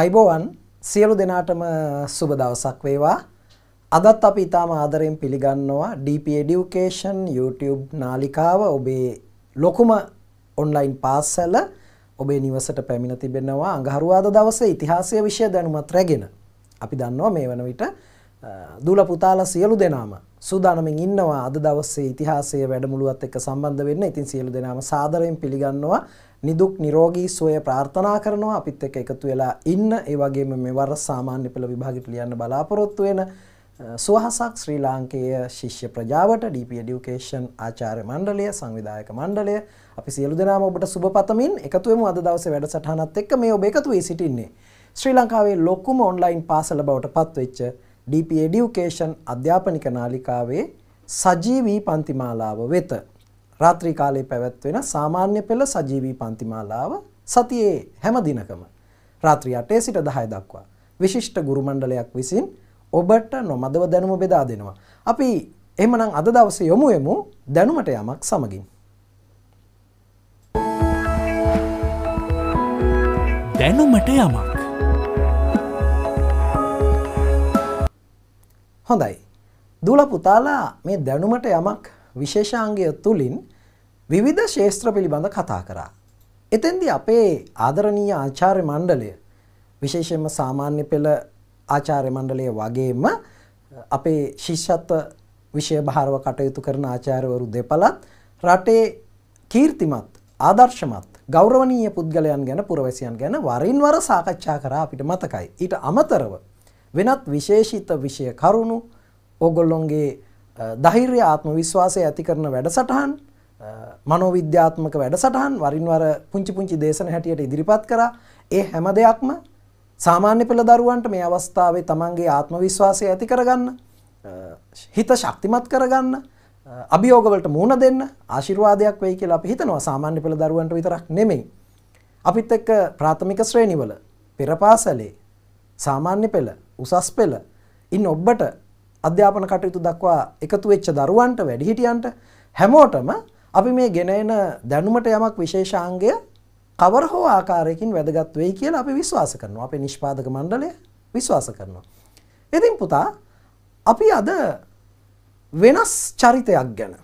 අයිබෝවන් සියලු දෙනාටම සුබ දවසක් වේවා. අදත් අපි ඉතාම ආදරයෙන් පිළිගන්නවා DP Education YouTube නාලිකාව. ඔබේ ලොකුම ඔන්ලයින් පාසල ඔබේ නිවසට පැමිණ තිබෙනවා. අඟහරුවාද දවසේ ඉතිහාසය විෂය දැනුමත් රැගෙන. අපි දන්නවා මේ වන විට දූල පුතාලා සියලු දෙනාම සූදානමින් ඉන්නවා. අද දවස්සේ ඉතිහාසය වැඩමුළුවත් එක්ක සම්බන්ධ වෙන්න. ඉතින් සියලු දෙනාම සාදරයෙන් පිළිගන්නවා. නිදුක් නිරෝගී සුවය ප්‍රාර්ථනා කරනවා. අපිත් එක්ක එකතු වෙලා ඉන්න. ඒ වගේම මෙවර සාමාන්‍ය පෙළ විභාගෙට ලියන්න බලාපොරොත්තු වෙන සුවහසක් ශ්‍රී ලාංකේය ශිෂ්‍ය ප්‍රජාවට DP Education ආචාර්ය මණ්ඩලය සංවිධායක මණ්ඩලය අපි සියලු දෙනාම ඔබට සුබ පතමින් එකතු වෙමු අද දවසේ වැඩසටහනත් එක්ක මේ ඔබ එකතු වී සිටින්නේ. ශ්‍රී ලංකාවේ ලොකුම ඔන්ලයින් පාසල බවට පත්වෙච්ච DP Education අධ්‍යාපනික නාලිකාවේ සජීවී පන්තිමාලාව වෙත රාත්‍රී කාලයේ පැවැත්වෙන සාමාන්‍ය පෙළ සජීවී පන්තිමාලාව සතියේ හැම දිනකම රාත්‍රී 8 සිට 10 දක්වා විශිෂ්ට ගුරු මණ්ඩලයක් විසින් ඔබට නොමදව දැනුම බෙදා දෙනවා. අපි එහෙමනම් අද දවසේ යොමු වෙමු දැනුමට යමක් සමගින්. දැනුමට යමක් හොඳයි. දුල පුතාලා මේ දැනුමට යමක් විශේෂාංගය තුළින් විවිධ ශේෂත්‍ර පිළිබඳ කතා කරා. එතෙන්දි අපේ ආදරණීය ආචාර්ය මණ්ඩලය විශේෂයෙන්ම සාමාන්‍ය පෙළ ආචාර්ය මණ්ඩලය වගේම අපේ ශිෂ්‍යත්ව විෂය භාරව කටයුතු කරන ආචාර්යවරු දෙපළත් රටේ කීර්තිමත් ආදර්ශමත් ගෞරවනීය පුද්ගලයන් ගැන පුරවැසියන් ගැන වරින් වර සාකච්ඡා කරා අපිට මතකයි. ඊට අමතරව වෙනත් විශේෂිත විෂය කරුණු ඕගොල්ලොන්ගේ ධෛර්ය ආත්ම විශ්වාසය ඇති කරන වැඩසටහන් මනෝවිද්‍යාත්මක වැඩසටහන් වරින් වර පුංචි පුංචි දේශන හැටියට ඉදිරිපත් කරා. ඒ හැම දෙයක්ම සාමාන්‍ය පෙළ දරුවන්ට මේ අවස්ථාවේ තමන්ගේ ආත්ම විශ්වාසය ඇති කරගන්න හිත ශක්තිමත් කරගන්න අභියෝගවලට මුහුණ දෙන්න ආශිර්වාදයක් වෙයි කියලා අපි හිතනවා සාමාන්‍ය පෙළ දරුවන්ට විතරක් නෙමෙයි. අපිත් එක්ක ප්‍රාථමික ශ්‍රේණිවල පෙර පාසලේ සාමාන්‍ය පෙළ උසස් පෙළ ඉන්න ඔබට අධ්‍යාපන කටයුතු දක්වා එකතු වෙච්ච දරුවන්ට වැඩිහිටියන්ට හැමෝටම අපි මේ ගෙන එන දැනුමට යමක් විශේෂාංගය කවර හෝ ආකාරයකින් වැදගත් වෙයි කියලා අපි විශ්වාස කරනවා. අපේ නිෂ්පාදක මණ්ඩලය විශ්වාස කරනවා. ඉතින් පුතා අපි අද වෙනස් චරිතයක් ගැන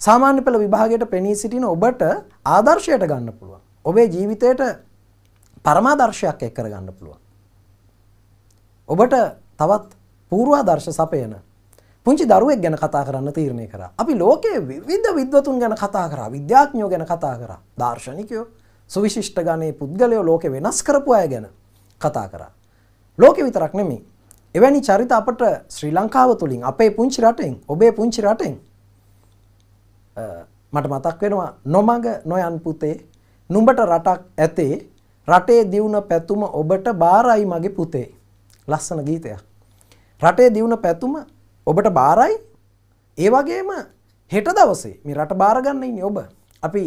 සාමාන්‍ය පෙළ විභාගයට පෙනී සිටින ඔබට ආදර්ශයට ගන්න පුළුවන්. ඔබේ ජීවිතයට පරමාදර්ශයක් එක් කරගන්න පුළුවන්. ඔබට තවත් පූර්වාදර්ශ සපයන පුංචි දරුවෙක් ගැන කතා කරන්න තීරණය කරා. අපි ලෝකයේ විවිධ විද්වතුන් ගැන කතා කරා, විද්‍යාඥයෝ ගැන කතා කරා, දාර්ශනිකයෝ, සුවිශිෂ්ට ගණයේ පුද්ගලයෝ ලෝකෙ වෙනස් කරපු අය ගැන කතා කරා. ලෝකෙ විතරක් නෙමෙයි. එවැනි චරිත අපට ශ්‍රී ලංකාව තුලින් අපේ පුංචි රටෙන්, ඔබේ පුංචි රටෙන් මට මතක් වෙනවා නොමග නොයන් පුතේ නුඹට රටක් ඇතේ රටේ දියුණ පැතුම ඔබට බාරයි මගේ පුතේ. ලස්සන ගීතයක්. රටේ දියුණ පැතුම ඔබට බාරයි ඒ වගේම හෙට දවසේ මේ රට බාරගන්න ඉන්නේ ඔබ. අපි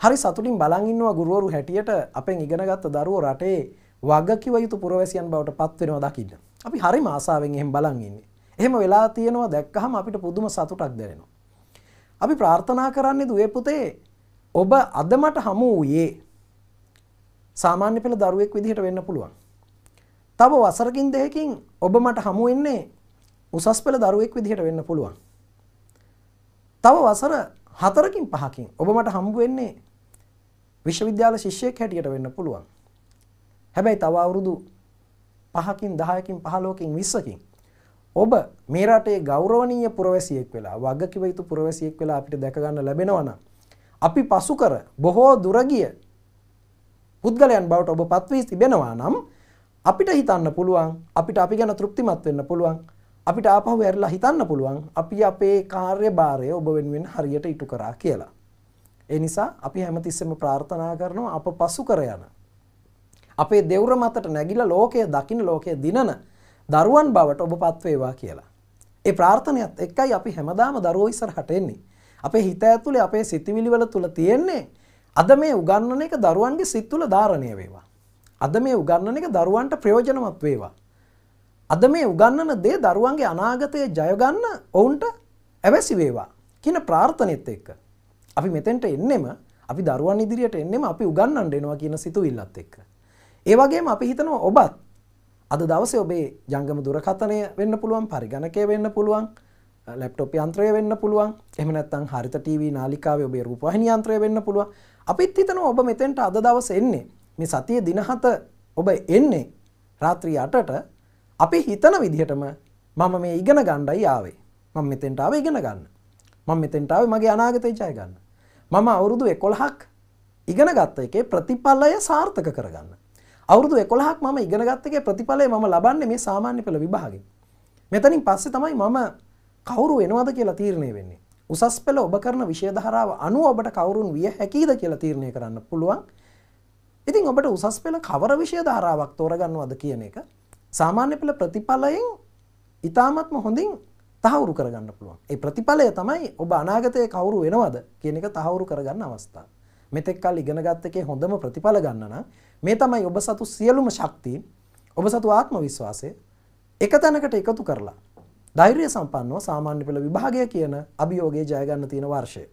හරි සතුටින් බලන් ඉන්නවා ගුරුවරු හැටියට අපෙන් ඉගෙනගත්ත දරුවෝ රටේ වගකිව යුතු පුරවැසියන් බවට පත් වෙනවා දකින්න. අපි හරි ආසාවෙන් එහෙම බලන් ඉන්නේ. එහෙම වෙලා තියෙනවා දැක්කහම අපිට පුදුම සතුටක් දැනෙනවා. අපි ප්‍රාර්ථනා කරන්නේ දුවේ පුතේ ඔබ අද මට හමු වූයේ සාමාන්‍ය පෙළ දරුවෙක් විදිහට වෙන්න පුළුවන්. තව වසරකින් දෙකකින් ඔබ මට හමු වෙන්නේ උසස් පෙළ දරුවෙක් විදිහට වෙන්න පුළුවන්. තව වසර හතරකින් පහකින් ඔබ මට හම්බ වෙන්නේ විශ්වවිද්‍යාල ශිෂ්‍යයෙක් හැටියට වෙන්න පුළුවන්. හැබැයි තව අවුරුදු පහකින් දහයකින් පහලෝකින් විස්සකින් ඔබ මේ රටේ ගෞරවනීය පුරවැසියෙක් වෙලා වගකිව යුතු පුරවැසියෙක් වෙලා අපිට දැක ගන්න ලැබෙනවා නම් අපි පසු කර බොහෝ දුර ගිය පුද්ගලයන් බවට ඔබ පත්වී තිබෙනවා නම් අපිට හිතන්න පුළුවන් අපිට අපි ගැන තෘප්තිමත් වෙන්න පුළුවන් අපිට ආපහු ඇරලා හිතන්න පුළුවන් අපි අපේ කාර්යභාරය ඔබ වෙනුවෙන් හරියට ඉටු කරා කියලා. ඒ නිසා අපි හැමතිස්සෙම ප්‍රාර්ථනා කරනවා අප පසු කර යන අපේ දෙවුර මතට නැගිලා ලෝකය දකින්න ලෝකය දිනන දරුවන් බවට ඔබ පත් වේවා කියලා. ඒ ප්‍රාර්ථනයත් එක්කයි අපි හැමදාම දරුවෝ ඉස්සරහට එන්නේ. අපේ හිත ඇතුලේ අපේ සිතිවිලි වල තුල තියෙන්නේ අද මේ උගන්වන එක දරුවන්ගේ සිත් තුල ධාරණය වේවා. අද මේ උගන්වන එක දරුවන්ට ප්‍රයෝජනවත් වේවා. අද මේ උගන්නන දේ දරුවන්ගේ අනාගතය ජයගන්න ඔවුන්ට ඇවැසි වේවා කියන ප්‍රාර්ථනෙත් එක්ක. අපි මෙතෙන්ට එන්නෙම අපි දරුවන් ඉදිරියට එන්නෙම අපි උගන්නන්න එනවා කියන සිතුවිල්ලත් එක්ක. ඒවගේම අපි හිතනවා ඔබත් අද දවසේ ඔබේ ජංගම දුරකථනය වෙන්න පුළුවන් පරිගණකය වෙන්න පුළුවන් ලැප්ටොප් යන්ත්‍රය වෙන්න පුළුවන් එම නැත්තං හරිත TV නාලිකාව ඔබේ රූපවාහිනි යන්ත්‍රය වෙන්න පුළුවන් අපිත් හිතනවා ඔබ මෙතෙන්ට අද දවස එන්නේ මේ සතිය දිනහත ඔබ එන්නේ රාත්‍රී අටට අපි හිතන විදිහටම මම මේ ඉගෙන ගණ්ඩයි ආවේ. මම මෙතෙන්ටාව ඉගෙන ගන්න. මම මෙතෙන්ටාව මගේ අනාගතය ජය ගන්න. මම අවුරුදු එකොළහක් ඉගෙන ගත්ත එකේ ප්‍රතිපල්ලය සාර්ථක කරගන්න. අවුරුදු එකොළහක් මම ඉගෙන ගත්තගේ ප්‍රතිඵලය මම ලබන්නේ මේ සාමාන්‍ය පෙළ විභාගෙන්. මෙතනින් පස්සේ තමයි මම කවුරු වෙනවද කියලා තීරණය වෙන්නේ. උසස් පෙළ ඔබ කරන විෂයධාරාව අනුව ඔබට කවුරුන් විය හැකීද කියලා තීරණය කරන්න පුළුවන්. ඉතින් ඔබට උසස් පෙළ කවර විෂය ධාරාවක් තෝරගන්නවද කියන එක සාමාන්‍ය පෙළ ප්‍රතිඵලයෙන් ඉතාමත්ම හොඳින් තහවුරු කරගන්න පුළුවන් ඒ ප්‍රතිඵලය තමයි ඔබ අනාගතය කවුරු වෙනවද කියන එක තහවුරු කරගන්න අවස්ථාව මෙතෙක් කල් ඉගෙන ගත්ත එකේ හොඳම ප්‍රතිඵල ගන්න නම් මේ තමයි ඔබ සතු සියලුම ශක්තියින් ඔබ සතු ආත්ම විශ්වාසය එක තැනකට එකතු කරලා ධෛර්ය සම්පන්නව සාමාන්‍ය පෙළ විභාගය කියන අභියෝගයේ ජය ගන්න තියෙන වර්ෂය.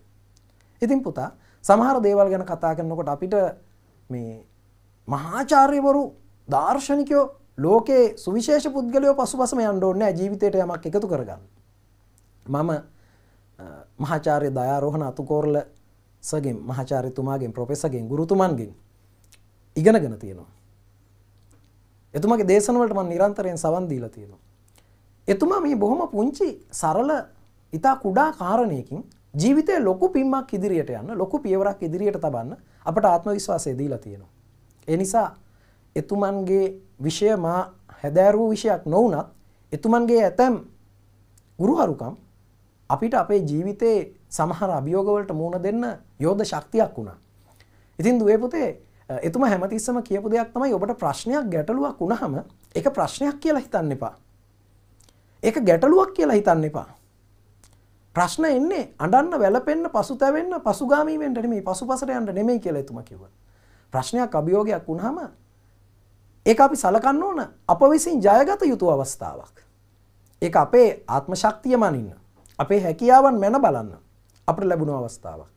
ඉතින් පුතා සමහර දේවල් ගැන කතා කරනකොට අපිට මේ මහාචාර්යවරු දාර්ශනිකයෝ ලෝකයේ සුවිශේෂ පුද්ගලයෝ පසුපසම යන්න ඕනේ ජීවිතයට යමක් එකතු කරගන්න. මම මහාචාර්ය දයාරෝහණ අතුකෝරල සගෙන් මහාචාර්යතුමාගෙන් ප්‍රොෆෙසර්ගෙන් ගුරුතුමන්ගෙන් ඉගෙනගෙන තියෙනවා. එතුමගේ දේශනවලට මම නිරන්තරයෙන් සවන් දීලා තියෙනවා. එතුමා මේ බොහොම පුංචි සරල ඉතා කුඩා කාරණයකින් ජීවිතය ලොකු පින්මක් ඉදිරියට යන්න ලොකු පියවරක් ඉදිරියට තබන්න අපට ආත්ම විශ්වාසය දීලා තියෙනවා. ඒ නිසා එතුමන්ගේ විෂය මා හැදෑරූ විෂයක් නොවනත් එතුමන්ගේ ඇතැම් ගුරුහරුකම් අපිට අපේ ජීවිතයේ සමහර අභියෝගවලට මුණ දෙන්න යෝධ ශක්තියක් වුණා. ඉතින් දුවේ පුතේ එතුම හැමතිස්සම කියපු දෙයක් තමයි ඔබට ප්‍රශ්නයක් ගැටලුවක් වුණහම එක ප්‍රශ්නයක් කියලා හිතන්න එපා. ඒක ගැටලුවක් කියලා හිතන්න එපා. ප්‍රශ්න එන්නේ අඩන්න වැලපෙන්න්න පසු තැවෙන්න පසුගාමීමෙන්ට නෙමේ පසු පසට යන්න නෙමයි කියලා එතුම කිව. ප්‍රශ්නයක් අභියෝගයක් වුණහම ඒ අපි සලකන්න ඕන අප විසින් ජයගත යුතු අවස්ථාවක්. ඒ අපේ ආත්ම ශක්තිය මනින්න. අපේ හැකියාවන් මැන බලන්න අපට ලැබුණු අවස්ථාවක්.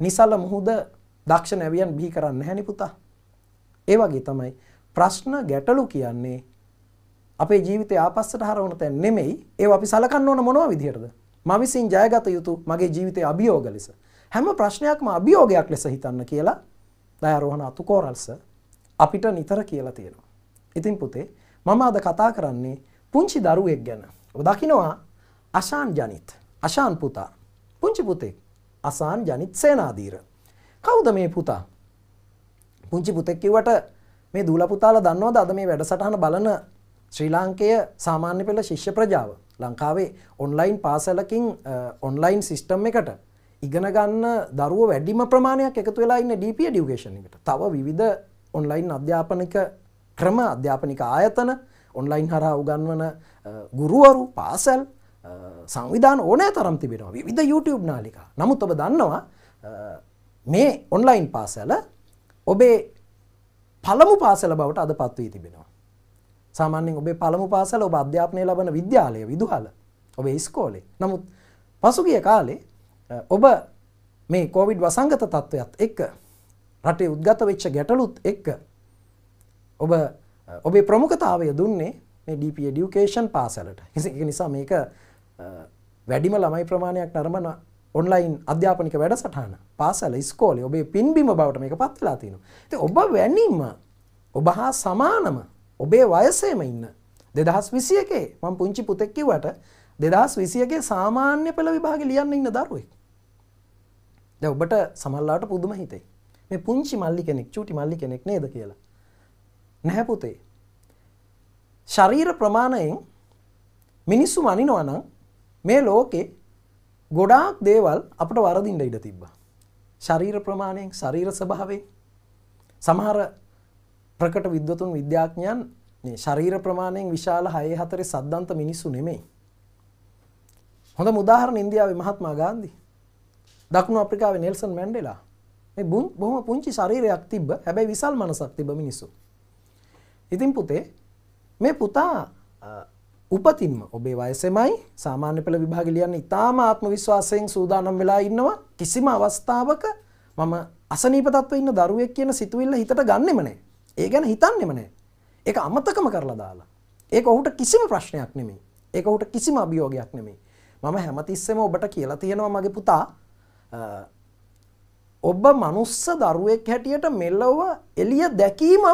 නිසල්ල මුහුද දක්ෂ නැවියන් බිහි කරන්න හැනි පුතා. ඒ වගේ තමයි ප්‍රශ්න ගැටලු කියන්නේ අපේ ජීවිතය ආපස්සට හරවන තැන් නෙමෙයි ඒ අපි සලකන්න ඕන මොනවා විදිහටද ම විසින් ජයගත යුතු මගේ ජීවිතය අභියෝග ලෙස හැම ප්‍රශ්නයක්ම අභියෝගයක් ලෙස හිතන්න කියලා දයරෝහණ අතුකෝරල්ස අපිට නිතර කියලා තියෙනවා. ඉතින් පුතේ මම අද කතා කරන්නේ පුංචි දරුවෙක් ගැන. දකිනවා අශාන් ජනිත් අශාන් පුතා පුංචි පුතෙක් අසාන් ජනිත් සේනාදීර. කවුද මේ පුතා? පුංචි පුතෙක් කිව්වට මේ දූල පුතාලා දන්නවද අද මේ වැඩසටහන බලන ශ්‍රී ලාංකය සාමාන්‍ය පෙළ ශිෂ්‍ය ප්‍රජාව ලංකාවේ ඔන්ලයින් පාසලකින් ඔන්ලයින් සිිස්ටම් එකට ඉගෙන ගන්න දරුව වැඩිම ප්‍රමාණයක් එකතු වෙලා ඉන්න ඩප ඩියුගේෂන් එකට තව විවිධ ඔන්ලයින් අධ්‍යාපනික ක්‍රම අධ්‍යාපනික ආයතන ඔන්ලයින් හරහා උගන්වන ගුරුවරු පාසැල් සංවිධාන ඕනෑ තරම් තිබෙනවා. විධ YouTube නාලිකා. නමුත් ඔබ දන්නවා මේ ඔන්ලයින් පාසැල ඔබේ පළමු පාසල බවට අද පත්වී තිබෙනවා. සාමාන්‍යෙන් ඔබේ පළමු පාසල ඔබ අධ්‍යාපනය ලබන විද්‍යාලය විදුහල ඔබේ ඉස්කෝලේ. නමුත් පසුගිය කාලේ ඔබ මේ කෝවිඩ් වසංගත තත්ත්වයක් එක්ක රටේ උද්ගත වෙච්ච ගැටලුත් එක්ක ඔබ ඔබේ ප්‍රමුඛතාවය දුන්නේ මේ DP ඩියුකේෂන් පාසලට. නිසා මේක වැඩිම ළමයි ප්‍රමාණයක් නරමන ඔන්ලයින් අධ්‍යාපනික වැඩසටහන පාසල ස්කෝලේ ඔබේ පින්බිම බවට මේක පත්වෙලා තියෙනවා. ඔබ වැනීම ඔබ හා සමානම ඔබේ වයසේම ඉන්න දෙදහස් විසිය එකේ මං පුංචි පුතෙක්කිවට දෙදහස් විසියගේ සාමාන්‍ය පෙළ විභාග ලියන්න ඉන්න දරුවෙක්. ද ඔබට සමල්ලාට පුදුම හිතේ මේ පුංචි මල්ලි කෙනෙක් චුටි මල්ලි කෙනෙක් නේද කියලා. නැහැපුතේ ශරීර ප්‍රමාණයෙන් මිනිස්සු මනිනවනම් මේ ලෝකේ ගොඩාක් දේවල් අපට වරදින්ට ඉඩ තිබ්බා. ශරීර ප්‍රමාණයෙන් ශරීර ස්භාවේ සමහර ප්‍රකට විද්වතුන් විද්‍යාඥයන් ශරීර ප්‍රමාණයෙන් විශාල හය හතරේ සද්ධන්ත මිනිස්සු නෙමෙයි. හොඳ මුදාහරණ ඉන්දියාවේ මහත්මා ගාන්ධි. දකුණු අප්‍රිකාවේ නෙල්සන් මැන්ඩෙලා. මේ බොහොම පුංචි ශරීරයක් තිබ්බ හැබැයි විශාල මනසක් තිබ්බ මිනිස්සු. ඉතින් පුතේ මේ පුතා උපතින්ම ඔබේ වයසෙමයි සාමාන්‍ය පෙළ විභාග ලියන්න ඉතාම ආත්ම විශ්වාසයෙන් සූදානම් වෙලා ඉන්නවා. කිසිම අවස්ථාවක මම අසනීප තත්ත්වයේ ඉන්න දරුවෙක් කියන සිතුවිල්ල හිතට ගන්නෙම නැහැ. ඒ ගැන හිතන්නෙම නෑ. ඒක අමතකම කරලා දාලා. ඒක ඔහුට කිසිම ප්‍රශ්නයක් නෙමේ ඒක ඔහුට කිසිම අභියෝගයක් නෙමේ මම හැමතිස්සෙම ඔබට කියලා තියෙනවා මගේ පුතා. ඔබ මනුස්ස දරුවෙක් හැටියට මෙල්ලව එලිය දැකීමම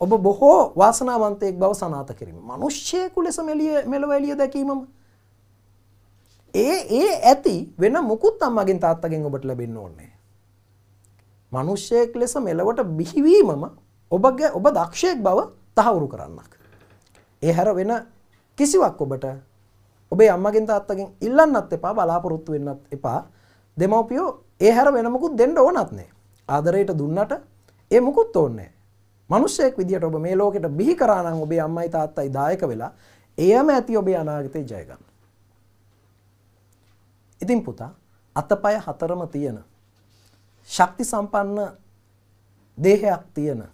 ඔබ බොහෝ වාසනාවන්තයෙක් බව සනාත කිරීම. මනුෂ්‍යයකු ලෙස මෙලිය මෙලව එලිය දැකීමම. ඒ ඒ ඇති වෙන මුකුත් අම්මගෙන් තාත්තගෙන් ඔබට ලැබෙන්න ඕන්නේ මනුෂ්‍යයෙක් ලෙස මෙලවට බිහිවීමම ඔබගේ ඔබ දක්ෂයෙක් බව තහවුරු කරන්නක්. ඒ හැර වෙන කිසිවක් ඔබට ඔබේ අම්මගෙන් තාත්තගෙන් ඉල්ලන්නත් එපා බලාපොරොත්තු වෙන්නත් එපා. දෙමව්පියෝ ඒ හැර වෙන මොකුත් දෙන්න ඕනත් නෑ ආදරයට දුන්නට ඒ මුකුත් ඕනේ මනුෂ්‍යයෙක් විදිහට ඔබ මේ ලෝකෙට බිහි කරා නම් ඔබේ අම්මයි තාත්තයි දායක වෙලා එයම ඇති ඔබේ අනාගතේ ජය ගන්න. ඉතින් පුතා අතපය හතරම තියෙන ශක්ති සම්පන්න දේහයක් තියෙන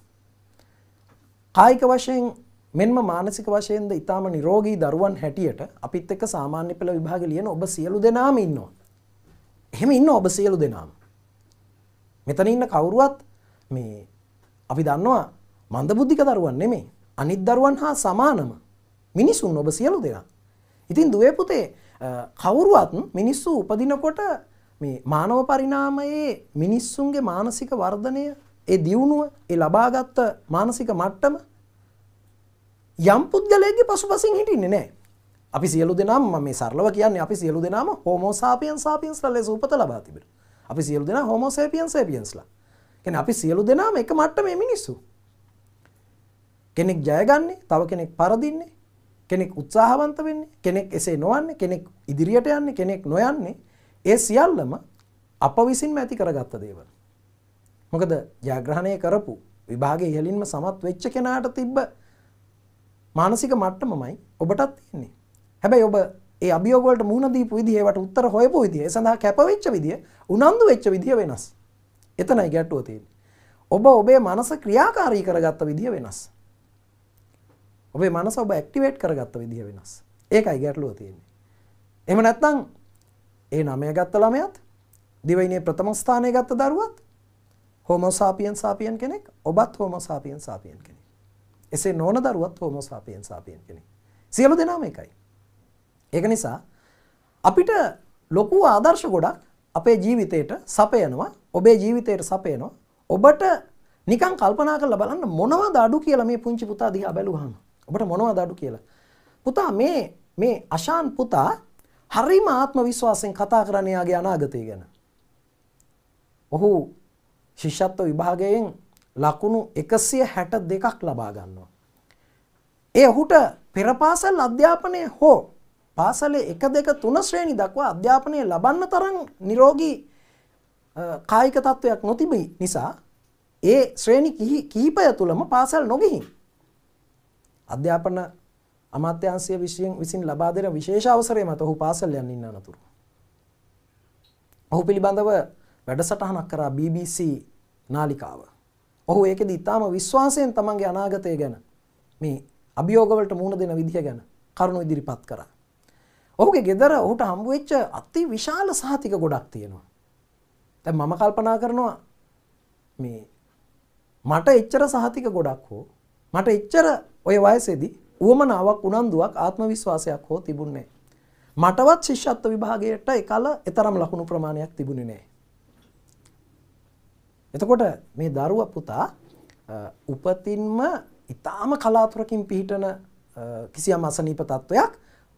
කායික වශයෙන් මෙන්ම මානසික වශයෙන්ද ඉතාම නිරෝගී දරුවන් හැටියට අපිත් එක්ක සාමාන්‍ය පෙළ විභාග ලියන ඔබ සියලු දෙනාම ඉන්නවා. එහෙම ඉන්න ඔබ සියලු දෙනාම. මෙතන ඉන්න කවුරුවත් මේ අපි දන්නවා මන්දබුද්ධික දරුවන් නෙමේ අනිත් දරුවන් හා සමානම මිනිසුන් ඔබ සියලු දෙනා. ඉතින් දුවේ පුතේ කවුරුවත් මිනිස්සු උපදිනකොට මේ මානව පරිණාමයේ මිනිස්සුන්ගේ මානසික වර්ධනය ඒ දියුණුව ඒ ලබාගත්ත මානසික මට්ටම යම් පුද්ගලයෙක්ගේ පසුපසින් හිටින්නේ නැහැ. අපි සියලු දෙනාම මම මේ සරලව කියන්නේ අපි සියලු දෙනාම හෝමෝ සාපියන්ස් සාපියන්ස්ලා ලෙස උපත ලබා තිබෙනවා. අපි සියලු දෙනා හෝමෝ සේපියන්ස් සේපියන්ස්ලා. කියන්නේ අපි සියලු දෙනාම එක මට්ටමේ මිනිස්සු. කෙනෙක් ජයගන්නේ, තව කෙනෙක් පරදින්නේ, කෙනෙක් උත්සාහවන්ත වෙන්නේ, කෙනෙක් එසේ නොවන්නේ, කෙනෙක් ඉදිරියට යන්නේ, කෙනෙක් නොයන්නේ. ඒ සියල්ලම අප විසින්ම ඇති කරගත්ත දේවල්. මොකද ජයග්‍රහණය කරපු විභාගයේ ඉහළින්ම සමත් වෙච්ච කෙනාට තිබ්බ මානසික මට්ටමමයි ඔබටත් තියෙන්නේ. හැබැයි ඔබ ඒ අභියෝග වලට මුහුණ දීපු විදිහ ඒවට උත්තර හොයපු විදිහ ඒ සඳහා කැප වෙච්ච විදිහ උනන්දු වෙච්ච විදිහ වෙනස්. එතනයි ගැටුව තියෙන්නේ. ඔබ ඔබේ මනස ක්‍රියාකාරී කරගත්ත විදිහ වෙනස්. ඔබේ මනස ඔබ ඇක්ටිවේට් කරගත්ත විදිහ වෙනස්. ඒකයි ගැටලුව තියෙන්නේ. එහෙම නැත්නම් ඒ නමය ගත්ත ළමයාත් දිවයිනේ ප්‍රථම ස්ථානය ගත්ත දරුවත් හෝමෝ සාපියන් සාපියන් කෙනෙක් ඔබත් හෝමෝ සාපියන් සාපියන් කෙනෙක්. එසේ නොවන දරුවත් හෝමෝ සාපියන් සාපියන් කෙනෙක්. සියලු දෙනාම එකයි. ඒක නිසා අපිට ලොකු ආදර්ශ ගොඩක් අපේ ජීවිතයට සපයනවා ඔබේ ජීවිතයට සපයනවා. ඔබට නිකන් කල්පනා කරලා බලන්න මොනවද අඩු කියලා මේ පුංචි පුතා දිහා බැලුවාම ඔබට මොනවද අඩු කියලා. පුතා මේ මේ අශාන් පුතා හරිම ආත්ම විශ්වාසයෙන් කතා කරන්නේ යාගේ අනාගතය ගැන. ඔහු ශිෂ්‍යත්ව විභාගයෙන් ලකුණු 162ක් ලබා ගන්නවා. ඒ ඔහුට පෙර පාසල් අධ්‍යාපනය හෝ පාසලේ එක දෙක තුන ශ්‍රේණි දක්වා අධ්‍යාපනය ලබන්න තරම් නිරෝගී කායික තත්ත්වයක් නොතිබී නිසා ඒ ශ්‍රේණි කීපය තුළම පාසල් නොගිහින් අධ්‍යාපන අමාත්‍යන්සය විසියෙන් විසින් ලබා දෙන විශේෂ අවසරය මත ඔහු පාසල් යන්න ඉන්න අනතුරු. ඔහු පිළිබඳව වැඩසටහනක් කරා BBC නාලිකාව. ඔහු ඒකෙදි ඉතාම විශ්වාසයෙන් තමන්ගේ අනාගතය ගැන මේ අභියෝගවලට මුහුණ දෙන විදිහ ගැන කරුණු ඉදිරිපත් කරා. ඔහුගේ ගෙදර ඔහුට හම්බුවෙච්ච අති විශාල සහතික ගොඩක් තියෙනවා. දැන් මම කල්පනා කරනවා මේ මට එච්චර සහතික ගොඩක් හෝ මට එච්චර ඔය වයසේදී උවමනාවක් උනන්දුවක් ආත්ම විශ්වාසයක් හෝ තිබුණේ මටවත් ශිෂ්‍යත්ව විභාගයට එකල එතරම් ලකුණු ප්‍රමාණයක් තිබුණේ නැහැ. එතකොට මේ දරුවා පුතා උපතින්ම ඊටාම කලාතුරකින් පිහිටන කිසියම් අසනීප තත්වයක්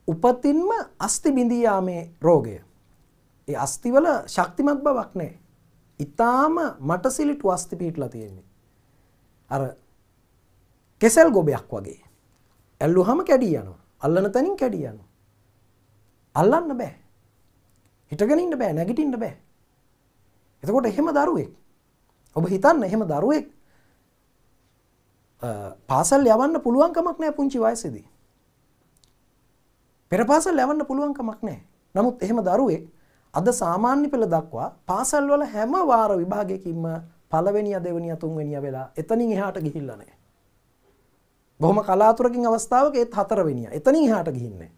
උපතින්ම අස්ති බිඳී යාමේ රෝගය. ඒ අස්තිවල ශක්තිමත් බවක් නැහැ. ඊටාම මටසිලිටු අස්ති පිහිටලා තියෙන්නේ. අර කෙසෙල් ගොබයක් වගේ. ඇල්ලුවහම කැඩී යනවා. අල්ලන තැනින් කැඩී යනවා. අල්ලන්න බෑ. හිටගෙන ඉන්න බෑ, නැගිටින්න බෑ. එතකොට එහෙම දරුවෙක්. ඔබ හිතන්න එහෙම දරුවෙක් පාසල් යවන්න පුළුවන්කමක් නෑ පුංචි වයසේදී. පෙර පාසල් යවන්න පුළුවන්කමක් නෑ. නමුත් එහෙම දරුවෙක් අද සාමාන්‍ය පෙළ දක්වා පාසල් වල හැම වාර විභාගයකින්ම පළවෙනිය දෙවනිය තුන්වෙනිය වෙලා එතනින් එහාට ගිහිල්ලා නෑ. බොහොම කලාතුරකින් අවස්ථාවක ඒත් හතරවෙනිය. එතනින් එහාට ගිහින්නේ.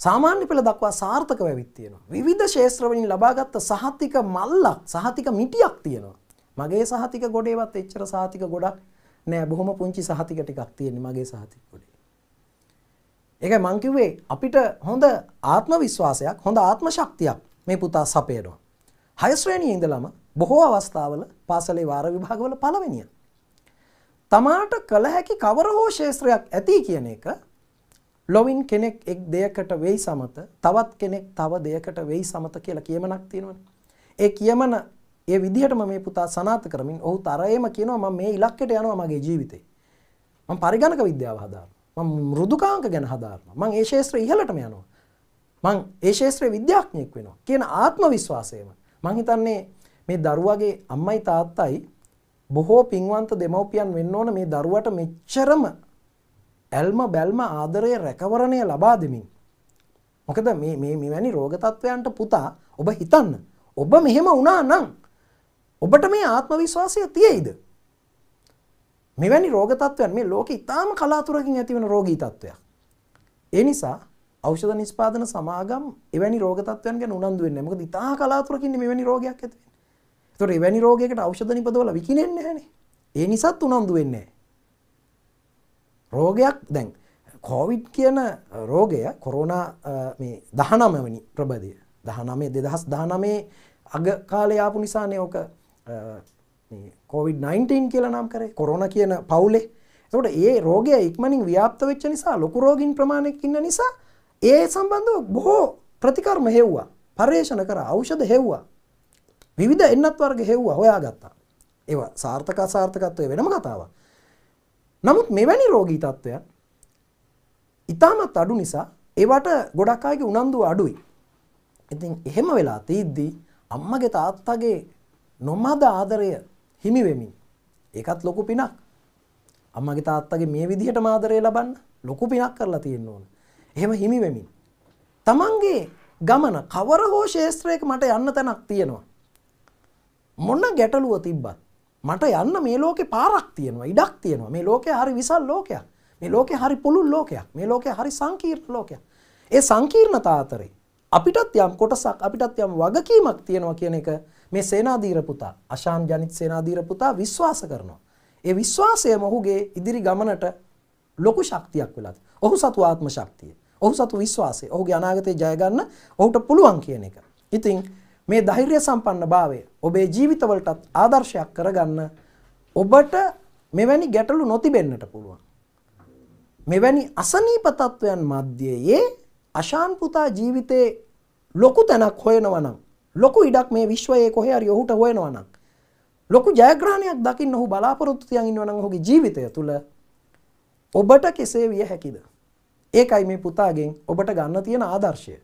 සාමාන්‍ය පෙළ දක්වා සාර්ථකව ඇවිත් තියෙනවා. විවිධ ශේත්‍රවලින් ලබාගත් සහතික මල්ලක්, සහතික මිටියක් තියෙනවා. මගේ සහතික ගොඩේවත් එච්චර සහතික ගොඩක් නෑ බොහොම පුංචි සහතික ටිකක් තියෙන්නේ මගේ සහතික ගොඩේ. ඒකයි මං කිව්වේ අපිට හොඳ ආත්ම විශ්වාසයක් හොඳ ආත්ම ශක්තියක් මේ පුතා සපයනවා. හය ශ්‍රේණියේ ඉඳලම බොහෝ අවස්ථාවල පාසලේ වාර විභාගවල පළවෙනිය. තමාට කළ හැකි කවර හෝ ශේත්‍රයක් ඇති කියන එක ලොවින් කෙනෙක් එක් දෙයකට වෙයි සමත තවත් කෙනෙක් තව දෙයකට වෙයි සමත කියලා කියමනක් තියෙනවනේ. ඒ කියමන ඒ විදිහටම මේ පුතා සනාත කරමින් ඔහු තරයේම කියනවා මම මේ ඉලක්කයට යනවා මගේ ජීවිතේ. මම පරිගණක විද්‍යාව හදාරනවා. මම මෘදුකාංක ගැන හදාරනවා. මම ඒ ශාස්ත්‍රය ඉහළටම යනවා. මං ඒ ශාස්ත්‍රයේ විද්‍යාඥයෙක් වෙනවා කියන ආත්ම විශ්වාසයම මං හිතන්නේ මේ දරුවගේ අම්මයි තාත්තයි බොහෝ පින්වන්ත දෙමව්පියන් වෙන්න ඕන මේ දරුවට මෙච්චරම ඇල්ම බැල්ම ආදරය රැකවරණය ලබා දෙමින් මොකද මේ මේ මෙවැනි රෝග තත්වයන්ට පුතා ඔබ හිතන්න ඔබ මෙහෙම වුණා නම් ඔබට මේ ආත්ම විශ්වාසය තියෙයිද මෙවැනි රෝග තත්වයන් මේ ලෝකෙ ඉතාම කලාතුරකින් ඇතිවන රෝගී තත්වයක් ඒ නිසා ඖෂධ නිෂ්පාදන සමාගම් එවැනි රෝග තත්ත්වයන් ගැන උනන්දු වෙන්නේ නැහැ. මොකද ඉතා කලාතුරකින් මෙවැනි රෝගයක් ඇති වෙන්නේ. ඒතකොට එවැනි රෝගයකට ඖෂධ නිපදවලා විකිනෙන්නේ නැහනේ. ඒ නිසාත් උනන්දු වෙන්නේ නැහැ. රෝගයක් දැන් කොවිඩ් කියන රෝගය කොරෝනා මේ 19 වෙනි ප්‍රබදය 19 2019 අග කාලේ ආපු නිසානේ ඔක මේ කොවිඩ් 19 කියලා නම් කරේ කොරෝනා කියන පවුලේ. එතකොට ඒ රෝගය ඉක්මනින් ව්‍යාප්ත වෙච්ච නිසා ලොකු රෝගීන් ප්‍රමාණයක් ඉන්න නිසා ඒ සම්බන්ධව බොහෝ ප්‍රතිකර්ම හෙව්වා. පර්යේෂණ කර ඖෂධ හෙව්වා. විවිධ එන්නත් වර්ග හෙව්වා හොයාගත්තා. ඒවා සාර්ථක අසාර්ථකත්වය වෙනම කතාවක්. නමුත් මෙවැනි රෝගී තත්ත්වයන් ඉතාමත් අඩු නිසා ඒවට ගොඩක් අයගේ උනන්දුව අඩුයි. ඉතින් එහෙම වෙලා තියද්දී අම්මගේ තාත්තගේ නොමද ආදරය හිමි වෙමින් ඒකත් ලොකු පිනක්. අම්මගේ තාත්තගේ මේ විදිහට ආදරය ලබන්න ලොකු පිනක් කරලා තියෙන්න ඕන. එහෙම හිමි වෙමින්. තමන්ගේ ගමන කවර හෝ ශේත්‍රයක මට යන්න තැනක් තියෙනවා. මොන ගැටලුව තිබ්බත් මට යන්න මේ ලෝකේ පාරක් තියෙනවා ඉඩක් තියෙනවා. මේ ලෝකය හරි විසල් ලෝකයක්. මේ ලෝකේ හරි පුළුල් ලෝකයක්. මේ ලෝකේ හරි සංකීර්ණ ලෝකයක්. ඒ සංකීර්ණතා අතරේ අපිටත් යම් කොටසක් අපිටත් යම් වගකීමක් තියෙනවා කියන එක මේ සේනාධීර පුතා අශාන් ජනිත් සේනාධීර පුතා විශ්වාස කරනවා ඒ විශ්වාසය මොහුගේ ඉදිරි ගමනට ලොකු ශක්තියක් වෙලා ඔහු සතු ආත්ම ශක්තිය ඔහු සතු විශ්වාසය ඔහුගේ අනාගතය ජයගන්න ඔහුට පුළුවන් කියන එක. ඉතින් මේ ධෛර්ය සම්පන්න භාවය ඔබේ ජීවිතවලටත් ආදර්ශයක් කරගන්න ඔබට මෙවැනි ගැටලු නොතිබෙන්නට පුළුවන්. මෙවැනි අසනීප තත්ත්වයන් මධ්‍යයේ අශාන් පුතා ජීවිතේ ලොකු තැනක් හොයනවා නම් ලොකු ඉඩක් මේ විශ්වයේ කොහේ හරි ඔහුට හොයනවා නම් ලොකු ජයග්‍රහණයක් දකින්න ඔහු බලාපොරොත්තු තියන් ඉන්නවා නම් ඔහුගේ ජීවිතය තුළ ඔබට කෙසේ විය හැකිද? ඒකයි මේ පුතාගෙන් ඔබට ගන්න තියෙන ආදර්ශය.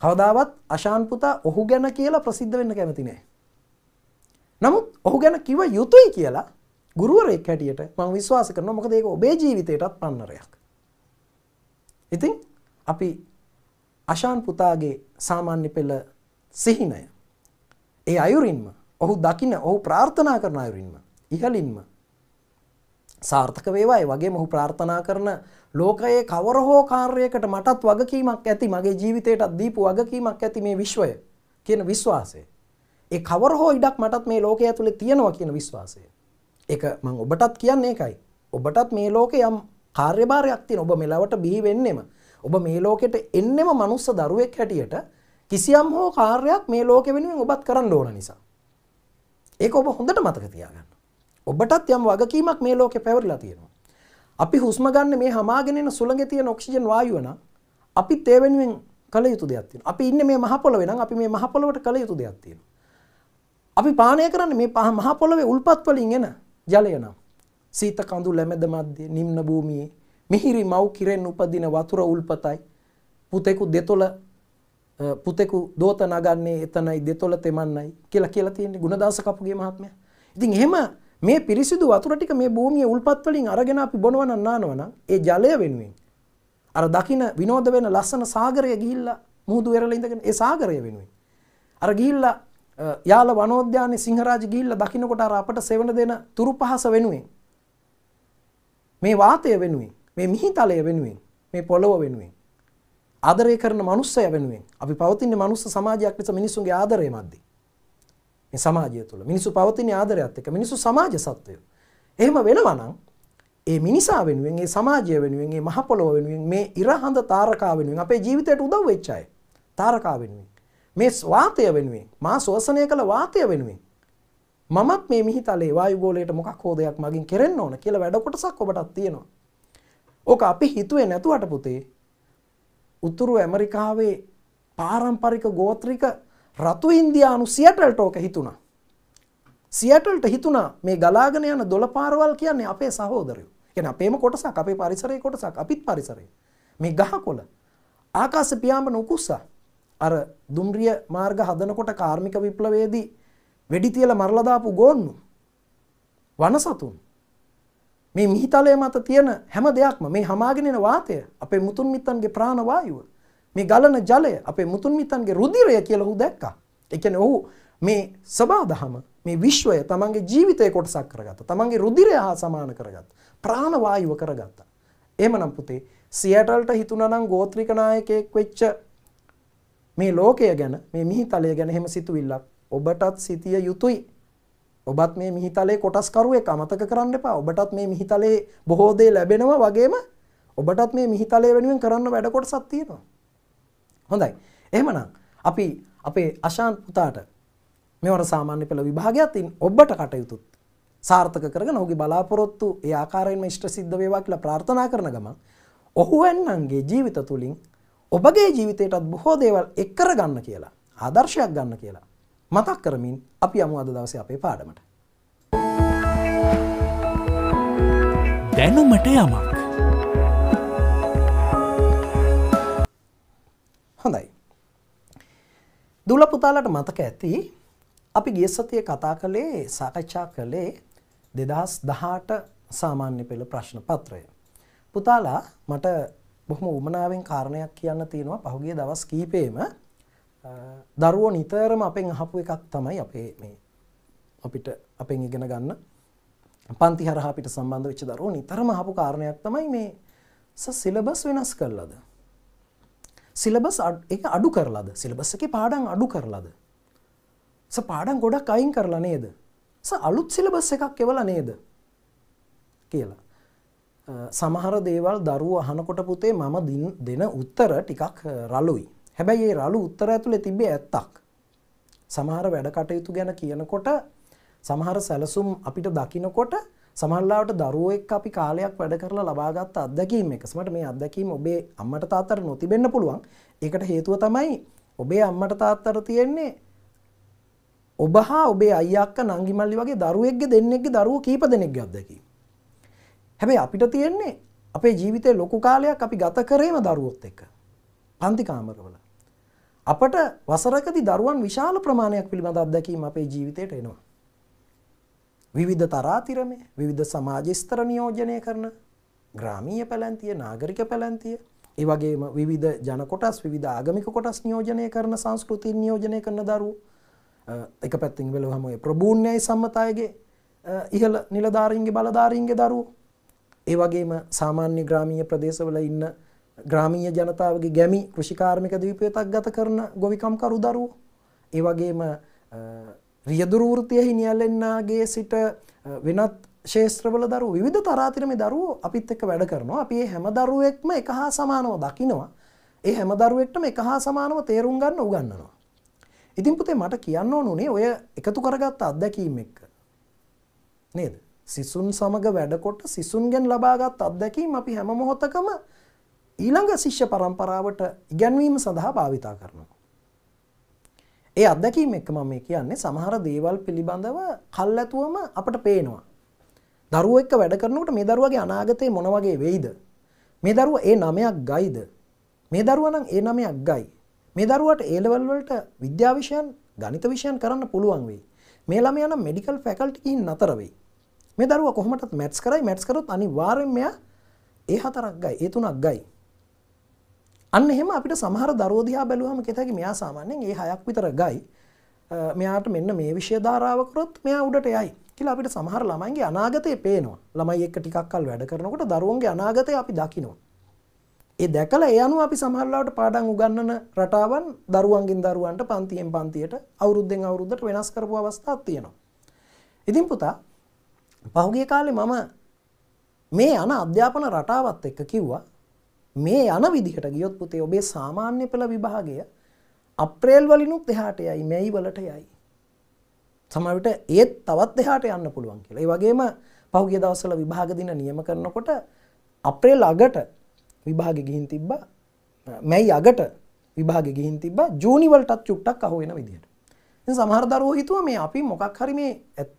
කවදාවත් අශාන් පුතා ඔහු ගැන කියලා ප්‍රසිද්ධ වෙන්න කැමති නෑ. නමුත් ඔහු ගැන කිව යුතුයි කියලා ගුරුවරයෙක් හැටියට මම විශ්වාස කරනවා මොකද ඒක ඔබේ ජීවිතයටත් පන්නරයක්. ඉතින් අපි අශාන් පුතාගේ සාමාන්‍ය පෙළ සිහිනය ඒ අයුරින්ම ඔහු දකින ඔහු ප්‍රාර්ථනා කරන අයුරින්ම ඉහලින්ම සාර්ථක වේවා ඒ වගේම ඔහු ප්‍රාර්ථනා කරන ලෝකයේ කවර හෝ කාර්යයකට මටත් වගකීමක් ඇති මගේ ජීවිතයටත් දීපු වගකීමක් ඇති මේ විශ්වය කියන විශ්වාසය. ඒ කවර හෝ ඉඩක් මටත් මේ ලෝකය ඇතුලේ තියෙනවා කියන විශ්වාසය. ඒක මම ඔබටත් කියන්නේ ඒකයි. ඔබටත් මේ ලෝකේ යම් කාර්යභාරයක් තියෙන ඔබ මෙලවට බිහි වෙන්නෙම ඔබ මේ ලෝකෙට එන්නෙම මනුස්ස දරුවෙක් හැටියට කිසියම් හෝ කාර්යයක් මේ ලෝකෙ වෙනුවෙන් ඔබත් කරන්න ඕන නිසා. ඒක ඔබ හොඳට මතක තියාගන්න. ඔබටත් යම් වගකීමක් මේ ලෝකෙ පැවරලා තියෙනවා. අපි හුස්ම ගන්න මේ හමාගෙන එන සුළඟේ තියෙන ඔක්සිජන් වායුව නම් අපිත් ඒ වෙනුවෙන් කළ යුතු දෙයක් තියෙනවා. අපි ඉන්නේ මේ මහ පොළොවේ නම් අපි මේ මහ පොළොවට කළ යුතු දෙයක් තියෙනවා. අපි පානය කරන්නේ මේ මහ පොළොවේ උල්පත් වලින් එන ජලය නම් සීත කඳු ලැමැද මැද්දේ නිම්න භූමියේ මිහිරි මව් කිරෙන් උපදින වතුර උල්පතයි පුතෙකු දෙතොල පුතෙකු දෝත නගන්නේ එතනයි දෙතොල තෙමන්නයි කියලා කියලා තියෙන්නේ ගුණදාස කපුගේ මහත්මයා. ඉතින් එහෙම මේ පිරිසිදු වතුර ටික මේ භූමියේ උල්පත් වලින් අරගෙන අපි බොනවා නම් නානවා නම් ඒ ජලය වෙනුවෙන් අර දකින විනෝද වෙන ලස්සන සාගරය ගිහිල්ලා මුහුදු වෙරළ ඉඳගෙන ඒ සාගරය වෙනුවෙන් අර ගිහිල්ලා යාල වනෝද්‍යානයේ සිංහරාජ ගිහිල්ලා දකින්නකොට අර අපට සෙවණ දෙන තුරු පහස වෙනුවෙන් මේ වාතය වෙනුවෙන් මේ මිහිතලය වෙනුවෙන් මේ පොළොව වෙනුවෙන් ආදරය කරන මනුස්සය වෙනුවෙන් අපි පවතින්නේ මනුස්ස සමාජයක් ලෙස මිනිසුන්ගේ ආදරය මැද්දේ මේ සමාජය තුළ මිනිස්සු පවතින ආදරයත් එක්ක මිනිස්සු සමාජ සත්වයෝ. එහෙම වෙනවා නම් ඒ මිනිසා වෙනුවෙන් ඒ සමාජය වෙනුවෙන් ඒ මහ පොළොව වෙනුවෙන් මේ ඉරහඳ තාරකා වෙනුවෙන් අපේ ජීවිතයට උදව් වෙච්ච අය තාරකා වෙනුවෙන් මේ වාතය වෙනුවෙන් මා ශෝෂණය කළ වාතය වෙනුවෙන් මමත් මේ මිහිතලේ වායුගෝලයට මොකක් හෝ දෙයක් මගින් කෙරෙන්න ඕන කියලා වැඩ කොටසක් ඔබටත් තියෙනවා. ඕක අපි හිතුවේ නැතුවට පුතේ උතුරු ඇමරිකාවේ පාරම්පරික ගෝත්‍රික රතු ඉන්දයානු සියටල්ට ඕක හිතුණා. සියටල්ට හිතුණා මේ ගලාගෙන යන දොළ පාරවල් කියන්නේ අපේ සහෝදරයෝ. එන අපේම කොටසක් අපේ පරිසරයේ කොටසක් අපිත් පරිසරය. මේ ගහකොළ ආකාශ පියාඹන උකුස්සා අර දුම්රිය මාර්ග හදනකොට කාර්මික විප්ලවයේදී වෙඩි තියලා මරලා දාපු ගෝන්නු වනසතුන් මේ මිහිතලය මත තියෙන හැම දෙයක්ම මේ හමාගෙන එන වාතය අපේ මුතුන් මිත්තන්ගේ ප්‍රාණ වායුව මේ ගලන ජලය අපේ මුතුන් මිත්තන්ගේ රුධිරය කියලා ඔහු දැක්කා. ඒ කියන්නේ ඔහු මේ සබාදහම මේ විශ්වය තමන්ගේ ජීවිතයේ කොටසක් කරගත්තා. තමන්ගේ රුධිරය හා සමාන කරගත්තා. ප්‍රාණ වායුව කරගත්තා. එහෙමනම් පුතේ සියටල්ට හිතුණා නම් ගෝත්‍රික නායකයෙක් වෙච්ච මේ ලෝකය ගැන මේ මිහිතලය ගැන එහෙම සිතුවිල්ලක් ඔබටත් සිටිය යුතුයි. ඔබත් මේ මිහිතලේ කොටස්කරුවෙක් අමතක කරන්න එපා. ඔබටත් මේ මිහිතලේ බොහෝ දේ ලැබෙනවා වගේම ඔබටත් මේ මිහිතලේ වෙනුවෙන් කරන්න වැඩ කොටසක් තියෙනවා. හොඳයි. එහෙමනම් අපි අපේ අශාන්ත් පුතාට මෙවර සාමාන්‍ය පෙළ විභාගයක් තින් ඔබට කටයුතුත් සාර්ථක කරගෙන ඔහුගේ බලාපොරොත්තු ඒ ආකාරයෙන්ම ඉෂ්ට සිද්ධ වේවා කියලා ප්‍රාර්ථනා කරන ගමන් ඔහු වෙන්නන්ගේ ජීවිත තුලින් ඔබගේ ජීවිතයටත් බොහෝ දේවල් එක් කරගන්න කියලා ආදර්ශයක් ගන්න කියලා මතක් කරමින් අපි යමු අද දවසේ අපේ පාඩමට. දැනුමට යමක්. හොඳයි. දුල පුතාලට මතක ඇති අපි ගිය සතියේ කතා කළේ සාකච්ඡා කළේ 2018 සාමාන්‍ය පෙළ ප්‍රශ්න පත්‍රය. පුතාලා මට බොහොම උමනාවෙන් කාරණයක් කියන්න තියෙනවා පහුගිය දවස් කිහිපෙම දරුවෝ නිතරම අපෙන් අහපු එකක් තමයි අපේ මේ අපිට අපෙන් ඉගෙන ගන්න. පන්ති හරහා අපිට සම්බන්ධ වෙච්ච දරුවෝ නිතරම අහපු කාරණයක් තමයි මේ සිලබස් වෙනස් කළාද සිලබස් එක අඩු කරලාද? සිලබස් එකේ පාඩම් අඩු කරලාද? ස පාඩම් ගොඩක් අයින් කරලා නේද? ස අලුත් සිලබස් එකක් එවලා නේද? කියලා. සමහර දේවල් දරුවෝ අහනකොට පුතේ මම දෙන උත්තර ටිකක් රළුයි. හැබැයි ඒ රළු උත්තර ඇතුලේ තිබ්බේ ඇත්තක්. සමහර වැඩ කටයුතු ගැන කියනකොට සමහර සැලසුම් අපිට දකිනකොට සමහරලාවට දරුවෝ එක්ක අපි කාලයක් වැඩ කරලා ලබාගත් අත්දැකීම් එක. සමහරට මේ අත්දැකීම් ඔබේ අම්මට තාත්තට නොතිබෙන්න පුළුවන්. ඒකට හේතුව තමයි ඔබේ අම්මට තාත්තට තියෙන්නේ ඔබ හා ඔබේ අයියා අක්කා නංගි මල්ලි වගේ දරුවෙක්ගේ දෙන්නෙක්ගේ දරුවෝ කීප දෙනෙක්ගේ අත්දැකීම්. හැබැයි අපිට තියෙන්නේ අපේ ජීවිතේ ලොකු කාලයක් අපි ගත කරේම දරුවොත් එක්ක. පන්ති කාමරවල. අපට වසරකදී දරුවන් විශාල ප්‍රමාණයක් පිළිබඳ අත්දැකීම් අපේ ජීවිතයට එනවා. විවිධ තරාතිරමේ විවිධ සමාජ ස්තර නියෝජනය කරන ග්‍රාමීය පැලැන්තිය නාගරික පැලැන්තිය ඒ වගේම විවිධ ජන කොටස් විවිධ ආගමික කොටස් නියෝජනය කරන සංස්කෘතිය නියෝජනය කරන දරුවෝ එක පැත්තින් බැලුවම ඔය ප්‍රබූර්ණයයි සම්මතයගේ ඉහළ නිලධාරීන්ගේ බලධාරීන්ගේ දරුවෝ ඒ වගේම සාමාන්‍ය ග්‍රාමීය ප්‍රදේශවල ඉන්න ග්‍රාමීය ජනතාවගේ ගැමි කෘෂිකාර්මික දීපයතක් ගත කරන ගොවිකම්කරු දරුවෝ. ඒ වගේම රියදුරු වෘත්තියෙහි නියැලෙන්නාගේ සිට වෙනත් ශේෂත්‍රවල දරු විධ තරාතිරම දරුවෝ අපිත් එක්ක වැඩ කරනවා අපි ඒ හැම දරුවෙක්ම එක හා සමානව දකිනවා ඒ හැම දරුවෙක්ටම එක හා සමානව තේරුම් ගන්න උගන්නනවා. ඉතින් පුතේ මට කියන්න ඕනුනේ ඔය එකතු කරගත්ත අත්දැකීම් එක්ක. නේද? සිසුන් සමග වැඩකොට සිසුන්ගෙන් ලබාගත් අත්දැකීම් අපි හැම මොහොතකම ඊළඟ ශිෂ්‍ය පරම්පරාවට ඉගැන්වීම සඳහා භාවිතා කරනවා. ඒ අත්දැකීම එක්ක මම මේ කියන්නේ සමහර දේවල් පිළිබඳව කල්ැතුවම අපට පේනවා. දරුවෝ එක්ක වැඩ කරනකොට මේ දරුවගේ අනාගතේ මොන වගේ වෙයිද? මේ දරුවා ඒ නමයක් ගයිද? මේ දරුවා නම් ඒ නමයක් ගයි. මේ දරුවාට ඒ ලෙවල් වලට විද්‍යා විෂයන් ගණිත විෂයන් කරන්න පුළුවන් වෙයි. මේ ළමයා නම් මෙඩිකල් ෆැකල්ටි ගිහින් නතර වෙයි. මේ දරුවා කොහොමදත් මැත්ස් කරයි මැත්ස් කරොත් අනිවාර්යෙන්ම මෙයා ඒ හතරක් ගයි ඒ තුනක් ගයි අන්න එහෙම අපිට සමහර දරුවෝ දිහා බැලුවම කෙතකි මෙයා සාමාන්‍යයෙන් ඒ හයක් විතර ගයි. මෙයාට මෙන්න මේ විෂය ධාරාව කරොත් මෙයා උඩට යයි. කියලා අපිට සමහර ළමයින්ගේ අනාගතය පේනවා. ළමයි එක්ක ටිකක් කල් වැඩ කරනකොට දරුවන්ගේ අනාගතය අපි දකිනවා. ඒ දැකලා ඒ අනුව අපි සමහරලාට පාඩම් උගන්වන රටාවන් දරුවන්ගෙන් දරුවන්ට පන්තියෙන් පන්තියට අවුරුද්දෙන් අවුරුද්දට වෙනස් කරපු අවස්ථාවක් තියෙනවා. ඉතින් පුතා පහුගිය කාලේ මම මේ යන අධ්‍යාපන රටාවත් එක්ක කිව්වා මේ යන විදිහට ගියොත් පුතේ ඔබේ සාමාන්‍ය පෙළ විභාගය අප්‍රේල් වලිනුත් එහාට යයි මැයි වලට යයි. සමහරවිට ඒත් තවත් එහාට යන්න පුළුවන් කියලා. ඒ වගේම පහුගිය දවස්වල විභාග දින නියම කරනකොට අප්‍රේල් අගට විභාගෙ ගිහින් තිබ්බා. මැයි අගට විභාගෙ ගිහින් තිබ්බා. ජූනි වලටත් චුට්ටක් අහු වෙන විදිහට. ඉතින් සමහර දරුවෝ හිතුවා මේ අපි මොකක් හරි මේ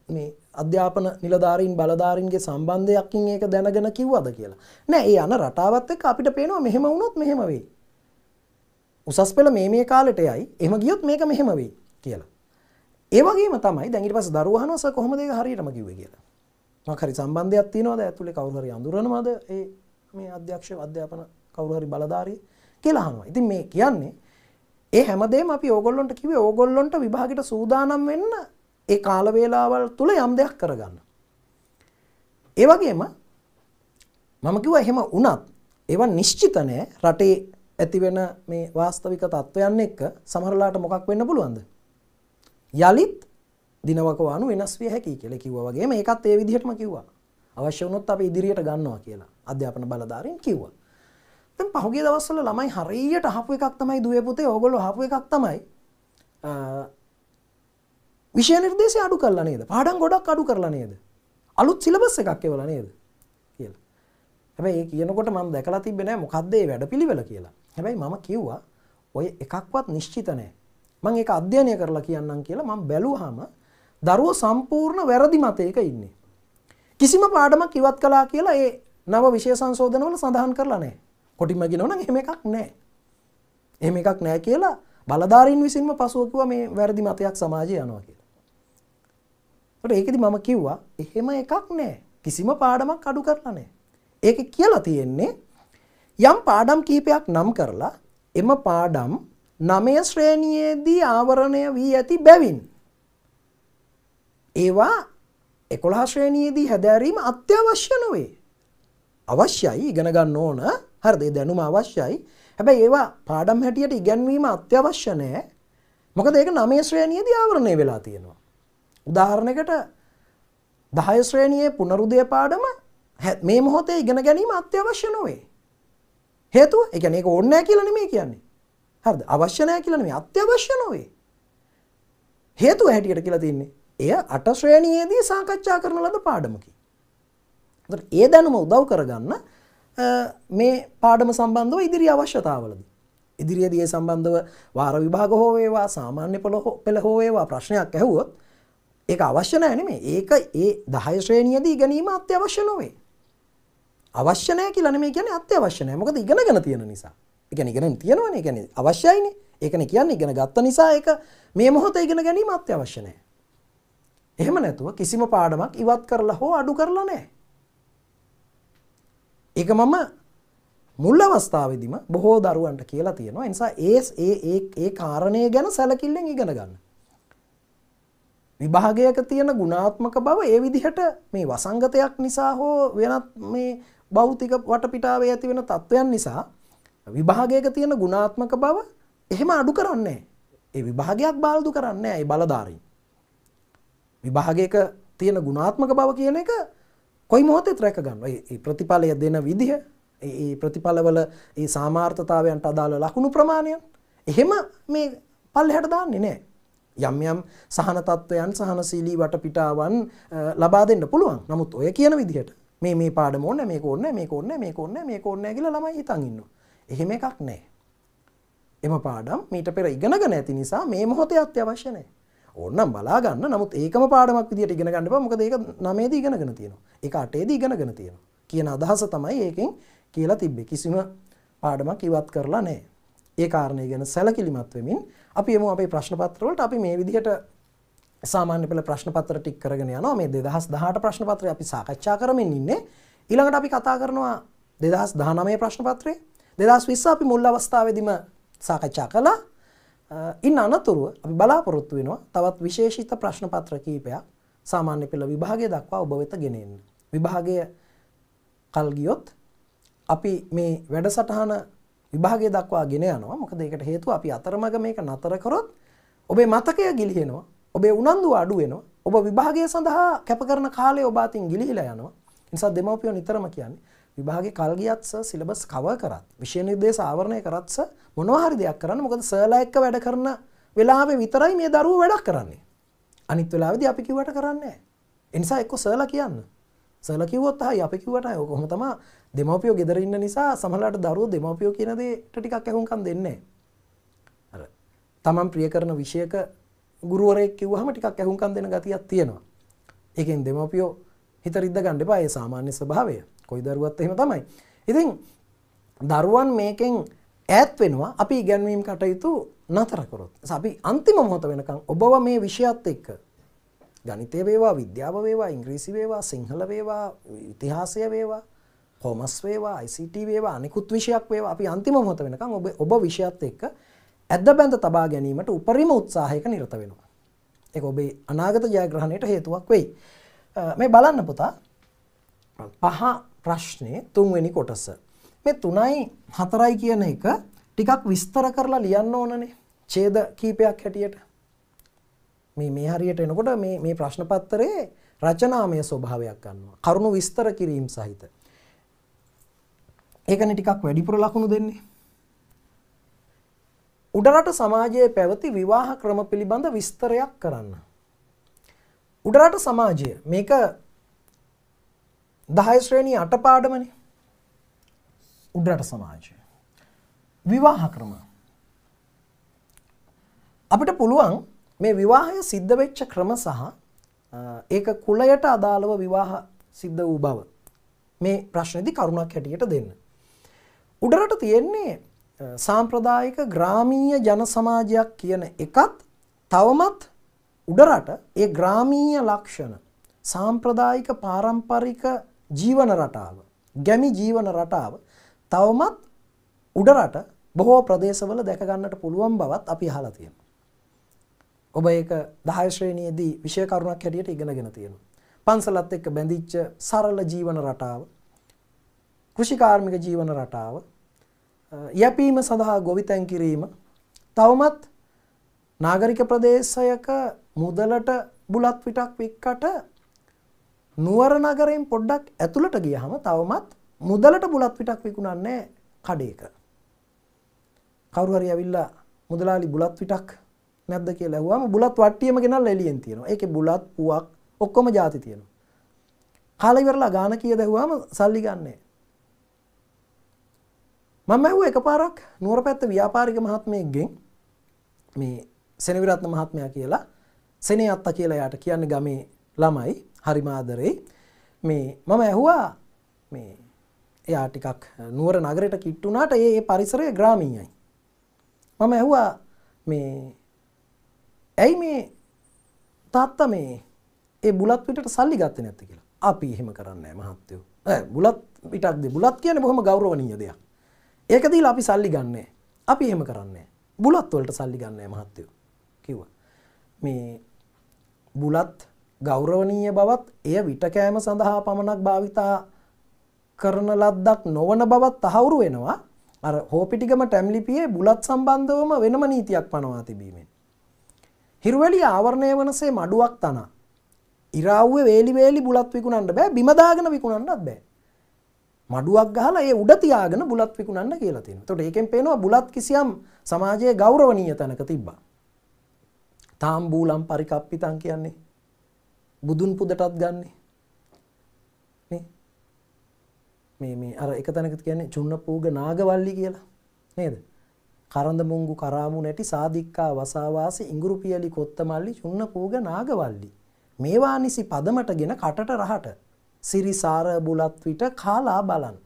මේ අධ්‍යාපන නිලධාරීන් බලධාරීන්ගේ සම්බන්ධයක්කින් ඒක දැනගෙන කිව්වද කියලා. නෑ ඒ යන රටාවත් එක්ක අපිට පේනවා මෙහෙම වුණොත් මෙහෙම වෙයි. උසස් පෙළ මේ මේ කාලෙට යයි. එහෙම ගියොත් මේක මෙහෙම වෙයි කියලා. ඒ වගේම තමයි දැන් ඊට පස්සේ දරුවෝ අහනවා සර් කොහොමද ඒක හරියටම කිව්වේ කියලා. මොකක් හරි සම්බන්ධයක් තියෙනවද ඇතුලේ කවුරු හරි අඳුරනවද ඒ මේ අධ්‍යක්ෂ අධ්‍යාපන කවුරු හරි බලධාරී කියලා අහනවා. ඉතින් මේ කියන්නේ ඒ හැමදේම අපි ඕගොල්ලොන්ට කිව්වේ ඕගොල්ලොන්ට විභාගයට සූදානම් වෙන්න ඒ කාල වේලාවල් තුල යම් දෙයක් කරගන්න. ඒ වගේම මම කිව්වා එහෙම වුණත් ඒවා නිශ්චිත නැහැ රටේ ඇතිවෙන මේ වාස්තවික තත්ත්වයන් එක්ක සමහරලාට මොකක් වෙන්න පුළුවන්ද? යලිත් දිනවකවානු වෙනස් විය හැකි කියලා කිව්වා වගේ මේකත් ඒ විදිහටම කිව්වා. අවශ්‍ය වුණොත් අපි ඉදිරියට ගන්නවා කියලා අධ්‍යාපන බලධාරීන් කිව්වා. දැන් පහුගිය දවස්වල ළමයි හරියට අහපු එකක් තමයි දුවේ පුතේ ඕගොල්ලෝ අහපු එකක් තමයි විෂය නිර්දේශය අඩු කරලා නේද? පාඩම් ගොඩක් අඩු කරලා නේද? අලුත් සිලබස් එකක් එවලා නේද? කියලා. හැබැයි ඒ කියනකොට මම දැකලා තිබ්බේ නෑ මොකද්ද ඒ වැඩපිළිවෙල කියලා. හැබැයි මම කිව්වා ඔය එකක්වත් නිශ්චිත නෑ. මම ඒක අධ්‍යයනය කරලා කියන්නම් කියලා මම බැලුවාම දරුවෝ සම්පූර්ණ වැරදි මතයක ඉන්නේ. කිසිම පාඩමක් ඉවත් කළා කියලා ඒ නව විෂය සංශෝධනවල සඳහන් කරලා නැහැ. කොටිම කියනවා නම් එහෙම එකක් නැහැ. එහෙම එකක් නැහැ කියලා බලධාරීන් විසින්ම පසුව කිව්වා මේ වැරදි මතයක් සමාජය යනවා කියලා. ඒකට ඒකෙදි මම කිව්වා එහෙම එකක් නැහැ. කිසිම පාඩමක් අඩු කරලා නැහැ. ඒක කියලා තියෙන්නේ යම් පාඩම් කිහිපයක් නම් කරලා එම පාඩම් නමය ශ්‍රේණියේදී ආවරණය වී ඇති බැවින් ඒවා එකොළහ ශ්‍රේණියේදී හැදෑරීම අත්‍යවශ්‍ය නොවේ. අවශ්‍යයි ඉගෙන ගන්න ඕන හරිද දැනුම අවශ්‍යයි. හැබැයි ඒවා පාඩම් හැටියට ඉගැන්වීම අත්‍යවශ්‍ය නැහැ. මොකද ඒක 9 ශ්‍රේණියේදී ආවරණය වෙලා තියෙනවා. උදාහරණයකට 10 ශ්‍රේණියේ පුනරුදය පාඩම මේ මොහොතේ ඉගෙන ගැනීම අත්‍යවශ්‍ය නොවේ. හේතුව ඒ කියන්නේ ඒක ඕනේ නැහැ කියලා නෙමෙයි කියන්නේ. හරිද? අවශ්‍ය නැහැ කියලා නෙමෙයි අත්‍යවශ්‍ය නොවේ. හේතුව හැටියට කියලා තින්නේ එය අට ශ්‍රේණියේදී සාකච්ඡා කරන ලද පාඩමකි. ඒ දැනුම උදව් කරගන්න මේ පාඩම සම්බන්ධව ඉදිරි අවශ්‍යතාවලදී. ඉදිරියේදී ඒ සම්බන්ධව වාර විභාග හෝ වේවා සාමාන්‍ය පෙළ හෝ වේවා ප්‍රශ්නයක් ඇහුවොත් ඒක අවශ්‍ය නැහැ නෙමෙයි. ඒක ඒ 10 ශ්‍රේණියේදී ඉගෙනීම අත්‍යවශ්‍ය නොවේ. අවශ්‍ය නැහැ කියලා නෙමෙයි කියන්නේ අත්‍යවශ්‍ය නැහැ. මොකද ඉගෙනගෙන තියෙන නිසා. ඒ කියන්නේ ඉගෙන තියෙනවනේ. ඒ කියන්නේ අවශ්‍යයිනේ. ඒකනේ කියන්නේ ඉගෙන ගත්ත නිසා ඒක මේ මොහොතේ ඉගෙන ගැනීම අත්‍යවශ්‍ය නැහැ. එහෙම නැතුව කිසිම පාඩමක් ඉවත් කරලා හෝ අඩු කරලා නැහැ. ඒක මම මුල් අවස්ථාවේදීම බොහෝ දරුවන්ට කියලා තියෙනවා. ඒ නිසා ඒ ඒ ඒ ඒ කාරණය ගැන සැලකිල්ලෙන් ඉගෙන ගන්න. විභාගයක තියෙන ගුණාත්මක බව ඒ විදිහට මේ වසංගතයක් නිසා හෝ වෙනත් මේ භෞතික වටපිටාවේ ඇති වෙන තත්ත්වයන් නිසා විභාගයක තියෙන ගුණාත්මක බව එහෙම අඩු කරන්නේ ඒ විභාගයක් බාල්දු කරන්නේ ඒ බලධාරීන්. විභාගයක තියෙන ගුණාත්මක බව කියන එක කොයි මොහොතෙත් රැක ගන්නවා. ඒ ප්‍රතිඵලය දෙන විදිහ, ඒ ප්‍රතිඵලවල ඒ සාමාර්ථතාවයන්ට අදාළ ලකුණු ප්‍රමාණයන් එහෙම මේ පල්ලෙහාට දාන්නේ නැහැ. යම් යම් සහන තත්වයන් සහනශීලී වටපිටාවන් ලබා දෙන්න පුළුවන්. නමුත් ඔය කියන විදිහට මේ මේ පාඩම ඕනේ මේක ඕනේ මේක ඕනේ මේක ඕනේ මේක ඕනේ කියලා ළමයි හිතන් ඉන්නවා. එහෙම එකක් නැහැ. එම පාඩම් මීට පෙර ඉගෙනගෙන ඇති නිසා මේ මොහොතේ අත්‍යවශ්‍ය නැහැ. ඕන්නම් බලා ගන්න නමුත් ඒකම පාඩමක් විදියට ඉගෙන ගන්න බෑ මොකද ඒක 9 දී ඉගෙනගෙන තියෙනවා. ඒක 8 දී ඉගෙනගෙන තියෙනවා. කියන අදහස තමයි ඒකෙන් කියලා තිබ්බේ. කිසිම පාඩමක් ඉවත් කරලා නැහැ. ඒ කාරණේ ගැන සැලකිලිමත් වෙමින් අපි යමු අපේ ප්‍රශ්න පත්‍ර වලට අපි මේ විදිහට සාමාන්‍ය පෙළ ප්‍රශ්න පත්‍ර ටික කරගෙන යනවා. මේ 2018 ප්‍රශ්න පත්‍රය අපි සාකච්ඡා කරමින් ඉන්නේ. ඊළඟට අපි කතා කරනවා 2019 ප්‍රශ්න පත්‍රය. 2020 අපි මුල් අවස්ථාවේදීම සාකච්ඡා කළා. ඉන් අනතුරුව අපි බලාපොරොත්තු වෙනවා තවත් විශේෂිත ප්‍රශ්න පත්‍ර කීපයක් සාමාන්‍ය පෙළ විභාගය දක්වා ඔබ වෙත ගෙනෙන්න. විභාගය කල් ගියොත් අපි මේ වැඩසටහන විභාගය දක්වා ගෙන යනවා මොකද ඒකට හේතුව අපි අතරමඟ මේක නතර කරොත් ඔබේ මතකය ගිලිහෙනවා ඔබේ උනන්දුව අඩු වෙනවා ඔබ විභාගය සඳහා කැප කරන කාලය ඔබ අතින් ගිලිහිලා යනවා නිසා දෙමව්පියෝ නිතරම කියන්නේ විභාගේ කල් ගියත් සර් සිලබස් කවර් කරත් විෂය නිර්දේශ ආවරණය කරත් සර් මොනවා හරි දෙයක් කරන්න. මොකද සර්ලා එක්ක වැඩ කරන වෙලාවේ විතරයි මේ දරුවෝ වැඩක් කරන්නේ. අනිත් වෙලාවෙදී අපි කිව්වට කරන්නේ නැහැ. ඒ නිසා එක්ක සර්ලා කියන්න. සර්ලා කිව්වොත් හයි අපි කිව්වට හයි. ඔක කොහොම තමයි දෙමව්පියෝ ගෙදර ඉන්න නිසා සමහරවිට දරුවෝ දෙමව්පියෝ කියන දේට ටිකක් ඇහුම්කන් දෙන්නේ අර තමන් ප්‍රිය කරන විෂයක ගුරුවරයෙක් කිව්වහම ටිකක් ඇහුම්කන් දෙන ගතියක් තියෙනවා. ඒකෙන් දෙමව්පියෝ හිත රිද්ද ගන්න එපා. ඒ සාමාන්‍ය ස්වභාවය. කොයි දරුවත් එහෙම තමයි. ඉතින් දරුවන් මේකෙන් ඈත් වෙනවා අපි ඉගැන්වීම් කටයුතු නතර කරොත්. අපි අන්තිම මොහොත වෙනකන් ඔබව මේ විෂයත් එක්ක ගණිතය වේවා විද්‍යාව වේවා ඉංග්‍රීසි වේවා සිංහල වේවා ඉතිහාසය වේවා කොමස් වේවා ICT වේවා අනිකුත් විෂයක් වේවා අපි අන්තිම මොහොත වෙනකන් ඔබ ඔබ විෂයත් එක්ක ඇද්ද බැඳ තබා ගැනීමට උපරිම උත්සාහයක නිරත වෙනවා. ඒක ඔබේ අනාගත ජයග්‍රහණයට හේතුවක් වෙයි. මේ බලන්න පුතා පහ ප්‍රශ්නේ තුන්වෙනි කොටස. මේ තුනයි හතරයි කියන එක ටිකක් විස්තර කරලා ලියන්න ඕනනේ. ඡේද කීපයක් හැටියට. මේ මේ හරියට එනකොට මේ මේ ප්‍රශ්න පත්‍රයේ රචනාමය ස්වභාවයක් ගන්නවා. කරුණු විස්තර කිරීම සහිත. ඒකනේ ටිකක් වැඩිපුර ලකුණු දෙන්නේ. උඩරට සමාජයේ පැවති විවාහ ක්‍රම පිළිබඳ විස්තරයක් කරන්න. උඩරට සමාජය මේක දහය ශ්‍රේණී අටපාඩමනේ උඩරට සමාජය. විවාහ ක්‍රම. අපිට පුළුවන් මේ විවාහය සිද්ධ වෙච්ච ක්‍රම සහ ඒක කුලයට අදාළව විවාහ සිද්ධ වූ බව මේ ප්‍රශ්නේදී කරුණක් හැටියට දෙන්න. උඩරට තියෙන්නේ සාම්ප්‍රදායික ග්‍රාමීය ජන සමාජයක් කියන එකත් තවමත් උඩරට ඒ ග්‍රාමීය ලක්ෂණ සාම්ප්‍රදායික පාරම්පරික ජීවන රටාව ගැමි ජීවන රටාව තවමත් උඩරට බොහෝ ප්‍රදේශවල දැක ගන්නට පුළුවන් බවත් අපි අහලා තියෙනවා. ඔබ ඒක 10 ශ්‍රේණියේදී විෂය කරුණක් හැටියට ඉගෙනගෙන තියෙනවා. පන්සලත් එක්ක බැඳිච්ච සරල ජීවන රටාව කෘෂිකාර්මික ජීවන රටාව යැපීම සඳහා ගොවිතැන් කිරීම තවමත් නාගරික ප්‍රදේශයක මුදලට බුලත් විටක් වික්කට නුවර නගරයෙන් පොඩ්ඩක් ඇතුළට ගියහම තවමත් මුදලට බුලත් විටක් විකුණන්නේ කඩේක. කවුරු හරි ඇවිල්ලා මුදලාලි බුලත් විටක් නැද්ද කියලා ඇහුවාම බුලත් වට්ටියම ගෙනල්ලා එළියෙන් තියෙනවා. ඒකේ බුලත් පුවක් ඔක්කොම ಜಾති තියෙනවා. කාලා ඉවරලා ගාන කීයද ඇහුවාම සල්ලි ගන්නෑ. මම ඇහුවා එකපාරක් නුවරපැත්ත ව්‍යාපාරික මහත්මයෙක්ගෙන් මේ සෙනවිරත්න මහත්මයා කියලා සෙනේ අත්තා කියලා යාට කියන්නේ ගමේ ළමයි හරිම ආදරේ මේ මම ඇහුවා මේ එයා ටිකක් නුවර නගරයට කිට්ටුනාට ඒ පරිසරය ග්‍රාමීයයි. මම ඇහුවා මේ ඇයි මේ තාත්තා මේ ඒ බුලත් පිටට සල්ලි ගත්තේ නැත්තේ කියලා? අපි එහෙම කරන්නේ නැහැ මහත්තයෝ. ඈ බුලත් පිටක්ද බුලත් කියන්නේ බොහොම ගෞරවනීය දෙයක්. ඒක දීලා අපි සල්ලි ගන්නෑ. අපි එහෙම කරන්නේ බුලත් වලට සල්ලි ගන්නෑ මහත්තයෝ. කිව්වා. මේ බුලත් ගෞරවනීය බවත් එය විටකෑම සඳහා පමණක් භාවිතා කරන ලද්දක් නොවන බවත් තහවුරු වෙනවා. අර හෝපිටිගම ටැම්ලිපියේ බුලත් සම්බන්ධවම වෙනම නීතියක් පනවා තිබීමෙන්. හිරුවැලි ආවරණය වනසේ මඩුවක් තනා. ඉරාව්වේ වේලි වේලි බුලත් විකුණන්න බෑ බිම දාගෙන විකුණන්නත් බෑ. මඩුවක් ගහලා ඒ උඩ තියාගෙන බුලත් විකුණන්න කියලා තියෙනවා. එතකොට ඒකෙන් පේනවා බුලත් කිසියම් සමාජයේ ගෞරවනීය තැනක තිබ්බා. තාම්බූලම් පරිකප්පිතන් කියන්නේ බුදුන් පුදටත් ගන්නෙ. නේ? මේ මේ අර එක තැනක කියන්නේ චුන්නපූග නාගවල්ලි කියලා. නේද? කරඳ මුංගු කරාමු නැටි සාදික්කා වසාවාසි ඉඟුරු පියලි කොත්තමල්ලි චුන්නපූග නාගවල්ලි. මේවා නිසි පදමටගෙන කටට රහට සිරිසාර බුලත් විට කාලා බලන්.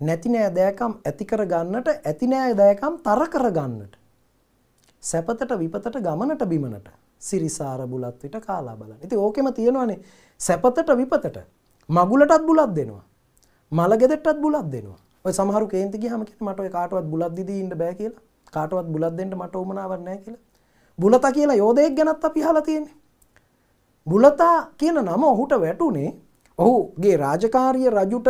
නැති නෑ දෑකම් ඇති කර ගන්නට ඇති නෑ දෑකම් තර කර ගන්නට. සැපතට විපතට ගමනට බිමනට සිරිසාර බුලත් විට කාලා බලන්. ඉති ඕකෙම තියෙනවානේ සැපතට විපතට මගුලටත් බුලත් දෙනවා. මළගෙදෙට්ටත් බුලත් දෙනවා. ඔය සමහරු කේන්ති ගියාම කියන මට ඔය කාටවත් බුලත් දීදී ඉන්න බෑ කියලා. කාටවත් බුලත් දෙන්න මට උවමනාවක් නැහැ කියලා. බුලතා කියලා යෝධයෙක් ගැනත් අපි අහලා තියෙන්නේ. බුලතා කියන නම ඔහුට වැටුනේ ඔහුගේ රාජකාරිය රජුට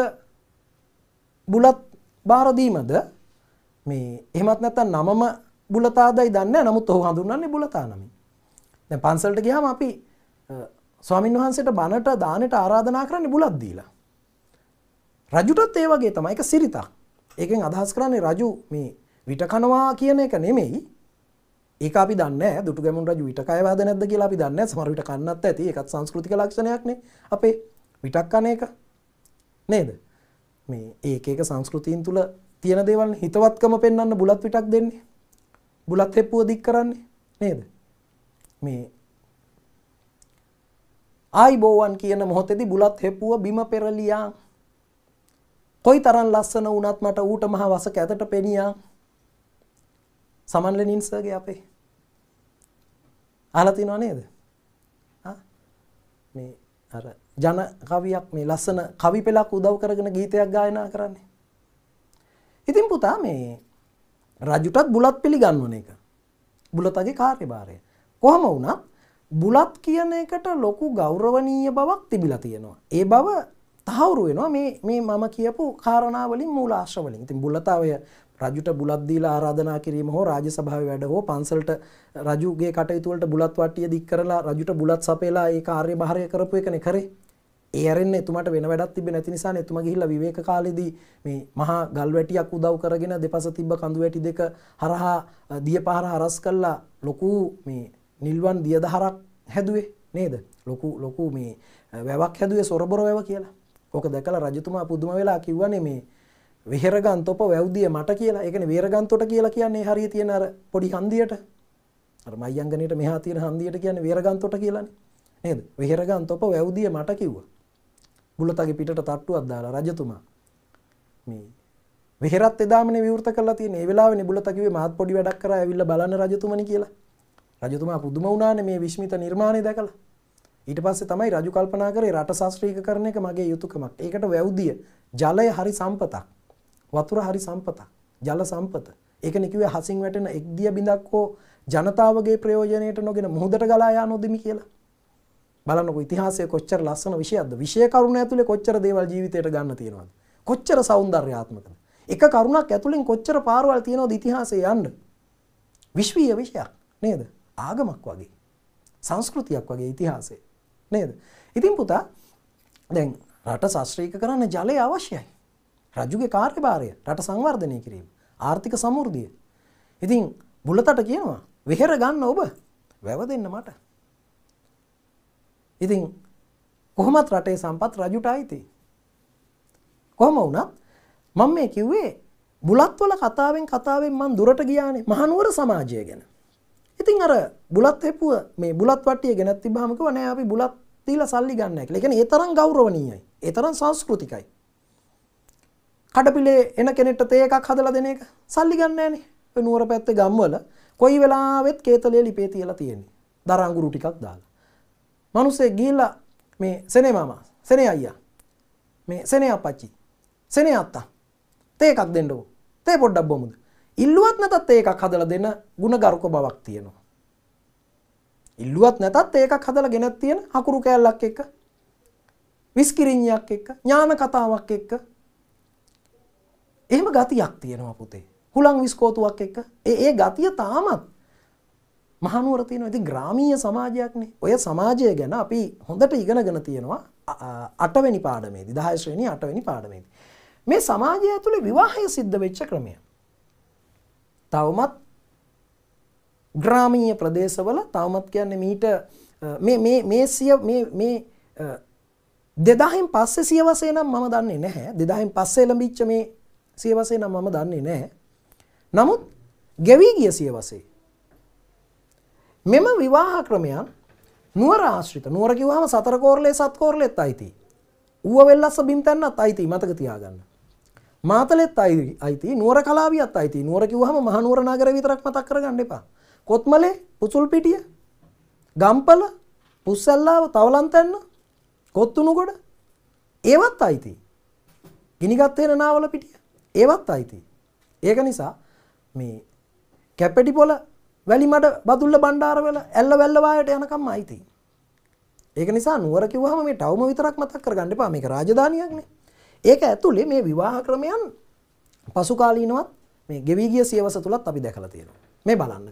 බුලත් බාරදීමද මේ එහෙමත් නැත්තම් නමම බුලතාදයි දන්නේ නමුත් ඔහු හඳුන්වන්නේ බුලතා නමින්. දැන් පන්සලට ගියාම අපි ස්වාමින් වහන්සේට බණට දානට ආරාධනා කරන්නේ බුලත් දීලා. රජුටත් ඒ වගේ තමයි ඒක සිරිතක්. ඒකෙන් අදහස් කරන්නේ රජු මේ විට කනවා කියන එක නෙමෙයි. ඒක අපි දන්නේ දුටු ගැමුණු රජු විට කය වාද නැද්ද කියලා අපි දන්නේ සමහර විට කන්නත් ඇති. ඒකත් සංස්කෘතික ලක්ෂණයක් නේ. අපේ විටක් කන එක. නේද? මේ ඒක ඒක සංස්කෘතීන් තුල තියෙන දේවල් හිතවත්කම පෙන්වන්න බුලත් විටක් දෙන්නේ. බුලත් හෙප්පුව දික් කරන්නේ නේද? මේ ආයිබෝවන් කියන මොහොතේදී බුලත් හෙප්පුව බිම පෙරලියා. කොයි තරම් ලස්සන වුණත් මට ඌට මහ වසක ඇතට පෙනියා. සමන් ලෙනින්සර්ගේ අපේ. අහලා තිනව නේද? මේ අර ජන කවියක් මේ ලස්සන කවි පෙළක් උදව් කරගෙන ගීතයක් ගායනා කරන්නේ. ඉතින් පුතා මේ රජුටත් බුලත් පිළිගන්වන එක. බුලතගේ කාර්යභාරය. කොහොම වුණත් බුලත් කියන එකට ලොකු ගෞරවනීය බවක් තිබිලා තියෙනවා. ඒ බව තහවුරු වෙනවා මේ මේ මම කියපු කාරණාවලින් මූලාශ්‍රවලින්. ඉතින් බුලතාවය රජුට බුලත් දීලා ආරාධනා කිරීම හෝ රාජ සභාවේ වැඩ හෝ පන්සලට රජුගේ කටයුතු වලට බුලත් වට්ටිය දික් කරලා රජුට බුලත් සපයලා ඒ කාර්යභාරය කරපු එකනේ කරේ. ඒ ඇරෙන්න එතුමාට වෙන වැඩක් තිබෙන්නේ නැති නිසා එතුමා ගිහිල්ලා විවේක කාලෙදී මේ මහා ගල් වැටියක් උදව් කරගෙන දෙපස තිබ්බ කඳු වැටි දෙක හරහා දියපහර හරස් කළා ලොකු මේ නිල්වන් දියදහරක් හැදුවේ නේද? ලොකු ලොකු මේ වැවක් හැදුවේ සොරබොර වැව කියලා. ඕක දැකලා රජතුමා පුදුම වෙලා කිව්වනේ මේ වෙහෙරගන්තොප වැව්දිය මට කියලා. ඒ කියන්නේ වේරගන්තොට කියලා කියන්නේ හරිය තියෙන අර පොඩි හන්දියට. අර මයංගනේට මෙහා තියෙන හන්දියට කියන්නේ වේරගන්තොට කියලානේ. නේද? වෙහෙරගන්තොප වැව්දිය මට කිව්වා. බුලතගේ පිටට තට්ටුවක් දාලා රජතුමා මේ වෙහෙරත් එදාමනේ විවෘත කරලා තියෙන. ඒ වෙලාවේනේ බුලත කිව්වේ මාත් පොඩි වැඩක් කරා ඇවිල්ලා බලන්න රජතුමනි කියලා. රජතුමා පුදුම වුණානේ මේ විශ්මිත නිර්මාණය දැකලා. ඊට පස්සේ තමයි රජු කල්පනා කරේ රට ශාස්ත්‍රීයකරණ එක මගේ යුතුයකමක්. ඒකට වැව්දිය ජලය හරි සම්පතක්. වතුර හරි සම්පතක්. ජල සම්පත. ඒකනේ කිව්වේ හසින් වැටෙන එක්දිය බිඳක් හෝ ජනතාවගේ ප්‍රයෝජනයට නොගෙන මුහුදට ගලා යා නොදෙමි කියලා. බලන්නකො ඉතිහාසයේ කොච්චර ලස්සන විෂයක්ද? විෂය කරුණ ඇතුලේ කොච්චර දේවල් ජීවිතයට ගන්න තියෙනවද? කොච්චර సౌందర్యාත්මකද? එක කරුණක් ඇතුලෙන් කොච්චර පාරවල් තියෙනවද ඉතිහාසයේ යන්න? විශ්වීය විෂයක් නේද? ආගමක් වගේ. සංස්කෘතියක් වගේ ඉතිහාසය. නේද? ඉතින් පුතා දැන් රට ශාස්ත්‍රීය කරන්න ජලය අවශ්‍යයි. රජුගේ කාර්යභාරය රට සංවර්ධනය කිරීම ආර්ථික සමෘද්ධිය. ඉතින් බුලතට කියනවා වෙහෙර ගන්න ඔබ. වැව දෙන්න මට. ඉතින් කොහොමත් රටේ සම්පත් රජුට අයිති. කොහොම වුණත් මම මේ කිව්වේ බුලත්වල කතාවෙන් කතාවෙන් මම දුරට ගියානේ මහනුවර සමාජය ගැන. ඉතින් අර බුලත් හෙපුව මේ බුලත් වට්ටිය ගෙනත් තිබ්බහම කිව්වා නෑ අපි බුලත් දීලා සල්ලි ගන්න නැහැ කියලා. ඒ කියන්නේ ඒ තරම් ගෞරවණීයයි. ඒ තරම් සංස්කෘතිකයි. කඩපිලේ එන කෙනෙක්ට තේ එකක් හදලා දෙන එක සල්ලි ගන්න නෑනේ. ඔය නුවර පැත්තේ ගම්වල කොයි වෙලාවෙත් කේතලේ ලිපේ තියලා තියෙන්නේ. දරංගුරු ටිකක් දාලා. මනුස්සේ ගිහිල්ලා මේ සෙනේ මාමා සෙනේ අයියා මේ සෙනේ අපච්චි සෙනේ අත්තා තේ එකක් දෙන්නකෝ තේ පොඩ්ඩක් බොමුද ඉල්ලුවත් නැතත් තේ එකක් හදලා දෙන ಗುಣගරුක බවක් තියෙනවා ඉල්ලුවත් නැතත් තේ එකක් හදලා ගෙනත් තියෙන හකුරු කෑල්ලක් එක්ක විස්කිරිඤ්ඤයක් එක්ක ඥාන කතාවක් එක්ක එහෙම ගතියක් තියෙනවා පුතේ හුලං විස්කෝතුවක් එක්ක ඒ ඒ ගතිය තාමත් මහනුවර තියෙනවා. ඉතින් ග්‍රාමීය සමාජයක්නේ. ඔය සමාජය ගැන අපි හොඳට ඉගෙනගෙන තියෙනවා 8 වෙනි පාඩමේදී 10 ශ්‍රේණිය 8 වෙනි පාඩමේදී. මේ සමාජය ඇතුලේ විවාහය සිද්ධ වෙච්ච ක්‍රමය. තවමත් ග්‍රාමීය ප්‍රදේශවල තවමත් කියන්නේ මීට මේ මේ මේ සිය මේ මේ 2000න් පස්සේ සියවසේ නම් මම දන්නේ නැහැ. 2000න් පස්සේ ලැබිච්ච මේ සියවසේ නම් මම දන්නේ නැහැ. නමුත් ගෙවි ගිය සියවසේ මෙම විවාහ ක්‍රමයන් නුවර ආශ්‍රිත නුවර කිව්වහම සතර කෝරළේ සත් කෝරළෙත් අයිති. ඌව වෙල්ලස්ස බිම් තැන්නත් අයිති මතක තියාගන්න. මාතලෙත් අයිති නුවර කලාවියත් අයිති නුවර කිව්වහම මහ නුවර නගර විතරක් මතක් කරගන්න එපා. කොත්මලේ පුසුල් පිටිය ගම්පල පුස්සල්ලාව තවලන්තැන්න කොත්තුනුගොඩ ඒවත් අයිති. ගිනිගත්තේන නාවල පිටිය ඒවත් අයිති. ඒක නිසා මේ කැප්පෙටි පොල වැලිමඩ බදුල්ල බණ්ඩාරවල ඇල්ල වැල්ලවායට යනකම් අයිති. ඒක නිසා නුවර කිව්වහම මේ ටවුම විතරක් මතක් කරගන්න එපා මේක රාජධානියක්නේ. ඒක ඇතුළේ මේ විවාහ ක්‍රමයන් පසුකාලීනවත් මේ ගෙවීගිය සියවස තුළත් අපි දැකලා තියෙනවා. මේ බලන්න.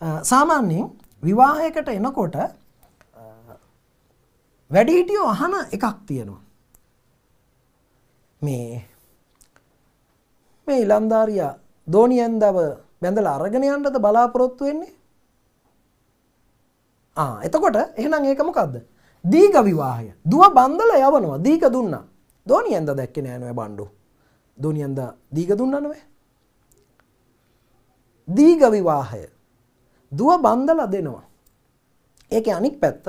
අ, සාමාන්‍යයෙන් විවාහයකට එනකොට අ, වැඩිහිටියෝ අහන එකක් තියෙනවා. මේ මේ ඉලන්දාරියා දෝනියන්දව බැඳලා අරගෙන යන්නද බලාපොරොත්තු වෙන්නේ? ආ එතකොට එහෙනම් ඒක මොකද්ද? දීඝ විවාහය. දුව බන්දලා යවනවා. දීඝ දුන්නා. දෝනියන්ද දැක්කේ නෑ නෝ බණ්ඩු. දෝනියන්ද දීඝ දුන්නා නෝ. දීඝ විවාහය. දුව බන්දලා දෙනවා. ඒකේ අනික් පැත්ත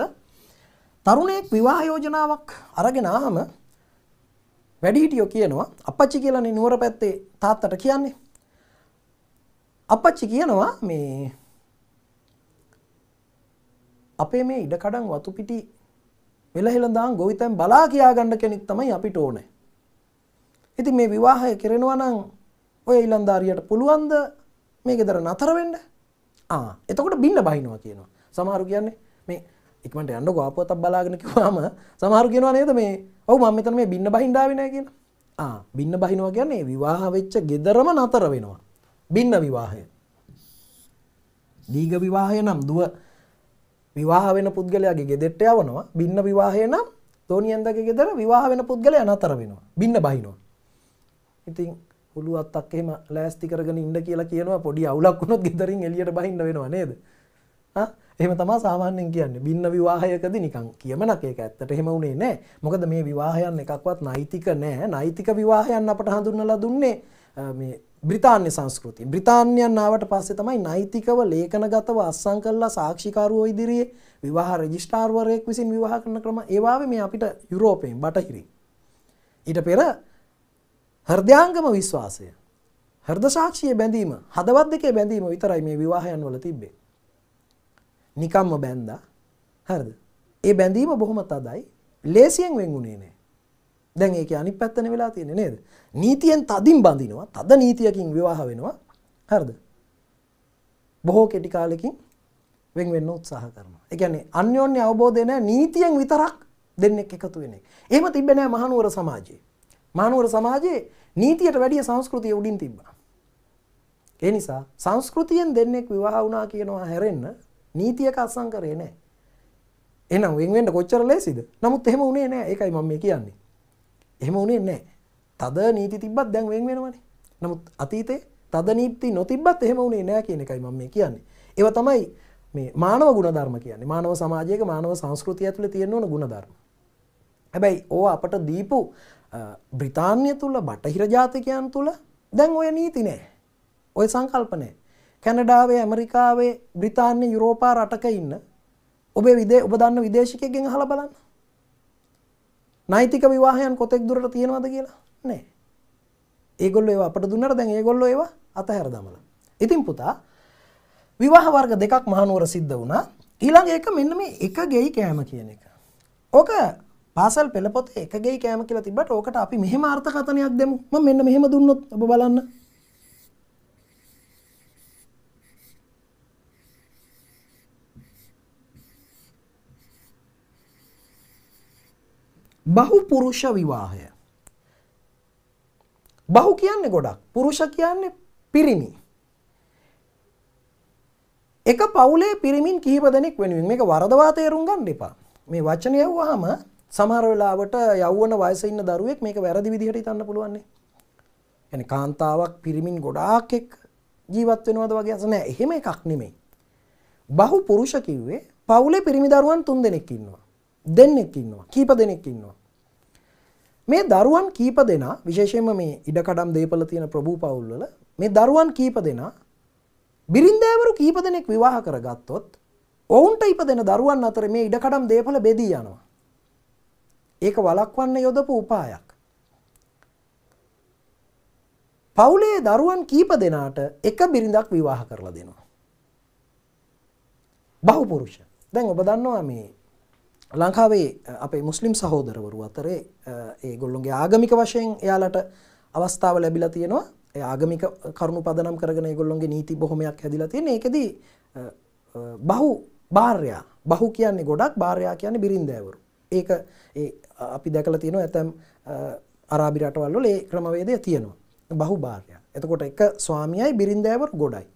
තරුණයෙක් විවාහ යෝජනාවක් අරගෙන ආම වැඩිහිටියෝ කියනවා අපච්චි කියලානේ නුවර පැත්තේ තාත්තට කියන්නේ. අපච්චි කියනවා මේ අපේ මේ ඉඩකඩම් වතු පිටි වෙලහෙළඳාම් ගොවිතැන් බලා කියා ගන්න කෙනෙක් තමයි අපිට ඕනේ. ඉතින් මේ විවාහය කරනවා නම් ඔය ඊලන්දාරියට පුළුවන්ද මේ ගෙදර නතර වෙන්න? ආ එතකොට බින්න බහිනවා කියනවා. සමහරු කියන්නේ මේ ඉක්මනට යන්නකෝ ආපුවතක් බලාගෙන කිව්වම සමහරු කියනවා නේද මේ ඔව් මම මෙතන මේ බින්න බහින්න ආවේ නැහැ කියලා. ආ බින්න බහිනවා කියන්නේ විවාහ වෙච්ච ගෙදරම නතර වෙනවා. බින්න විවාහය. දීඝ විවාහය නම් දුව විවාහ වෙන පුද්ගලයාගේ ගෙදෙට්ට යවනවා. බින්න විවාහය නම් තෝනියන්දගේ ගෙදර විවාහ වෙන පුද්ගලයා නතර වෙනවා. බින්න බහිනවා. ඉතින් හුළු අත්තක් එහෙම ලෑස්ති කරගෙන ඉන්න කියලා කියනවා. පොඩි අවුලක් වුණොත් ගෙදරින් එළියට බහින්න වෙනවා නේද? ආ? එහෙම තමයි සාමාන්‍යයෙන් කියන්නේ. බින්න විවාහයකදී නිකන් කියමනක් ඒක ඇත්තට එහෙම උනේ නැහැ මොකද මේ විවාහයන් එකක්වත් නෛතික නැහැ නෛතික විවාහයන් අපට හඳුන්වලා දුන්නේ මේ බ්‍රිතාන්‍ය සංස්කෘතිය. බ්‍රිතාන්‍යයන් ආවට පස්සේ තමයි නෛතිකව ලේඛනගතව අත්සන් කළා සාක්ෂිකරුවෝ ඉදිරියේ විවාහ රෙජිස්ට්‍රාර්වරයෙක් විසින් විවාහ කරන ක්‍රම ඒවාවේ මේ අපිට යුරෝපයෙන් බටහිරින්. ඊට පෙර හෘදයාංගම විශ්වාසය. හෘද සාක්ෂියේ බැඳීම, හදවත් දෙකේ බැඳීම විතරයි මේ විවාහයන් වල තිබ්බේ. නිකම්ම බැඳා. හරිද? ඒ බැඳීම බොහොම තදයි. ලේසියෙන් වෙන් වුණේ නෑ. දැන් ඒක අනිත් පැත්තනේ වෙලා තියෙන්නේ නේද? නීතියෙන් තදින් බඳිනවා. තද නීතියකින් විවාහ වෙනවා. හරිද? බොහෝ කෙටි කාලෙකින් වෙන් වෙන්න උත්සාහ කරනවා. ඒ කියන්නේ අන්‍යෝන්‍ය අවබෝධය නැහැ නීතියෙන් විතරක් දෙන්නෙක් එකතු වෙන එක. එහෙම තිබ්බේ නැහැ මහනුවර සමාජයේ. මහනුවර සමාජයේ නීතියට වැඩිය සංස්කෘතිය උඩින් තිබ්බා. ඒ නිසා සංස්කෘතියෙන් දෙන්නෙක් විවාහ වුණා කියනවා හැරෙන්න නීතියක අත්සන් කරේ නැහැ. එහෙනම් වෙන් වෙන්න කොච්චර ලේසිද? නමුත් එහෙම උනේ නැහැ. ඒකයි මම මේ කියන්නේ. එහෙම උනේ නැහැ. තද නීති තිබ්බත් දැන් වෙන් වෙනවනේ. නමුත් අතීතේ තද නීති නොතිබ්බත් එහෙම උනේ නැහැ කියන එකයි මම මේ කියන්නේ. ඒවා තමයි මේ මානව ගුණධර්ම කියන්නේ. මානව සමාජයක මානව සංස්කෘතිය ඇතුලේ තියෙන ඕන ගුණධර්ම. හැබැයි ඕවා අපට දීපු බ්‍රිතාන්‍ය තුල බටහිර ජාතිකයන් තුල දැන් ඔය නීති නැහැ. ඔය සංකල්ප නැහැ. කැනඩාවේ ඇමරිකාවේ බ්‍රිතාන්‍ය යුරෝපා රටක ඉන්න ඔබේ විදේ ඔබ දන්න විදේශිකයෙක්ගෙන් අහලා බලන්න. නෛතික විවාහයන් කොතෙක් දුරට තියෙනවද කියලා නෑ. ඒගොල්ලෝ ඒවා අපට දුන්නට දැන් ඒගොල්ලෝ ඒවා අතහැර දමලා. ඉතින් පුතා විවාහ වර්ග දෙකක් මහනුවර සිද්ධ වුණා. ඊළඟ එක මෙන්න මේ එක ගෙයි කෑම කියන එක. ඕක පාසල් පෙළ පොතේ එක ගෙයි කෑම කියලා තිබ්බට ඕකට අපි මෙහෙම අර්ථකථනයක් දෙමු. මම මෙන්න මෙහෙම දුන්නොත් ඔබ බලන්න. බහු පුරුෂ විවාහය. බහු කියන්නේ ගොඩක් පුරුෂ කියන්නේ පිරිමි. එක පවුලේ පිරිමින් කිහිප දෙනෙක් වෙනුවෙන් මේක වරදවා තේරුම් ගන්න එපා. මේ වචනය යවුවාම සමහර වෙලාවට යෞවන වයසේ ඉන්න දරුවෙක් මේක වැරදි විදිහට හිතන්න පුළුවන් නේ. يعني කාන්තාවක් පිරිමින් ගොඩාක් එක්ක ජීවත් වෙනවද වගේ අස නෑ. එහෙම එකක් නෙමෙයි. බහු පුරුෂ කිව්වේ පවුලේ පිරිමි දරුවන් තුන් දෙනෙක් ඉන්නවා. දෙන්නෙක් ඉන්නවා. කීප දෙනෙක් ඉන්නවා. මේ දරුවන් කීප දෙනා විශේෂයෙන්ම මේ ඉඩකඩම් දීපල තියෙන ප්‍රභූ පවුල්වල මේ දරුවන් කීප දෙනා බිරින්දෑවරු කීප දෙනෙක් විවාහ කරගත්තොත් ඔවුන්ට ඉපදෙන දරුවන් අතර මේ ඉඩකඩම් දේපල බෙදී යනවා. ඒක වළක්වන්න යොදපු උපායක්. පවුලේ දරුවන් කීප දෙනාට එක බිරිඳක් විවාහ කරලා දෙනවා. බහුපුරුෂ. දැන් ඔබ දන්නවා මේ ලංකාවේ අපේ මුස්ලිම් සහෝදරවරු අතරේ ඒ ගොල්ලොන්ගේ ආගමික වශයෙන් එයාලට අවස්ථාව ලැබිලා තියෙනවා ඒ ආගමික කරුණු පදනම් කරගෙන ඒගොල්ලොන්ගේ නීති බොහොමයක් හැදිලා තියෙන ඒකෙදී බහු භාර්යා බහු කියන්නේ ගොඩක් භාර්යා කියන්නේ බිරින්දෑවරු ඒක ඒ අපි දැකලා තියෙනවා ඇතම් අරාබි රටවල් වල ඒ ක්‍රමවේදය තියෙනවා. බහු භාර්ය. එතකොට එක ස්වාමියයි බිරින්දෑවරු ගොඩයි.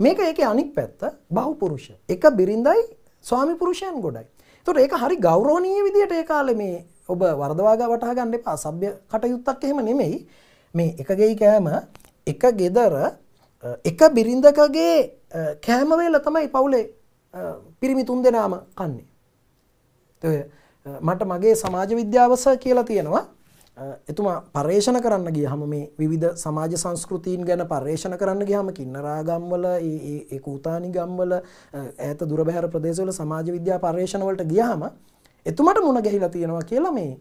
මේක ඒකේ අනික් පැත්ත බහු පුරුෂ. එක බිරින්දයි ස්වාමි පුරුෂයන් ගොඩයි. එතකොට ඒක හරි ගෞරවනීය විදියට ඒ කාලේ මේ ඔබ වරදවාගා වටහා ගන්න එපා. සભ્ય කටයුත්තක් එහෙම නෙමෙයි. මේ එකගෙයි කෑම එක ගෙදර එක බිරිඳකගේ කෑම වේල තමයි පවුලේ පිරිමි තුන් දෙනාම කන්නේ. මට මගේ සමාජ විද්‍යාවස කියලා තියෙනවා එතුමා පර්යේෂණ කරන්න ගියහම මේ විවිධ සමාජ සංස්කෘතීන් ගැන පර්යේෂණ කරන්න ගියහම කින්නරා ගම්වල ඒ කූතානි ගම්වල ඈත දුර බැහැර ප්‍රදේශවල සමාජ විද්‍යා පර්යේෂණ වලට ගියහම එතුමට මුණ ගැහිලා තියෙනවා කියලා මේ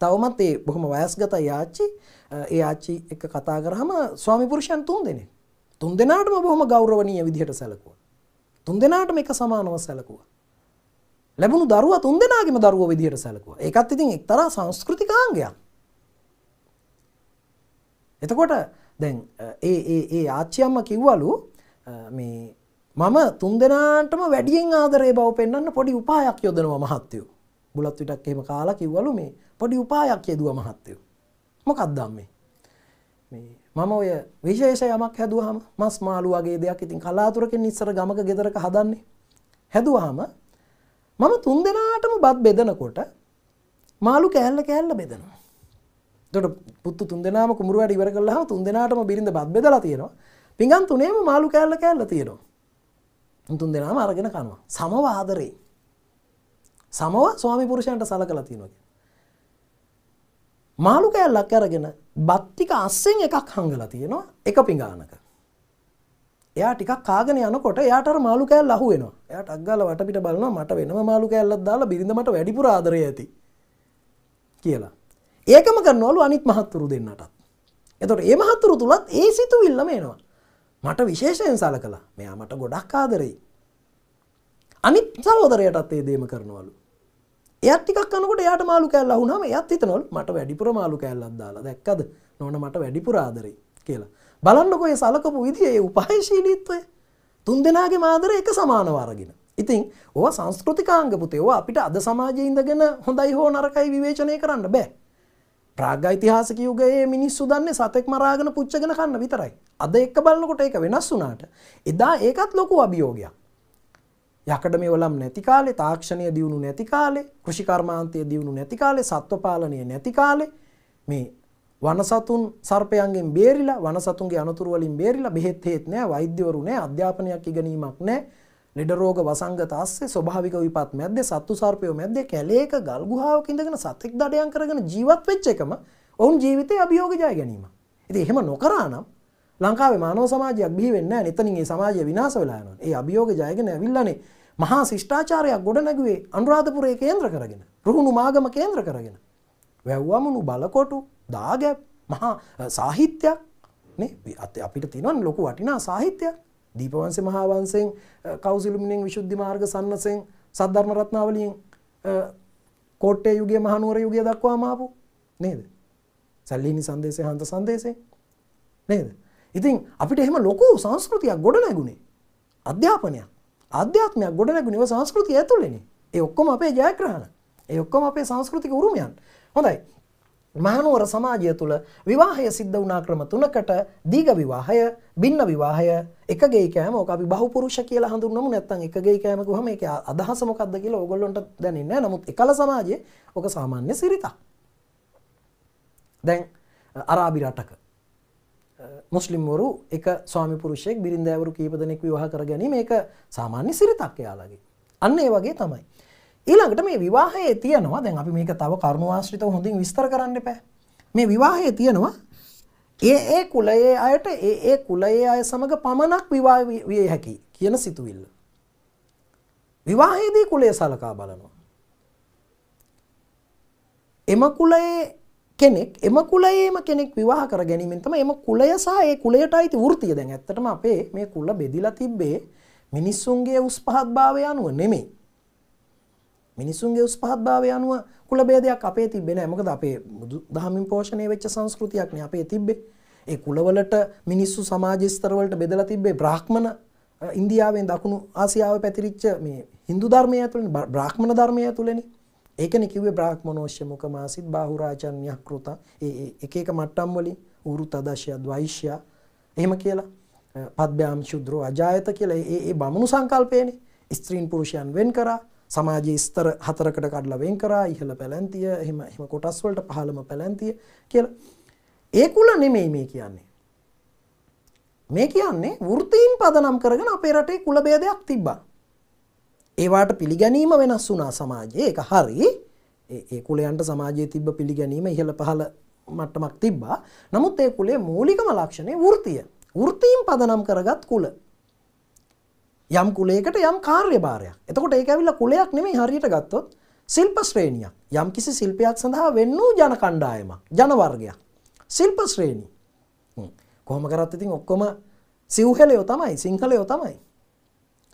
තවමත් ඒ බොහොම වයස්ගත යාච්චි ඒ ආච්චි එක කතා කරාම ස්වාමි පුරුෂයන් තුන් දෙනෙක්. තුන් දෙනාටම බොහොම ගෞරවනීය විදිහට සැලකුවා. තුන් දෙනාටම එක සමානව සැලකුවා. ලැබුණු දරුවා තුන් දෙනාගේම දරුවෝ විදිහට සැලකුවා. ඒකත් ඉතින් එක්තරා සංස්කෘතිකාංගයක්. එතකොට දැන් ඒ ඒ ඒ ආච්චි අම්මා කිව්වලු මේ මම තුන් දෙනාටම වැඩියෙන් ආදරේ බව පෙන්වන්න පොඩි උපායක් යොදනවා මහත්තයෝ. බුලත් විටක් එහෙම කාලා කිව්වලු මේ පොඩි උපායක් යෙදුවා මහත්තයෝ. මොකක්ද මේ? මේ මම ඔය විශේෂ යමක් හැදුවාම මස් මාළු වගේ දෙයක් ඉතින් කලාතුරකින් ඉස්සර ගමක ගෙදරක හදන්නේ. හැදුවාම මම තුන් දෙනාටම බත් බෙදනකොට මාළු කෑල්ල කෑල්ල බෙදනවා. එතකොට පුත්තු තුන් දෙනාම කුඹුරු වැඩ ඉවර කළාම තුන් දෙනාටම බිරිඳ බත් බෙදලා තියෙනවා. පිඟන් තුනේම මාළු කෑල්ල කෑල්ල තියෙනවා. තුන් දෙනාම අරගෙන කනවා. සමව ආදරේ. සමව ස්වාමි පුරුෂයන්ට සලකලා තියෙනවා. මාළු කෑල්ලක් අරගෙන බත් ටික අස්සෙන් එකක් හංගලා තියෙනවා එක පිඟානක. එයා ටිකක් කාගෙන යනකොට එයාට අර මාළු කෑල්ල අහු වෙනවා. එයාට අග්ගාල වටපිට බලනවා මට වෙනම මාළු කෑල්ලක් දාලා බිරිඳ මට වැඩිපුර ආදරය ඇති කියලා. ඒකම කරනවලු අනිත් මහත්තුරු දෙන්නටත්. එතකොට ඒ මහත්තුරු තුලත් ඒ සිතුවිල්ලම එනවා. මට විශේෂයෙන් සලකලා මෙයා මට ගොඩක් ආදරෙයි. අනිත් සහෝදරයටත් ඒ දේම කරනවලු. එයත් ටිකක් කනකොට එයාට මාළු කෑල්ල අහුනම එයත් හිතනවලු මට වැඩිපුර මාළු කෑල්ලක් දාලා දැක්කද නෝන මට වැඩිපුර ආදරෙයි කියලා. බලන්නකො ඒ සලකපු විදිහ ඒ උපහායශීලීත්වය තුන් දෙනාගේ ආදරය එක සමානව අරගෙන. ඉතින් ඕවා සංස්කෘතිකාංග පුතේ ඕවා අපිට අද සමාජයේ ඉඳගෙන හොඳයි හෝ නරකයි විවේචනය කරන්න බෑ. ප්‍රාග්යිතිහාසක යුගයේ මිනිස්සු දන්නේ සතෙක් මරාගෙන පුච්චගෙන කන්න විතරයි. අද එක්ක බලනකොට ඒක වෙනස් වුණාට එදා ඒකත් ලොකු අභියෝගයක්. යකඩ මේ වලම් නැති කාලේ තාක්ෂණය දියුණු නැති කාලේ කෘෂිකර්මාන්තය දියුණු නැති කාලේ සත්ව පාලනය නැති කාලේ මේ වනසතුන් සර්පයන්ගෙන් බේරිලා වනසතුන්ගේ අනතුරු වලින් බේරිලා බෙහෙත් හේත් නැහැ වෛද්‍යවරු නැහැ අධ්‍යාපනයක් ඉගෙනීමක් නැහැ ලෙඩ රෝග වසංගත ASCII ස්වභාවික විපත් මැද්දේ සත්තු සර්පයෝ මැද්දේ කැලේක ගල් ගුහාවක ඉඳගෙන සතෙක් දඩයන් කරගෙන ජීවත් වෙච්ච එකම ඔවුන් ජීවිතේ අභියෝග ජය ගැනීම. ඉතින් එහෙම නොකරා නම් ලංකාවේ මානව සමාජයක් බිහි වෙන්නේ නැහැ. එතනින් ඒ සමාජය විනාශ වෙලා යනවා. ඒ අභියෝග ජයගෙන ඇවිල්ලානේ මහා ශිෂ්ටාචාරයක් ගොඩනැගුවේ අනුරාධපුරයේ කේන්ද්‍ර කරගෙන. රුහුණු මාගම කේන්ද්‍ර කරගෙන. වැව්වමුණු බලකොටු දාගැප් මහා සාහිත්‍යයක් නේ අපිට තියෙනවා ලොකු වටිනා සාහිත්‍යයක් දීපවංශ මහාවංශයෙන් කෞසිලුමිනෙන් විශුද්ධි මාර්ග සන්නසෙන් සද්ධර්ම රත්නාවලියෙන් කෝට්ටේ යුගයේ මහනුවර යුගය දක්වාම ආපු නේද? සැල්ලිහිණි සංදේශය හන්ත සංදේශය නේද? ඉතින් අපිට එහෙම ලොකු සංස්කෘතියක් ගොඩ නැගුණේ. අධ්‍යාපනයක්. ආධ්‍යාත්මයක් ගොඩ නැගුණේ ඔය සංස්කෘතිය ඇතුළේනේ. ඒ ඔක්කොම අපේ ජයග්‍රහණ. ඒ ඔක්කොම අපේ සංස්කෘතික උරුමයන්. හොඳයි. මහනුවර සමාජය තුළ විවාහය සිද්ධ වුණා ක්‍රම තුනකට දීඝ විවාහය, බින්න විවාහය, එකගෙයි කෑම ඕක අපි බහුපුරුෂ කියලා හඳුන්වමු නැත්නම් එකගෙයි කෑම කිව්වම ඒකේ අදහස මොකක්ද කියලා ඕගොල්ලන්ට දැනෙන්නේ නැහැ. නමුත් එකල සමාජයේ ඕක සාමාන්‍ය සිරිතක්. දැන් අරාබි රටක මුස්ලිම්වරු එක ස්වාමි පුරුෂයෙක් බිරින්දෑවරු කීප දෙනෙක් විවාහ කර ගැනීම ඒක සාමාන්‍ය සිරිතක් එයාලගේ. අන්න ඒ වගේ තමයි. ඊළඟට මේ විවාහයේ තියෙනවා දැන් අපි මේක තව කර්මවාශ්‍රිතව හොඳින් විස්තර කරන්න එපා. මේ විවාහයේ තියෙනවා ඒ ඒ කුලයේ අයට ඒ ඒ කුලයේ අය සමග පමණක් විවාහ විය හැකි කියන සිතුවිල්ල. විවාහයේදී කුලය සලකා බලනවා. එම කුලයේ කෙනෙක් එම කුලයේම කෙනෙක් විවාහ කර ගැනීමෙන් තමයි එම කුලය සහ ඒ කුලයට අයිති වෘත්තිය දැන් ඇත්තටම අපේ මේ කුල බෙදිලා තිබ්බේ මිනිස්සුන්ගේ උස් පහත් භාවය අනුව නෙමෙයි. මිනිසුන්ගේ උස් පහත්භාවය අනුව කුල බේදයක් අපේ තිබෙන්නේ නැහැ. මොකද අපේ බුදු දහමින් පෝෂණය වෙච්ච සංස්කෘතියක් නේ අපේ තිබ්බේ. ඒ කුලවලට මිනිස්සු සමාජ ස්තරවලට බෙදලා තිබ්බේ බ්‍රාහ්මණ ඉන්දියාවෙන් දකුණු ආසියාව පැතිරිච්ච මේ Hindu ධර්මය ඇතුළේ බ්‍රාහ්මණ ධර්මය ඇතුළේනේ. ඒකන කිවේ බ්‍රාහ්මනෝෂ්‍ය මුක මාසිත් බාහුරාචන්යක් කෘත එක එක මට්ටම් වලින් උරු තදශය දවයිශ්‍ය එහෙම කියලා පද්භ්‍යාම් ශුද්‍රෝ අජායත කියලා ඒ බමුණු සංකල්පයනේ ස්ත්‍රීන් පුරුෂයන් වෙන් කරා සමාජයේ ස්තර හතරකට කඩලා වෙන් කරා ඉහළ පැලැන්තිය එහෙම එහෙම කොටස් වලට පහළම පැලැන්තිය කියලා. ඒ කුල නෙමෙයි මේ කියන්නේ. මේ කියන්නේ වෘත්තීන් පදනම් කරගෙන අපේ රටේ කුල ભેදයක් තිබ්බා. ඒවාට පිළිගැනීම වෙනස් වුණා සමාජයේ. ඒක හරි. ඒ කුලයන්ට සමාජයේ තිබ්බ පිළිගැනීම ඉහළ පහළ මට්ටමක් තිබ්බා. නමුත් ඒ කුලේ මූලිකම ලක්ෂණය වෘතිය වෘත්තීන් පදනම් කරගත් කුල. යම් කුලයකට යම් කාර්යභාරයක් එතකොට ඒක ඇවිල්ලා කුලයක් නෙමෙයි හරියට ගත්තොත් ශිල්ප ශ්‍රේණියක් යම් කිසි ශිල්පයක් සඳහා වෙන් වූ ජන කණ්ඩායමක් ජන වර්ගයක් ශිල්ප ශ්‍රේණි කොහොම කරත් ඉතින් ඔක්කොම සිව්හෙලයෝ තමයි සිංහලයෝ තමයි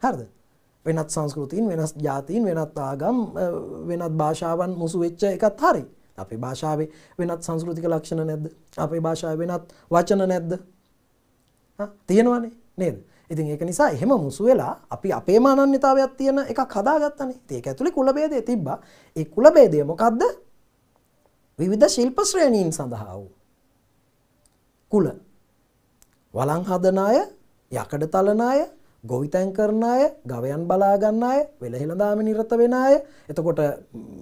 හරිද වෙනත් සංස්කෘතින් වෙනස් ජාතීන් වෙනත් ආගම් වෙනත් භාෂාවන් මුසු වෙච්ච එකත් හරි. අපේ භාෂාවේ වෙනත් සංස්කෘතික ලක්ෂණ නැද්ද? අපේ භාෂාවේ වෙනත් වචන නැද්ද? තියෙනවනේ නේද? ඉතින් ඒක නිසා එහෙම මුසු වෙලා අපි අපේම අනන්‍යතාවයක් තියෙන එකක් හදාගත්තනේ. ඉතින් ඒක ඇතුලේ කුල ભેදය තිබ්බා. ඒ කුල ભેදය මොකද්ද? විවිධ ශිල්ප ශ්‍රේණීන් සඳහා වූ කුල. වළං හදන අය, යකඩ තලන අය, ගොවිතැන් කරන අය ගවයන් බලාගන්න අය වෙළහෙළදාම නිරත වෙන අය එතකොට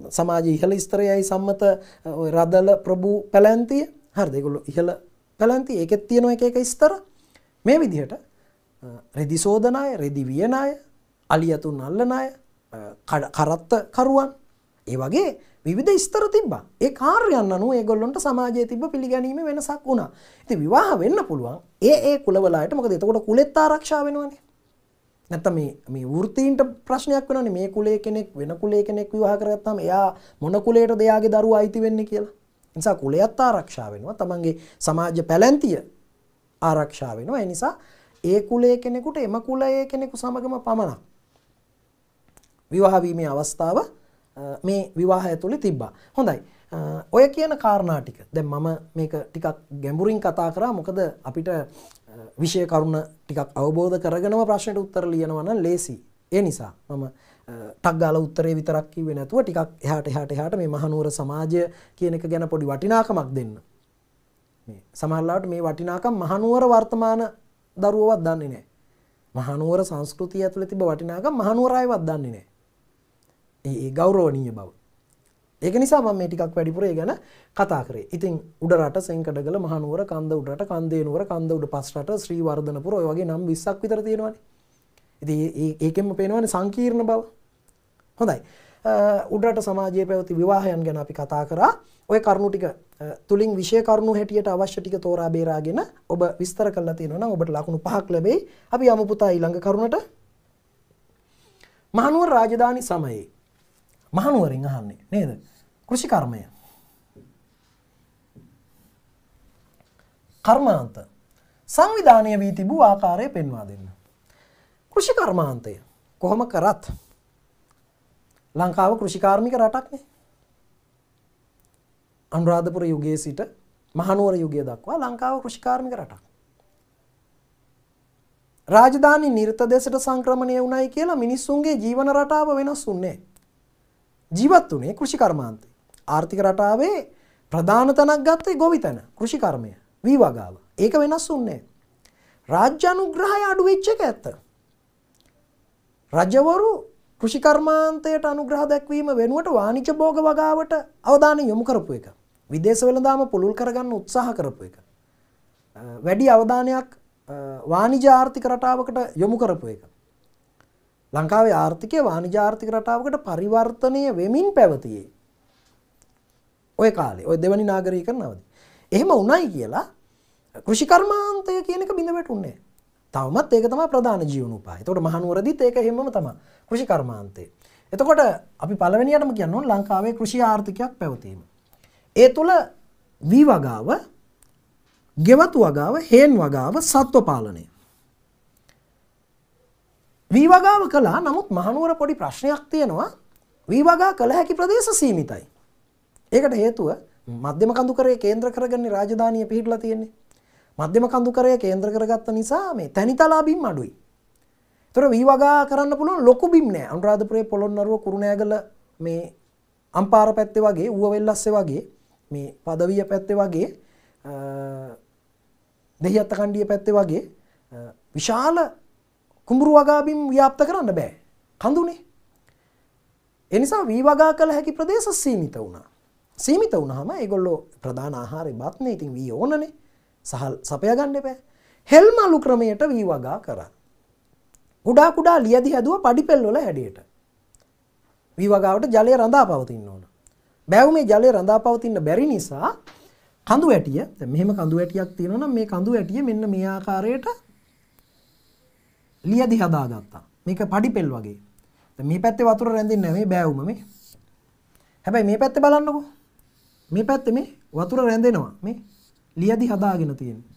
සමාජ ඉහළ ස්තරයයි සම්මත රදල ප්‍රභූ පැලැන්තිය හරි දෙගොල්ලු ඉහළ පැලැන්ති ඒකෙත් තියෙන එක එක ස්තර මේ විදිහට රෙදි සෝදනය රෙදි වියනය අලියතුන් අල්ලන අය කරත්ත කරුවන් ඒ වගේ විවිධ ස්තර තිබ්බා ඒ කාර්යයන් අනුව ඒගොල්ලොන්ට සමාජයේ තිබ්බ පිළිගැනීම වෙනසක් වුණා ඉතින් විවාහ වෙන්න පුළුවන් ඒ ඒ කුලවලට මොකද එතකොට කුලෙත් ආරක්ෂා වෙනවනේ නැත්තම් මේ මේ වෘත්තීන්ට ප්‍රශ්නයක් වෙනවනේ මේ කුලයේ කෙනෙක් වෙන කුලයේ කෙනෙක් විවාහ කරගත්තාම එයා මොන කුලයටද එයාගේ දරුවා අයිති වෙන්නේ කියලා. ඒ නිසා කුලයත් ආරක්ෂා වෙනවා. තමන්ගේ සමාජ පැලැන්තිය ආරක්ෂා වෙනවා. ඒ නිසා ඒ කුලයේ කෙනෙකුට එම කුලයේ කෙනෙකු සමගම පමණක් විවාහ වීමේ අවස්ථාව මේ විවාහය තුළ තිබ්බා. හොඳයි. ඔය කියන කාරණා ටික. දැන් මම මේක ටිකක් ගැඹුරින් කතා කරා. මොකද අපිට විෂය කරුණ ටිකක් අවබෝධ කරගෙනම ප්‍රශ්නයට උත්තර ලියනවා නම් ලේසි. ඒ නිසා මම ටක් ගාලා උත්තරේ විතරක් කිව්වේ නැතුව ටිකක් එහාට එහාට එහාට මේ මහනුවර සමාජය කියන එක ගැන පොඩි වටිනාකමක් දෙන්න. මේ සමහරවිට මේ වටිනාකම් මහනුවර වර්තමාන දරුවවත් දන්නේ නැහැ. මහනුවර සංස්කෘතිය ඇතුළේ තිබ්බ වටිනාකම් මහනුවර අයවත් දන්නේ නැහැ. ඒ ගෞරවනීය බව. ඒක නිසා මම මේ ටිකක් වැඩිපුර ඒ ගැන කතා කරේ. ඉතින් උඩරට සෙන්කඩගල මහනුවර කන්ද උඩරට කන්දේ නුවර කන්ද උඩ පස්රට ශ්‍රී වර්ධනපුර ඔය වගේ නම් 20ක් විතර තියෙනවානේ. ඉතින් ඒකෙන්ම පේනවනේ සංකීර්ණ බව. හොඳයි. උඩරට සමාජයේ පැවති විවාහයන් ගැන අපි කතා කරා. ওই කරුණු ටික තුලින් විෂය කරුණු හැටියට අවශ්‍ය ටික තෝරා බේරාගෙන ඔබ විස්තර කරලා තියෙනවා නම් ඔබට ලකුණු පහක් ලැබෙයි. අපි යමු පුතා ඊළඟ කරුණට. මහනුවර රාජධානි සමයේ මහනුවරින් අහන්නේ නේද? කෘෂිකර්මය. කර්මාන්ත සංවිධානය වී තිබූ ආකාරය පෙන්වා දෙන්න. කෘෂිකර්මාන්තය කොහොම කරත් ලංකාව කෘෂිකාර්මික රටක්නේ. අනුරාධපුර යුගයේ සිට මහනුවර යුගය දක්වා ලංකාව කෘෂිකාර්මික රටක්. රාජධානි නිර්ත දෙසට සංක්‍රමණය වුණයි කියලා මිනිස්සුන්ගේ ජීවන රටාව වෙනස් වුන්නේ. ජීවත් වුණේ කෘෂිකර්මාන්තය. ආර්ථික රටාවේ ප්‍රධාන තැනක් ගත්තේ ගොවිතැන කෘෂිකර්මය වී වගාව. ඒක වෙනස් වුන්නේ. රාජ්‍ය අනුග්‍රහය අඩු වෙච්ච එක ඇත්ත. රජවරු කෘෂිකර්මාන්තයට අනුග්‍රහ දැක්වීම වෙනුවට වාණිජ භෝග වගාවට අවධානය යොමු කරපු එක. විදේශ වෙළඳාම පුළුල් කරගන්න උත්සාහ කරපු එක. වැඩි අවධානයක් වාණිජ ආර්ථික රටාවකට යොමු කරපු එක. ලංකාවේ ආර්ථිකය වාණිජ ආර්ථික රටාවකට පරිවර්තනය වෙමින් පැවතියේ. ඔය කාලේ ඔය දෙවනි නාගරීකරණ අවදී. එහෙම වුණයි කියලා කෘෂිකර්මාන්තය කියන එක බිඳ වැටුන්නේ. තවමත් ඒක තමයි ප්‍රධාන ජීවනෝපාය. එතකොට මහනුවරදිත් ඒක හැමම තමයි කෘෂිකර්මාන්තය. එතකොට අපි පළවෙනියටම කියන්න ඕන ලංකාවේ කෘෂි ආර්ථිකයක් පැවතීම. ඒ තුල වී වගාව, ගෙවතු වගාව, හේන් වගාව, සත්ව පාලනය. වී වගාව කළා නමුත් මහනුවර පොඩි ප්‍රශ්නයක් තියෙනවා වී වගා කළ හැකි ප්‍රදේශ සීමිතයි. ඒකට හේතුව මධ්‍යම කඳුකරයේ කේන්ද්‍ර කරගන්නේ රාජධානිය පිහිටලා තියෙන්නේ. මධ්‍යම කඳුකරය කේන්ද්‍ර කරගත්ත නිසා මේ තැනිතලා බිම් අඩුයි. ඒතර වී වගා කරන්න පුළුවන් ලොකු බිම් නෑ. අනුරාධපුරයේ පොළොන්නරුව කුරුණෑගල මේ අම්පාර පැත්තේ වගේ ඌවවෙල්ලස්සේ වගේ මේ පදවිය පැත්තේ වගේ දෙහිඅත්ත කණ්ඩිය පැත්තේ වගේ විශාල කුඹුරු වගාබිම් ව්‍යාප්ත කරන්න බෑ. කඳුනේ. එනිසා වී වගා කළ හැකි ප්‍රදේශ සීමිත වුණා. සීමිත වුණාම ඒගොල්ලෝ ප්‍රධාන ආහාරය බත්නේ ඉතින් වී ඕනනේ. සහල් සපය ගන්න එපෑ. හෙල්මලු ක්‍රමයට වී වගා කරා. කුඩා කුඩා ලියදි හැදුව පඩිපෙල්වල හැඩයට. වී වගාවට ජලය රඳා පවතින්න ඕන. බැව් මේ ජලය රඳා පවතින්න බැරි නිසා කඳු වැටිය මෙහෙම කඳු වැටියක් තියෙනවා මේ කඳු වැටිය මෙන්න මේ ආකාරයට ලියදි හදාගත්තා. මේක පඩිපෙල් වගේ. මේ පැත්තේ වතුර රැඳෙන්නේ නැහැ මේ බෑවුම මේ. හැබැයි මේ පැත්තේ බලන්නකෝ. මේ පැත්තේ මේ වතුර රැඳෙනවා මේ ලියදි හදාගෙන තියෙන්නේ.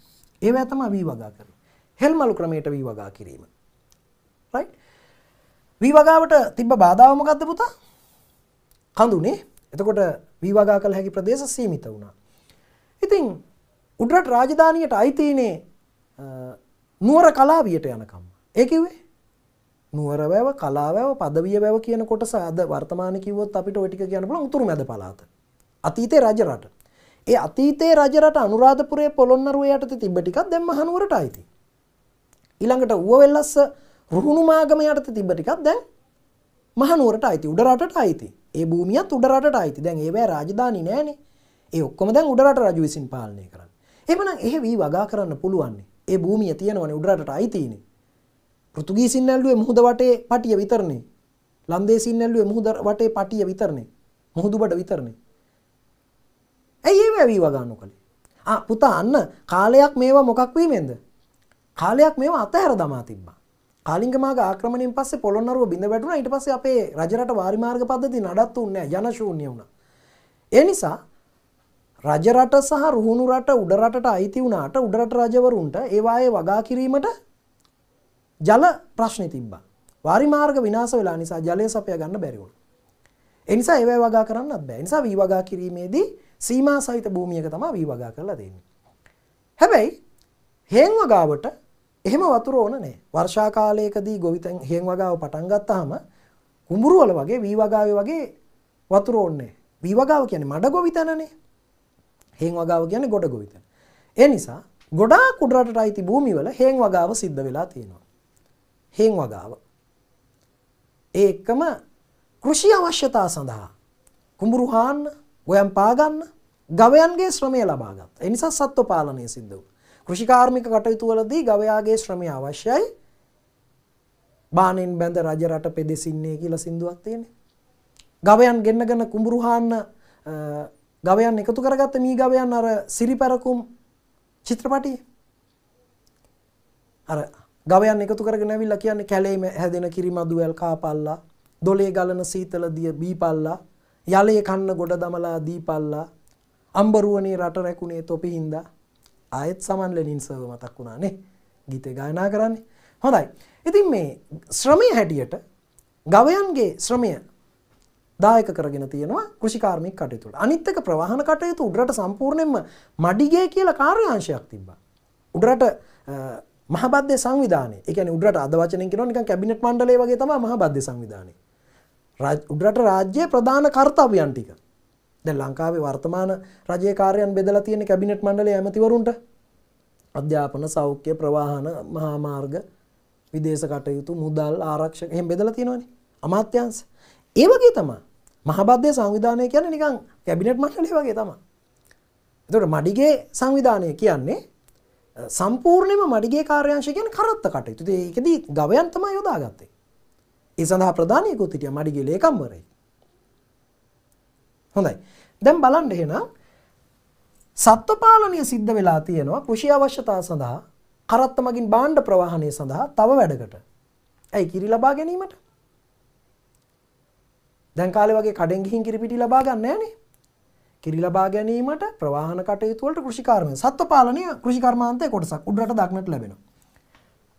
ඒවැ තමයි වී වගා කරන්නේ. හෙල්මලු ක්‍රමයට වී වගා කිරීම. රයිට් වී වගාවට තිබ්බ බාධාව මොකද්ද පුතා කඳුනේ එතකොට වී වගා කළ හැකි ප්‍රදේශ සීමිත වුණා. ඉතින් උඩරට රාජධානියට අයිතිනේ නුවර කලාවියට යනකම්. ඒ කිව්වේ නුවර වැව කලාවැව පදවිය වැව කියන කොටස අද වර්තමාන කිව්වොත් අපිට ඔය ටික කියන්න පුළුවන් උතුරු මැද පළාත. අතීතේ රජරට. ඒ අතීතයේ රජරට අනුරාධපුරයේ පොළොන්නරුව යටතේ තිබ්බ ටිකක් දැන් මහනුවරට අයිති. ඊළඟට ඌවවෙල්ලස්ස රුහුණු මාගම යටතේ තිබ්බ ටිකක් දැන් මහනුවරට අයිති උඩරටට අයිති. ඒ භූමියත් උඩරටට අයිති. දැන් ඒවැ රාජධානි නෑනේ. ඒ ඔක්කොම දැන් උඩරට රජු විසින් පාලනය කරන්නේ. එහෙමනම් එහෙ වී වගා කරන්න පුළුවන්. ඒ භූමිය තියෙනවනේ උඩරටට අයිතිනේ. පෘතුගීසින් ඇල්ලුවේ මුහුද වටේ පටිය විතරනේ. ලන්දේසින් ඇල්ලුවේ මුහුද වටේ පටිය විතරනේ. මුහුදු බඩ විතරනේ. ඇයි ඒව වී වගා නොකළේ? ආ පුතා අන්න කාලයක් මේවා මොකක් වීමෙන්ද? කාලයක් මේවා අතහැර දමා තිබ්බා. කාලිංග මාග ආක්‍රමණයෙන් පස්සේ පොළොන්නරුව බිඳ වැටුණා ඊට පස්සේ අපේ රජරට වාරිමාර්ග පද්ධතිය නඩත්තු වුණේ නැහැ ජන ශූන්‍ය වුණා. ඒ නිසා රජරට සහ රුහුණු රට උඩරටට අයිති වුණාට උඩරට රජවරුන්ට ඒවායේ වගා කිරීමට ජල ප්‍රශ්නේ තිබ්බා. වාරිමාර්ග විනාශ වෙලා නිසා ජලය සපය ගන්න බැරි වුණා. ඒ නිසා ඒවැ වගා කරන්නත් බෑ. ඒ නිසා වී වගා කිරීමේදී සීමා සහිත භූමියක තමයි වී වගා කරලා දෙන්නේ. හැබැයි හේන් වගාවට එහෙම වතුර ඕන නෑ. වර්ෂා කාලයකදී ගොවිතැන් හේන් වගාව පටන් ගත්තාම කුඹුරු වල වගේ වී වගාවේ වගේ වතුර ඕනේ. වී වගාව කියන්නේ මඩ ගොවිතැනනේ. හේන් වගාව කියන්නේ ගොඩ ගොවිතැන. ඒ නිසා ගොඩාක් උඩරටට අයිති භූමිවල හේන් වගාව සිද්ධ වෙලා තියෙනවා. හේන් වගාව. ඒ එක්කම කෘෂි අවශ්‍යතා සඳහා කුඹුරු හාන්න, ගොයම් පාගන්න, ගවයන්ගේ ශ්‍රමය ලබා ගත්තා. ඒ නිසා සත්ව පාලනය සිද්ධ වුණා. කෘෂිකාර්මික කටයුතු වලදී ගවයාගේ ශ්‍රමය අවශ්‍යයි. බානෙන් බැඳ රජ රට පෙදෙසින්නේ කියලා සින්දුවක් තියෙන්නේ. ගවයන් ගෙන්නගෙන කුඹුරු හාන්න ගවයන් එකතු කරගත්ත මී ගවයන් අර සිරිපැරකුම් චිත්‍රපටියේ අර ගවයන් එකතු කරගෙන ඇවිල්ලා කියන්නේ කැලේම හැදෙන කිරිමදුවැල් කාපල්ලා දොලේ ගලන සීතල දිය බීපල්ලා යලේ කන්න ගොඩ දමලා දීපල්ලා අම්බරුවනේ රට රැකුණේ තොපි හින්දා ආයෙත් සමන් ලෙනින් සර්ව මතක් වුණානේ ගීතේ ගායනා කරන්නේ. හොඳයි. ඉතින් මේ ශ්‍රමය හැටියට ගවයන්ගේ ශ්‍රමය දායක කරගෙන තියෙනවා කෘෂිකාර්මික කටයුතු වලට අනිත් එක ප්‍රවාහන කටයුතු උඩරට සම්පූර්ණයෙන්ම මඩිගේ කියලා කාර්යාංශයක් තිබ්බා. උඩරට මහබද්ධ සංවිධානය. ඒ කියන්නේ උඩරට අද වචනෙන් කියනවා නිකන් කැබිනට් මණ්ඩලය වගේ තමයි මහබද්ධ සංවිධානය. උඩරට රාජ්‍යයේ ප්‍රධාන කර්තව්‍යයන් ටික. දැන් ලංකාවේ වර්තමාන රජයේ කාර්යයන් බෙදලා තියෙන කැබිනට් මණ්ඩලයේ ඇමතිවරුන්ට අධ්‍යාපන සෞඛ්‍ය ප්‍රවාහන මහා මාර්ග විදේශ කටයුතු මුදල් ආරක්ෂක එහෙම බෙදලා තියෙනවනේ අමාත්‍යාංශ ඒ වගේ තමයි මහබද්ධ සංවිධානය කියන්නේ නිකන් කැබිනට් මණ්ඩලය වගේ තමයි එතකොට මඩිගේ සංවිධානය කියන්නේ සම්පූර්ණයෙන්ම මඩිගේ කාර්යාංශය කියන්නේ කරත්ත කටයුතු. ඒකෙදී ගවයන් තමයි යොදාගත්තේ. ඒ සඳහා ප්‍රධානියෙකුත් හිටියා මඩිගේ ලේකම්වරයෙක්. හොඳයි. දැන් බලන්න එහෙනම් සත්ව පාලනය සිද්ධ වෙලා තියෙනවා කෘෂි අවශ්‍යතා සඳහා කරත්ත මගින් භාණ්ඩ ප්‍රවාහනය සඳහා තව වැඩකට. ඇයි කිරි ලබා ගැනීමට? දැන් කාලේ වගේ කඩෙන් ගිහින් කිරි පිටි ලබා ගන්න නෑනේ. කිරි ලබා ගැනීමට ප්‍රවාහන කටයුතු වලට කෘෂිකාර්මය සත්ව පාලනය කෘෂිකර්මාන්තයේ කොටසක් උඩරට දක්නට ලැබෙනවා.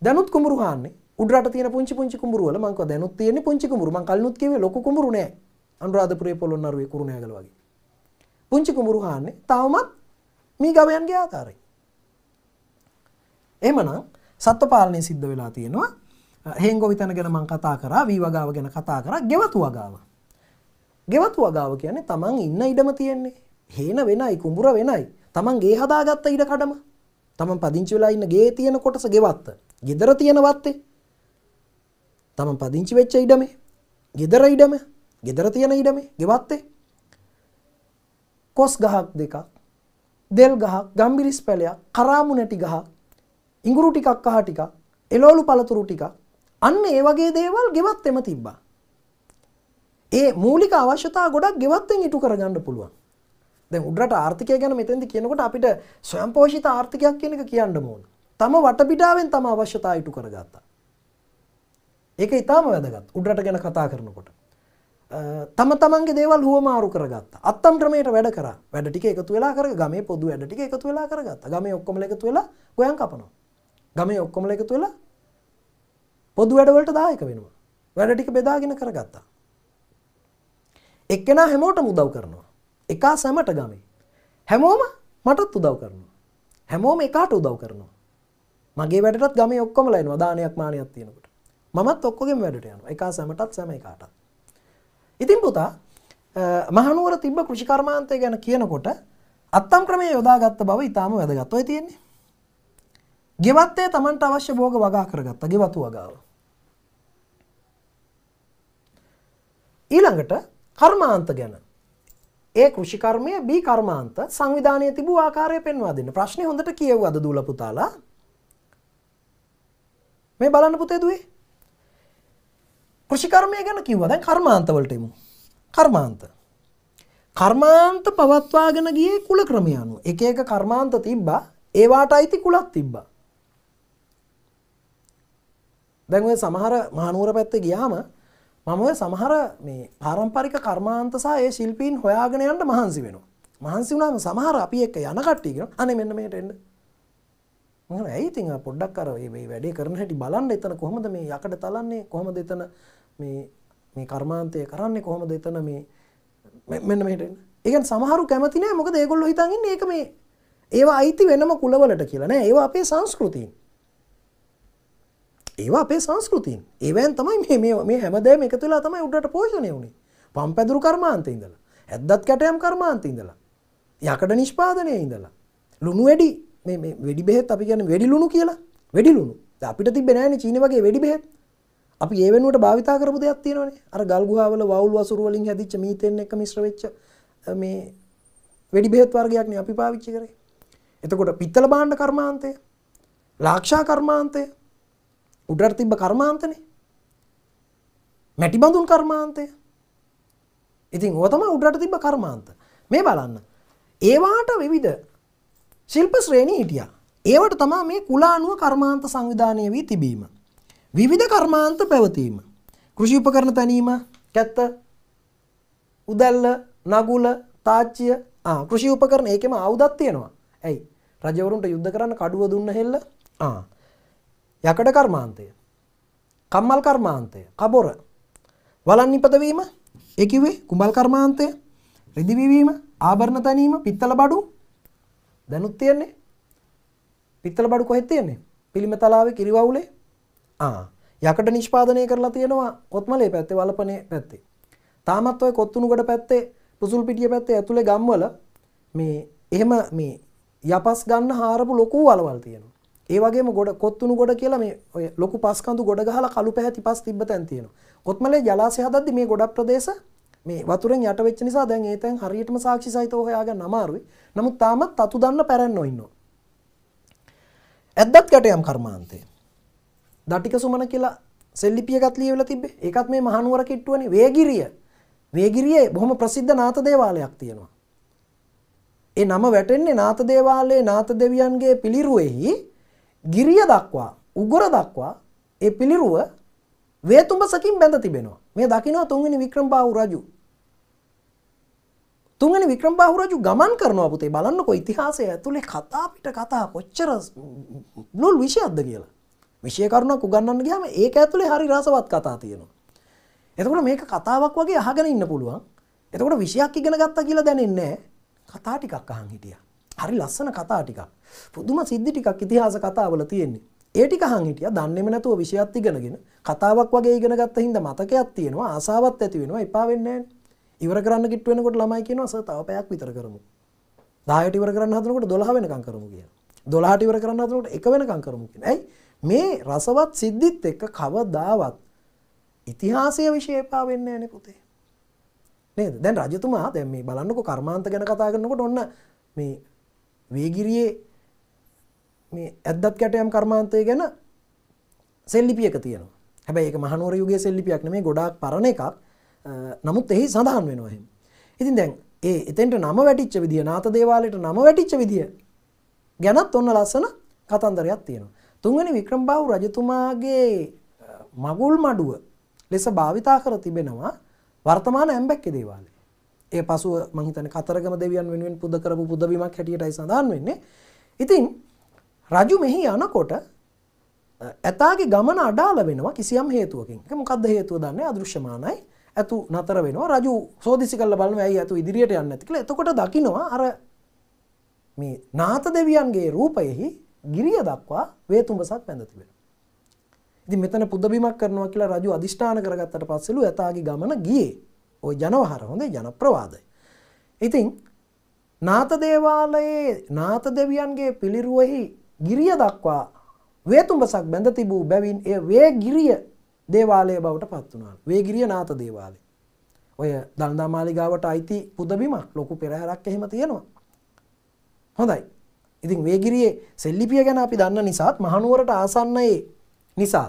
දැනුත් කුඹුරු හාන්නේ උඩරට තියෙන පුංචි පුංචි කුඹුරු වල මං කිව්වා දැනුත් තියෙන්නේ පුංචි කුඹුරු මං කලිනුත් කිව්වේ ලොකු කුඹුරු නෑ. අනුරාධපුරයේ පොළොන්නරුවේ කුරුණෑගල වගේ. පුංචි කුඹුරු හාන්නේ තවමත් මේ ගවයන්ගේ ආකාරයි. එහෙමනම් සත්ව පාලනය සිද්ධ වෙලා තියෙනවා. හේන්ගොවිතැන ගැන මං කතා කරා, වී වගාව ගැන කතා කරා, ගෙවතු වගාව. ගෙවතු වගාව කියන්නේ තමන් ඉන්න ඉඩම තියෙන්නේ. හේන වෙනයි කුඹුර වෙනයි. තමන් ගේ හදාගත්ත ඉඩ කඩම තමන් පදිංචි වෙලා ඉන්න ගේ තියෙන කොටස ගෙවත්ත. ගෙදර තියෙන වත්තේ. තමන් පදිංචි වෙච්ච ඉඩමේ. ගෙදර ඉඩම. ගෙදර තියෙන ඉඩමේ. ගෙවත්තේ. කොස් ගහක් දෙකක් දෙල් ගහක් ගම්බිරිස් පැලයක් කරාමු නැටි ගහක් ඉඟුරු ටිකක් කහ ටිකක් එලෝලු පළතුරු ටිකක් අන්න ඒ වගේ දේවල් ගෙවත් එම තිබ්බා. ඒ මූලික අවශ්‍යතා ගොඩක් ගෙවත්තෙන් ඉටු කරගන්න පුළුවන්. දැන් උඩරට ආර්ථිකය ගැන මෙතෙන්දි කියනකොට අපිට ස්වයංපෝෂිත ආර්ථිකයක් කියන එක කියන්න ඕන. තම වටපිටාවෙන් තම අවශ්‍යතා ඉටු කරගත්තා. ඒක ඊටාම වැදගත් උඩරට ගැන කතා කරනකොට. තම තමන්ගේ දේවල් හුවමාරු කරගත්තා. අත්තම් ක්‍රමයට වැඩ කරා. වැඩ ටික එකතු වෙලා කර ගමේ පොදු වැඩ ටික එකතු වෙලා කරගත්තා. ගමේ ඔක්කොම එකතු වෙලා ගොයන් කපනවා. ගමේ ඔක්කොම එකතු වෙලා පොදු වැඩවලට දායක වෙනවා. වැඩ ටික බෙදාගෙන කරගත්තා. එක්කෙනා හැමෝටම උදව් කරනවා. එකා සැමට ගමේ. හැමෝම මටත් උදව් කරනවා. හැමෝම එකාට උදව් කරනවා. මගේ වැඩටත් ගමේ ඔක්කොමලා එනවා දානයක් මානයක් තියෙනකොට. මමත් ඔක්කොගෙම වැඩට යනවා. එකා සැමටත් සැම එකාටත්. ඉතින් පුතා මහනුවර තිබ්බ කෘෂිකර්මාන්තය ගැන කියනකොට අත්තම් ක්‍රමය යොදාගත්ත බව ඉතාම වැදගත්. ඔය තියෙන්නේ. ගෙවත්තේ Tamanට අවශ්‍ය භෝග වගා කරගත්ත ගෙවතු වගාව. ඊළඟට කර්මාන්ත ගැන ඒ කෘෂිකර්මය බී කර්මාන්ත සංවිධානය තිබූ ආකාරය පෙන්වා දෙන්න ප්‍රශ්නය හොඳට කියව්වද දූල පුතාලා මේ බලන්න පුතේ දුවේ කෘෂිකර්මය ගැන කිව්වා. දැන් කර්මාන්තවලට එමු. කර්මාන්ත. කර්මාන්ත පවත්වාගෙන ගියේ කුල ක්‍රමය අනුව. එක එක කර්මාන්ත තිබ්බා. ඒවාට අයිති කුලත් තිබ්බා. දැන් ඔය සමහර මහනුවර පැත්තේ ගියාම මම ඔය සමහර මේ පාරම්පරික කර්මාන්ත සහ ඒ ශිල්පීන් හොයාගෙන යන්න මහන්සි වෙනවා. මහන්සි වුණාම සමහර අපි එක්ක යන කට්ටිය කියනවා අනේ මෙන්න මෙහෙට එන්න. මම ඇයි ඉතින් පොඩ්ඩක් අර මේ වැඩේ කරන හැටි බලන්න එතන කොහොමද මේ යකඩ තලන්නේ? කොහොමද එතන මේ මේ කර්මාන්තය කරන්නේ කොහොමද එතන මේ මෙන්න මෙහෙට එන්න. ඒ කියන්නේ සමහරු කැමති නෑ මොකද ඒගොල්ලෝ හිතන් ඉන්නේ ඒක මේ ඒවා අයිති වෙනම කුලවලට කියලා නෑ. ඒවා අපේ සංස්කෘතියින්. ඒවා අපේ සංස්කෘතින් ඒවැන් තමයි මේ මේ හැමදෑම එකතු වෙලා තමයි උඩට පෝෂණය වුණේ පම් පැදුරු කර්මාන්තේ ඉඳලා ඇද්දත් කැටයම් කර්මාන්තේ ඉඳලා යකඩ නිෂ්පාදනයේ ඉඳලා. ලුණු වැඩි මේ මේ වෙඩි බෙහෙත් අපි කියන්නේ වෙඩි ලුණු කියලා. වෙඩි ලුණු. අපිට තිබ්බේ නැහැනේ චීන වගේ වෙඩි බෙහෙත්. අපි ඒ වෙනුවට භාවිතා කරපු දෙයක් තියෙනවනේ. අර ගල් ගුහාවල වවුල් වසුරු වලින් හැදිච්ච මීතෙන් එක්ක මිශ්‍ර වෙච්ච මේ වෙඩි බෙහෙත් වර්ගයක් නේ අපි පාවිච්චි කරේ. එතකොට පිත්තල භාණ්ඩ කර්මාන්තය ලාක්ෂා කර්මාන්තය උඩට තිබ්බ කර්මාන්තනේ මැටි බඳුන් කර්මාන්තය. ඉතින් ඕව තමයි උඩට තිබ්බ කර්මාන්ත. මේ බලන්න. ඒවාට විවිධ ශිල්ප ශ්‍රේණි හිටියා. ඒවට තමා මේ කුලානුව කර්මාන්ත සංවිධානය වී තිබීම. විවිධ කර්මාන්ත පැවතීම. කෘෂි උපකරණ තැනීම කැත්ත උදැල්ල නගුල තාච්චිය කෘෂි උපකරණ ඒකෙම ආයුධක් තියෙනවා. ඇයි? රජවරුන්ට යුද්ධ කරන්න කඩුව දුන්න හෙල්ල ආ යකඩ කර්මාන්තය කම්මල් කර්මාන්තය කබොර වලන් නිපදවීම එකවේ කුඹල් කර්මාන්තය රිදිවිවීම ආභරණ තැනීම පිත්තල බඩු. දැනුත් තියෙන්නේ? පිත්තල බඩු කොහෙත් තියෙන්නේ? පිළිම තලාවේ කිරිවවුලේ ආ යකඩ නිෂ්පාදනය කරලා තියෙනවා කොත්මලේ පැත්තේ වලපනේ පැත්තේ තාමත් ඔය කොත්තුණුගඩ පැත්තේ පුසුල් පිටිය පැත්තේ ඇතුලේ ගම්වල මේ එහෙම මේ යපස් ගන්න හාරපු ලොකු වලවල් තියෙනවා ඒ වගේම ගොඩ කොත්තුණු ගොඩ කියලා මේ ඔය ලොකු පස්කඳු ගොඩ ගහලා කළු පැහැති පස් තිබ්බ තැන් තියෙනවා. කොත්මලේ ජලාශය හදද්දි මේ ගොඩක් ප්‍රදේශ මේ වතුරෙන් යට වෙච්ච නිසා දැන් ඒ තැන් හරියටම සාක්ෂි සහිතව හොයාගන්න අමාරුයි. නමුත් තාමත් තතු දන්න පැරැන්නෝ ඉන්නවා. ඇද්දත් ගැටයම් කර්මාන්තය. දටික සුමන කියලා සෙල්ලිපියකත් ලියවලා තිබ්බේ. ඒකත් මේ මහනුවර කිට්ටුවනේ වේගිරිය. වේගිරියේ බොහොම ප්‍රසිද්ධ නාත දේවාලයක් තියෙනවා. ඒ නම වැටෙන්නේ නාත දේවාලයේ නාත දෙවියන්ගේ පිළිරුවෙහි ගිරිය දක්වා උගොර දක්වා ඒ පිළිරුව වේතුඹසකින් බැඳ තිබෙනවා. මේ දකිනවා තුන්වෙනි වික්‍රමබාහු රජු. තුන්වෙනි වික්‍රමබාහු රජු ගමන් කරනවා පුතේ බලන්නකො ඉතිහාසය ඇතුලේ කතා පිට කතා කොච්චර මුල් විෂයක්ද කියලා. විෂය කරුණක් උගන්වන්න ගියාම ඒක ඇතුලේ හරි රසවත් කතා තියෙනවා. එතකොට මේක කතාවක් වගේ අහගෙන ඉන්න පුළුවන්. එතකොට විෂයක් ඉගෙන ගත්තා කියලා දැනෙන්නේ නැහැ. කතා ටිකක් අහන් හිටියා. හරි ලස්සන කතා ටිකක්. පුදුම සිද්ධි ටිකක් ඉතිහාස කතාවල තියෙන්නේ. ඒ ටික අහන් හිටියා දන්නේම නැතුව විෂයත් ඉගෙනගෙන කතාවක් වගේ ඉගෙන ගත්ත හින්දා මතකයක් තියෙනවා ආසාවක් ඇති වෙනවා එපා වෙන්නේ ඉවර කරන්න කිට් වෙනකොට ළමයි කියනවා සර් තව පැයක් විතර කරමු 10ට ඉවර කරන්න හදනකොට 12 වෙනකම් කරමු කියන 12ට ඉවර කරන්න හදනකොට 1 වෙනකම් කරමු කියන ඇයි මේ රසවත් සිද්ධිත් එක්ක කවදාවත් ඉතිහාසය විශේෂපා වෙන්නේ නැහැ නේ පුතේ. නේද? දැන් රජතුමා දැන් මේ බලන්නකො කර්මාන්ත ගැන කතා කරනකොට ඔන්න මේ වේගිරියේ මේ ඇද්දත් කැටයම් කර්මාන්තය ගැන සෙල්ලිපියක තියෙනවා. හැබැයි ඒක මහනුවර යුගයේ සෙල්ලිපියක් නෙමෙයි ගොඩාක් පරණ එකක්. නමුත් එහි සඳහන් වෙනවා එහෙම. ඉතින් දැන් ඒ එතෙන්ට නම වැටිච්ච විදිය නාත දේවාලයට නම වැටිච්ච විදිය ගැනත් ඔන්න ලස්සන කතන්දරයක් තියෙනවා. තුන්වෙනි වික්‍රමබාහු රජතුමාගේ මගුල් මඩුව ලෙස භාවිතා කර තිබෙනවා වර්තමාන ඇම්බැක්කේ දේවාලය. ඒ පසුව මං හිතන්නේ කතරගම දෙවියන් වෙනුවෙන් පුද කරපු පුදබිමක් හැටියටයි සඳහන් වෙන්නේ. ඉතින් රජු මෙහි යනකොට ඇතාගේ ගමන අඩාල වෙනවා කිසියම් හේතුවකින්. ඒක මොකද්ද හේතුව දන්නේ අදෘශ්‍යමානයි. ඇතු නතර වෙනවා. රජු සෝදිසි කරලා බලනවා ඇයි ඇතු ඉදිරියට යන්නේ නැති කියලා. එතකොට දකිනවා අර මේ නාත දෙවියන්ගේ රූපයෙහි ගිරිය දක්වා වේතුඹසක් පැඳ තිබෙනවා. ඉතින් මෙතන පුදබිමක් කරනවා කියලා රජු අදිෂ්ඨාන කරගත්තට පස්සෙලු ඇතාගේ ගමන ගියේ. ওই ජනවහර හොඳේ ජනප්‍රවාදය. ඉතින් නාත දේවාලයේ නාත දෙවියන්ගේ පිළිරුවෙහි ගිරිය දක්වා වේතුඹසක් බැඳ තිබූ බැවින් එය වේගිරිය දේවාලය බවට පත් වුණා. වේගිරිය නාත දේවාලය. ඔය දළදා මාලිගාවට අයිති පුදබිමක් ලොකු පෙරහැරක් එහෙම තියෙනවා. හොඳයි. ඉතින් වේගිරියේ සෙල්ලිපිය ගැන අපි දන්න නිසාත් මහනුවරට ආසන්නයේ නිසා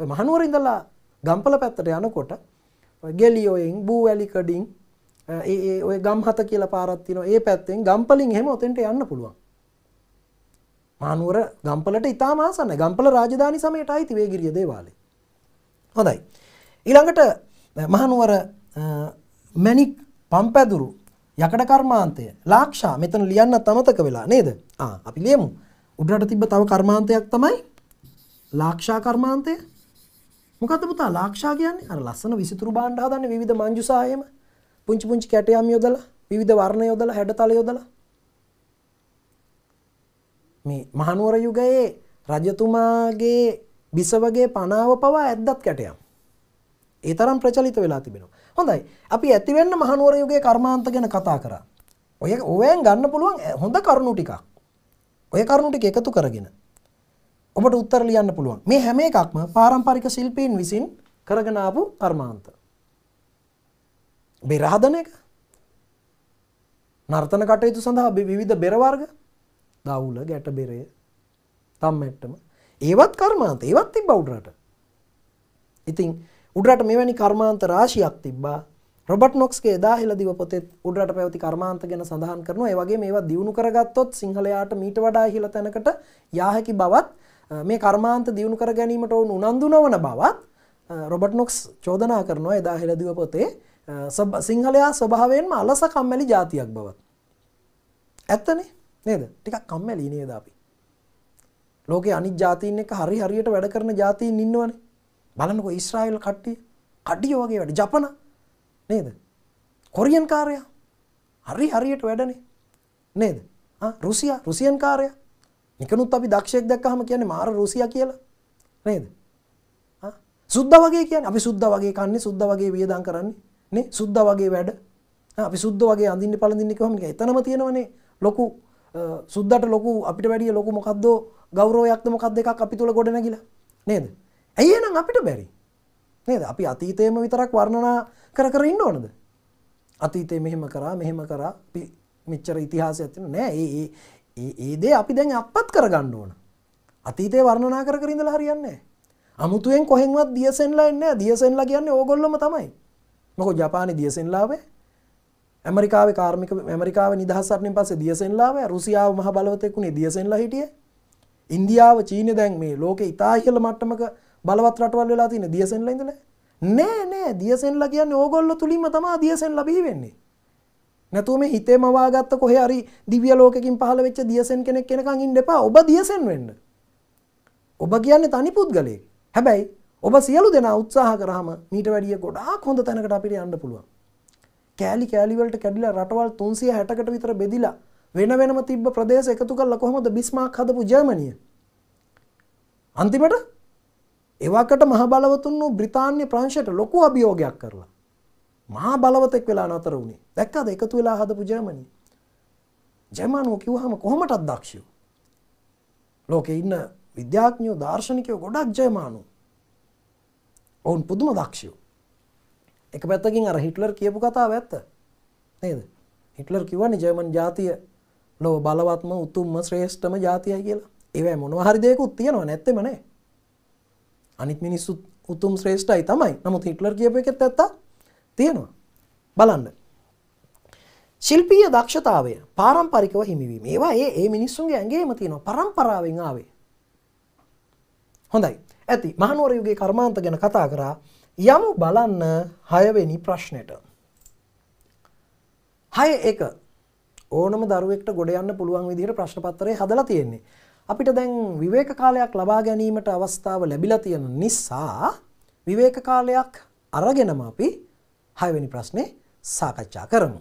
ඔය මහනුවර ඉඳලා ගම්පල පැත්තට යනකොට ගෙලියෝයෙන් බූ වැලි කඩින් ඒ ඔය ගම්හත කියලා පාරක් තියෙනවා. ඒ පැත්තෙන් ගම්පලින් එහෙම ඔතෙන්ට යන්න පුළුවන්. මහනුවර ගම්පලට ඉතාම ආසන්නයි. ගම්පල රාජධානි සමයට අයිති වේගිරිය දේවාලය හොඳයි. ඊළඟට මහනුවර මැණික් පම්පැදුරු යකඩ කර්මාන්තය. ලාක්ෂා මෙතන ලියන්න අමතක වෙලා නේද? ආ අපි ලියමු. උඩරට තිබ්බ තව කර්මාන්තයක් තමයි ලාක්ෂා කර්මාන්තය. මොකද පුතා ලාක්ෂා කියන්නේ? අර ලස්සන විසිතුරු භාණ්ඩ හදන්නේ විවිධ මංජු සායෙම පුංචි පුංචි කැටයම් යොදලා විවිධ වර්ණ යොදලා හැඩතල යොදලා. මේ මහනුවර යුගයේ රජතුමාගේ බිසවගේ පනාව පවා ඇද්දත් කැටයම්. ඒ තරම් ප්‍රචලිත වෙලා තිබෙනවා. හොඳයි අපි ඇතිවෙන්න මහනුවර යුගයේ කර්මාන්ත ගැන කතා කරා ඔය ඕවෙන් ගන්න පුළුවන් හොඳ කරුණු ටිකක් ඔය කරුණු ටික එකතු කරගෙන ඔබට උත්තර ලියන්න පුළුවන්. මේ හැම එකක්ම පාරම්පරික ශිල්පීන් විසින් කරගෙන ආපු කර්මාන්ත. බෙර හදන එක. නර්තන කටයුතු සඳහා විවිධ බෙර වර්ග, දවුල, ගැට බෙරය, තම්මැට්ටම ඒවත් කර්මාන්ත. ඒවත් තිබ්බා උඩරට. ඉතින් උඩරට මෙවැනි කර්මාන්ත රාශියක් තිබ්බා. රොබට් නොක්ස්ගේ එදා හෙළදිව පොතේ උඩරට පැවති කර්මාන්ත ගැන සඳහන් කරනවා. ඒ වගේම ඒවා දියුණු කරගත්තොත් සිංහලයාට මීට වඩා ඉහළ තැනකට යා හැකි බවත් මේ කර්මාන්ත දියුණු කර ගැනීමට ඔවුන් උනන්දු නොවන බවත් රොබට් නොක්ස් චෝදනා කරනවා එදා හෙළදිව පොතේ සිංහලයා ස්වභාවයෙන්ම අලස කම්මැලි ජාතියක් බවත්. ඇත්තනේ නේද ටිකක් කම්මැලි නේද අපි. ලෝකේ අනිත් ජාතීන් එක්ක හරි හරියට වැඩ කරන ජාතීන් ඉන්නවනේ. බලන්නකො ඊශ්‍රායෙල් කට්ටිය කඩිය වගේ වැඩ ජපන නේද? කොරියන් කාරයා හරි හරියට වැඩනේ නේද? ආ රුසියා රුසියන් කාරයා නිකනුත් අපි දක්ෂයෙක් දැක්කහම කියන්නේ මාර රුසියා කියලා. නේද? ආ සුද්දා වගේ කියන්නේ අපි සුද්දා වගේ කන්නේ සුද්දා වගේ වියදම් කරන්නේ නේ සුද්දා වගේ වැඩ. ආ අපි සුද්ද වගේ අඳින්න පළඳින්න කිව්වම නිකන් එතනම තියෙනවනේ ලොකු සුද්දට ලොකු අපිට වැඩිය ලොකු මොකද්ද ගෞරවයක්ද මොකක්ද එකක් අපි තුල ගොඩ නැගිලා නේද? ඇයි එහෙනම් අපිට බැරි? නේද? අපි අතීතයේම විතරක් වර්ණනා කර කර ඉන්න ඕනද? අතීතේ මෙහෙම කරා මෙහෙම කරා අපි මෙච්චර ඉතිහාසයක් තියෙන නෑ ඒ ඒ දේ අපි දැන් අපත් කරගන්න ඕන. අතීතේ වර්ණනා කර කර ඉඳලා හරියන්නේ නැහැ. අමුතුවෙන් කොහෙන්වත් දියසෙන්ලා එන්නේ නැහැ. දියසෙන්ලා කියන්නේ ඕගොල්ලොම තමයි. මොකද ජපානයේ දියසෙන්ලාවේ ඇමරිකාවේ කාර්මික ඇමරිකාවේ නිදහස් වටනින් පස්සේ දියසෙන්ලාවේ රුසියාව මහ බලවතෙක් උනේ දියසෙන්ලා හිටියේ. ඉන්දියාව චීනය දැන් මේ ලෝකේ ඉතා ඉහළ මට්ටමක බලවත් රටවල් වෙලා තියෙන දියසෙන්ලා ඉඳලා නෑ නෑ දියසෙන්ලා කියන්නේ ඕගොල්ලෝ තුලින්ම තමයි දියසෙන්ලා බිහි වෙන්නේ. නැතුව මේ හිතේ මවාගත්ත කොහේ හරි දිව්‍ය ලෝකකින් පහළ වෙච්ච දියසෙන් කෙනෙක් කෙනකන් ඉන්න එපා. ඔබ දියසෙන් වෙන්න. ඔබ කියන්නේ තනි පුද්ගලයෙක්. හැබැයි ඔබ සියලු දෙනා උත්සාහ කරාම මීට වැඩිය ගොඩාක් හොඳ තැනකට අපිට යන්න පුළුවන්. කෑලි කෑලි වලට කැඩිලා රටවල් 360කට විතර බෙදිලා වෙන වෙනම තිබ්බ ප්‍රදේශ එකතු කරලා කොහොමද බිස්මාක් හදපු ජර්මනිය? අන්තිමට එවකට මහ බලවතුන් වූ බ්‍රිතාන්‍ය ප්‍රංශයට ලොකු අභියෝගයක් කරලා මහා බලවතෙක් වෙලා නතර වුණේ. දැක්කද? එකතු වෙලා හදපු ජර්මනි ජර්මනුව කිව්වහම කොහොමටත් දක්ෂයෝ? ලෝකෙ ඉන්න විද්‍යාඥයෝ දර්ශනිකයෝ ගොඩක් ජයමානු ඔවුන් පුදුම දක්ෂයෝ. එක පැත්තකින් අර හිටලර් කියපු කතාව ඇත්ත. නේද? හිටලර් කිව්වනේ ජර්මන් ජාතිය ලෝ බලවත්ම උතුම්ම ශ්‍රේෂ්ඨම ජාතියයි කියලා. ඒවැ මොනවහරි දෙයකුත් තියෙනවා නැත්තෙම නෑ. අනිත් මිනිස්සුත් උතුම් ශ්‍රේෂ්ඨයි තමයි. නමුත් හිටලර් කියප එකෙත් ඇත්තා තියෙනවා. බලන්න. ශිල්පීය දක්ෂතාවය පාරම්පරිකව හිමිවීම. ඒවා ඒ ඒ මිනිස්සුන්ගේ ඇගේම තියෙනවා. පරම්පරාවෙන් ආවේ. හොඳයි. ඇති. මහනුවරයුගේ කර්මාන්ත ගැන කතා කරා. යමු බලන්න හයවෙනි ප්‍රශ්නයට හය එක. ඕනම දරුවෙක්ට ගොඩ යන්න පුළුවන් විදිහට ප්‍රශ්න පත්තරේ හදලා තියෙන්නේ. අපිට දැන් විවේක කාලයක් ලබා ගැනීමට අවස්ථාව ලැබිලා තියෙන නිසා විවේක කාලයක් අරගෙනම අපි හයවෙනි ප්‍රශ්නේ සාකච්ඡා කරමු.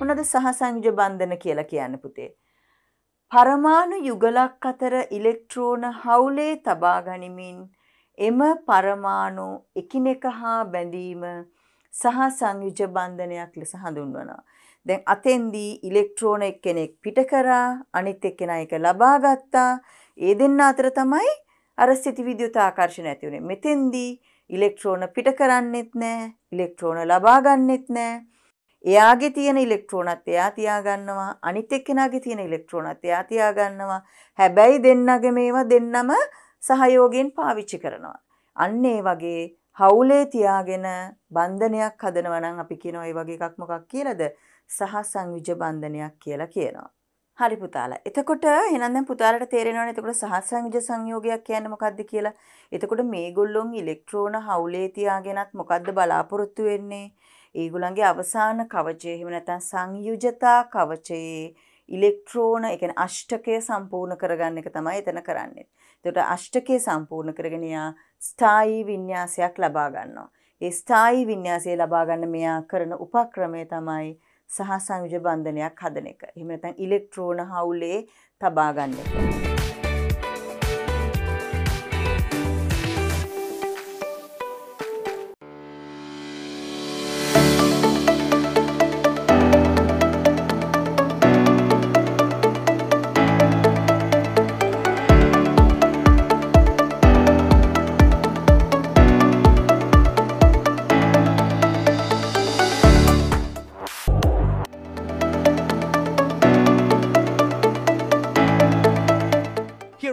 මොනද සහසංයුජ බන්ධන කියලා කියන්න පුතේ. පරමාණු යුගලක් අතර ඉලෙක්ට්‍රෝන හවුලේ තබා ගනිමින් එම පරමාණු එකිනෙක හා බැඳීම සහ සංයුජ බන්ධනයක් ලෙස හඳුන්වනවා. දැන් අතෙන්දී ඉලෙක්ට්‍රෝන එක්කෙනෙක් පිට කරා අනිත් එක්කෙනා එක ලබා ගත්තා. ඒ දෙන්න අතර තමයි අර ස්ථಿತಿ විද්‍යුත් ආකර්ෂණ ඇති වුනේ. මෙතෙන්දී ඉලෙක්ට්‍රෝන පිට කරන්නෙත් නැහැ, ඉලෙක්ට්‍රෝන ලබා ගන්නෙත් නැහැ. එයාගේ තියෙන ඉලෙක්ට්‍රෝනත් එයා තියා ගන්නවා අනිත් එක්කෙනාගේ තියෙන ඉලෙක්ට්‍රෝනත් එයා තියා ගන්නවා හැබැයි දෙන්නගේ මේවා දෙන්නම සහයෝගයෙන් පාවිච්චි කරනවා අන්න ඒ වගේ හවුලේ තියාගෙන බන්ධනයක් හදනවා නම් අපි කියනවා ඒ වගේ එකක් මොකක් කියලාද සහ සංයුජ බන්ධනයක් කියලා කියනවා හරි පුතාලා. එතකොට එහෙනම් දැන් පුතාලට තේරෙනවනේ එතකොට සහ සංයුජ සංයෝගයක් කියන්නේ මොකක්ද කියලා. එතකොට මේගොල්ලොන් ඉලෙක්ට්‍රෝන හවුලේ තියාගෙනත් මොකද්ද බලාපොරොත්තු වෙන්නේ? ඒගොල්ලන්ගේ අවසාන කවචය එහෙම නැත්නම් සංයුජතා කවචයේ ඉලෙක්ට්‍රෝන ඒ කියන්නේ අෂ්ටකය සම්පූර්ණ කරගන්න එක තමයි එතන කරන්නේ. එතකොට අෂ්ටකය සම්පූර්ණ කරගෙන යා ස්ථායී වින්‍යාසයක් ලබා ගන්නවා. ඒ ස්ථායී වින්‍යාසය ලබා ගන්න මෙයා කරන උපක්‍රමය තමයි සහ සංයුජ බන්ධනයක් හදන එක. එහෙම නැත්නම් ඉලෙක්ට්‍රෝන හවුලේ තබා ගන්න එක.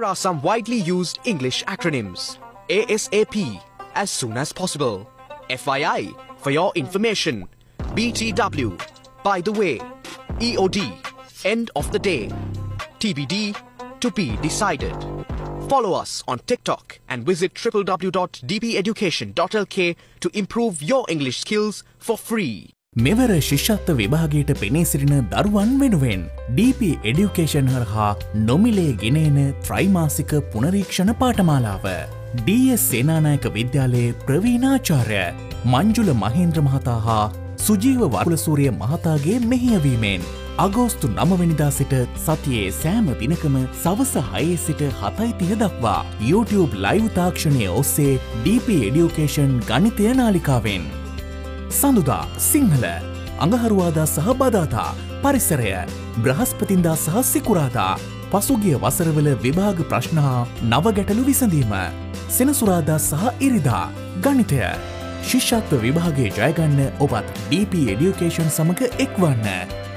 Are some widely used English acronyms ASAP, as soon as possible. FYI, for your information. BTW, by the way. EOD, end of the day. TBD, to be decided. Follow us on TikTok and visit www.dbeducation.lk to improve your English skills for free. මෙවර ශිෂ්‍යත්ව විභාගයට පෙනී සිටින දරුවන් වෙනුවෙන් DP education හරහා නොමිලේ ගෙනන ත්‍රයිමාසික පුනරීක්ෂණ පාටමාලාව. DS Senanayake විද්‍යාලයේ ප්‍රවීණාචාර්ය මංජුල මහින්ද්‍ර මහතා හා සුජීව වරුලසූරිය මහතාගේ මෙහියවීමෙන් අගෝස්තු නමවැනිදා සිට සතියේ සෑම දිනකම සවස හයේ සිට හතයිතිය දක්වා YouTube ලයිව් තාක්ෂණය ඔස්සේ DP එඩියුකේෂන් ගනිතය නාලිකාවෙන්. සඳුදා සිංහල අඟහරුවාදා සහ බදාතා පරිසරය බ්‍රහස්පතින්දා සහ සිකුරාදා පසුගිය වසරවල විභාග ප්‍රශ්නහා නවගැටලු විසඳීම සෙනසුරාදා සහ ඉරිදා ගනිතය ශිෂ්‍යත්ව විභාගේ ජයගන්න ඔබත් DP එඩියුකේෂන් සමඟ එක්වන්න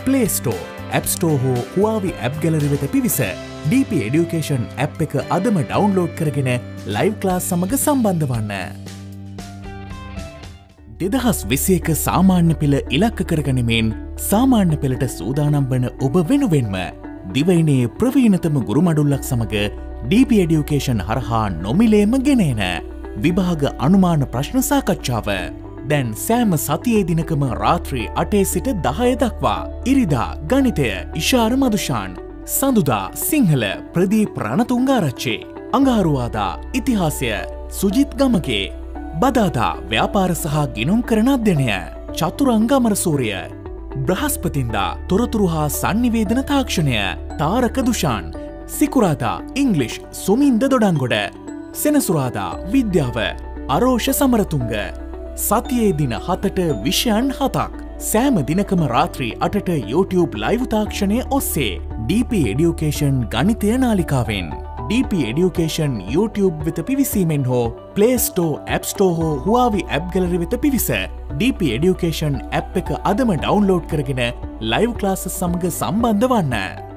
පලේස්ටෝ ඇප්ස්ටෝ හෝ හවාවි ඇප් ගැලරි වෙත පිවිස DP එඩියුකේෂන් ඇප් එක අදම ඩවන්ලෝඩ් කරගෙන ලයිව් ක්ලාස් සමඟ සම්බන්ධ වන්න. දෙදහස් විසියක සාමාන්‍ය පෙළ ඉලක්ක කරගනිමෙන් සාමාන්‍ය පෙළට සූදානම් වන ඔබ වෙනුවෙන්ම දිවයිනේ ප්‍රවීණතම ගුරුමඩුල්ලක් සමඟ DP එඩියුකේෂන් හරහා නොමිලේම ගෙනේන විභාග අනුමාන ප්‍රශ්න සාකච්ඡාව. දැන් සෑම සතියේ දිනකම රාත්‍රී අටේ සිට දහය දක්වා ඉරිදා ගනිතය ඉශාර මදුෂාන් සඳුදා සිංහල ප්‍රදීප රණතුංගාරච්චේ අඟහරුවාදා ඉතිහාසය සුජිත් ගමගේ බදාදා ව්‍යාපාර සහ ගිනුම් කරන අධ්‍යනය චතුරංගමරසූරිය. බ්‍රහස්පතින්දා තොරතුරු හා සන්නිවේදන තාක්ෂණය තාරක දුෂාන්. සිකුරාදා ඉංගලිෂ් සුමින්ද දොඩංගොඩ. සෙනසුරාදා විද්‍යාව අරෝෂ සමරතුංග. සතියේ දින හතට විෂයන් හතක්. සෑම දිනකම රාත්‍රී අටට YouTube ලයිව් තාක්ෂණය ඔස්සේ. DP එඩියුකේෂන් ගනිතය නාලිකාවෙන්. DP එඩියුකේෂන් YouTube වෙත පිවිසීමෙන් හෝ පලේස්ටෝ ඇප්ස්ටෝ හෝ හවාවි ඇප් ගලරි වෙත පිවිස DP එඩියුකේෂන් ඇප් එක අදම ඩවන්ලෝඩ් කරගෙන ලයිව් ක්ලාස සමඟ සම්බන්ධ වන්න.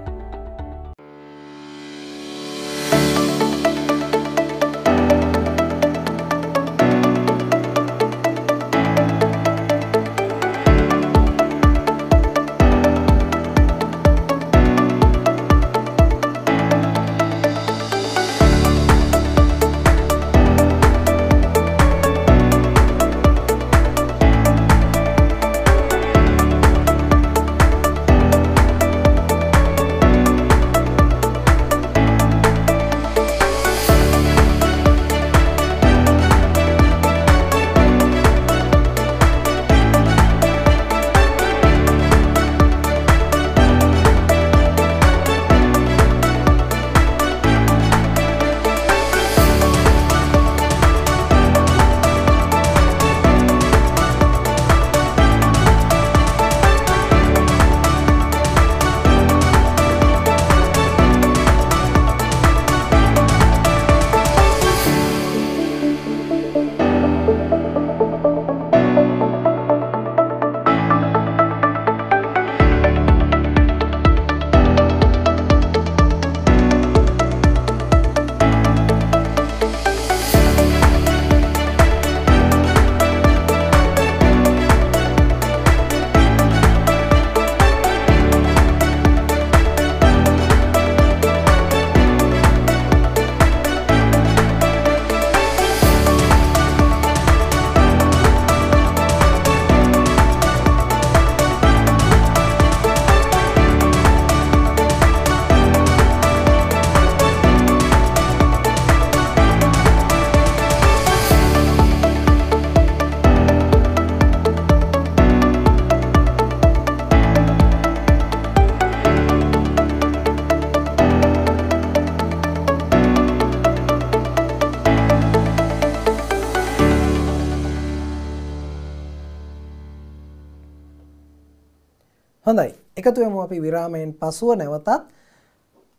හොඳයි එකතුවම අපි විරාමයෙන් පසුව නැවතත්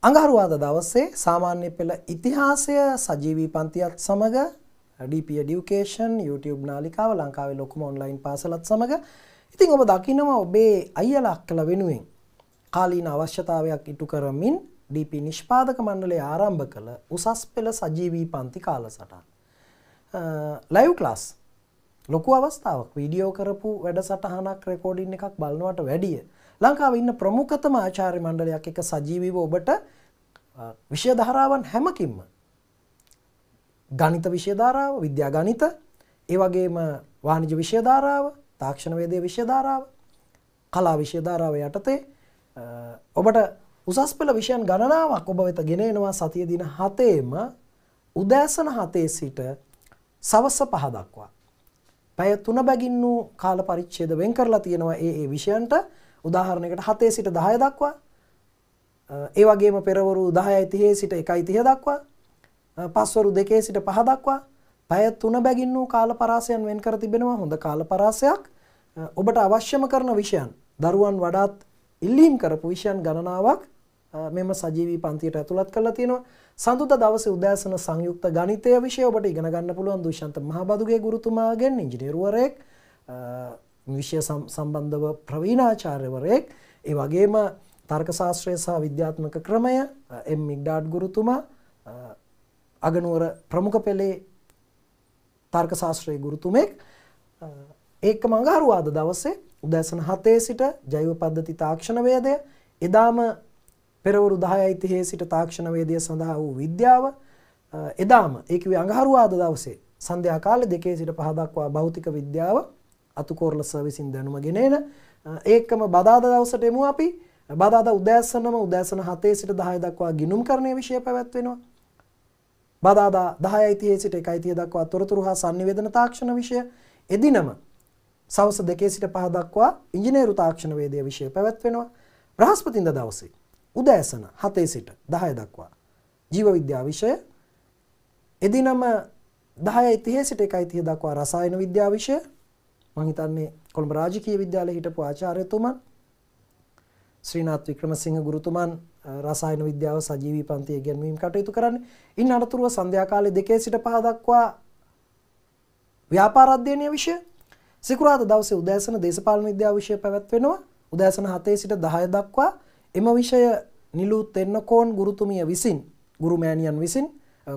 අඟහරුවාද දවස්සේ සාමාන්‍ය පෙළ ඉතිහාසය සජීවී පන්තියත් සමඟ DP ඩියුකේෂන් YouTube නාලිකාව ලංකාවේ ලොකුම ඔන්ලයින් පාසලත් සමඟ ඉතිං ඔබ දකිනවා ඔබේ අයියලක් කළ වෙනුවෙන් කාලීන අවශ්‍යතාවයක් ඉටු කරමින් DP නිෂ්පාදක මණ්ඩලේ ආරම්භ කළ උසස් පෙළ සජීවී පන්ති කාල සටන්. ලයිව් ක්ලාස් ලොකු අවස්ථාවක්. වීඩියෝ කරපු වැඩ සටහනක් රෙකෝඩින් එකක් බලනවට වැඩිය. ලංකාව ඉන්න ප්‍රමුඛතම ආචාර්ය මණ්ඩලයක් එක සජීවීව ඔබට විෂය ධාරාවන් හැමකින්ම ගණිත විෂය ධාරාව විද්‍යා ගණිත ඒ වගේම වාණිජ විෂය ධාරාව තාක්ෂණ වේදේ විෂය ධාරාව කලා විෂය ධාරාව යටතේ ඔබට උසස් පෙළ විෂයන් ගණනාවක් ඔබ වෙත ගෙනෙනවා සතිය දින හතේම උදෑසන හතේ සිට සවස්ස පහ දක්වා. පැය තුන බැගින් වූ කාල පරිච්ඡේද වෙන් කරලා තියෙනවා ඒ ඒ විෂයන්ට උදාහරණයකට 7 සිට 10 දක්වා ඒ වගේම පෙරවරු 10යි 30 සිට 1යි 30 දක්වා පස්වරු 2 සිට 5 දක්වා පැය 3 බැගින් වූ කාල පරාසයන් වෙන් කර තිබෙනවා. හොඳ කාල පරාසයක්. ඔබට අවශ්‍යම කරන විෂයන් දරුවන් වඩාත් ඉල්ලීම් කරපු විෂයන් ගණනාවක් මෙම සජීවී පන්තියට ඇතුළත් කරලා තියෙනවා. සඳුදා දවසේ උදෑසන සංයුක්ත ගණිතය විෂය ඔබට ඉගෙන ගන්න පුළුවන්. දුෂ්‍යන්ත මහබදුගේ ගුරුතුමාගෙන් ඉංජිනේරුවරයෙක්. විෂය සම්බන්ධව ප්‍රවීණාචාර්යවරයෙක්. ඒ වගේම තර්ක ශාස්ත්‍රය සහ විද්‍යාත්මක ක්‍රමය එම් මිග්ඩාඩ් ගුරුතුමා අගනුවර ප්‍රමුඛ පෙළේ තර්ක ශාස්ත්‍රයේ ගුරුතුමෙක් ඒකම අඟහරුවාද දවසේ උදෑසන 7 සිට ජෛව පද්ධති තාක්ෂණ වේදය එදාම පෙරවරු 10යි 30 සිට තාක්ෂණ වේදය සඳහා වූ විද්‍යාව. එදාම ඒ කිව්වේ අඟහරුවාද දවසේ. සන්ධ්‍යා කාලේ 2 සිට 5 දක්වා භෞතික විද්‍යාව. අතුකෝරල සර්විසින් දැනුම ගෙනේන. ඒකම බදාදා දවසට එමු අපි. බදාදා උදෑසනම උදෑසන 7 සිට 10 දක්වා ගිණුම් කරණය විෂය පැවැත්වෙනවා. බදාදා 10යි 30 සිට 1යි 30 දක්වා තොරතුරු හා sannivedana තාක්ෂණ විෂය. එදිනම සවස 2 සිට 5 දක්වා ඉංජිනේරු තාක්ෂණ වේදය විෂය පැවැත්වෙනවා. බ්‍රහස්පතින්දා දවසේ උදෑසන 7 සිට 10 දක්වා ජීව විද්‍යා විෂය. එදිනම දහයයි තිහේ සිට එකයි තිය දක්වා රසායන විද්‍යා විෂය. මහිතන්නේ කොළඹ රාජකීය විද්‍යාල හිටපු ආචාර්යතුමන් ශ්‍රීනාත් වික්‍රමසිංහ ගුරුතුමන් රසායන විද්‍යාව සජීවී පන්තිය ඉගෙනවීම කටයුතු කරන්නේ. ඉන් අනතුරුව සන්ධ්‍යා කාලේ දෙකේ සිට පහ දක්වා ව්‍යාපාර අධ්‍යයනය විෂය සිකුරාදා දවසේ උදෑසන දේශපාලන විද්‍යාව විෂය පැවැත්වෙනවා. උදෑසන 7 සිට 10 දක්වා එම විෂය නිලු තෙන්නකෝන් ගුරුතුමිය විසින් ගුරු මෑණියන් විසින්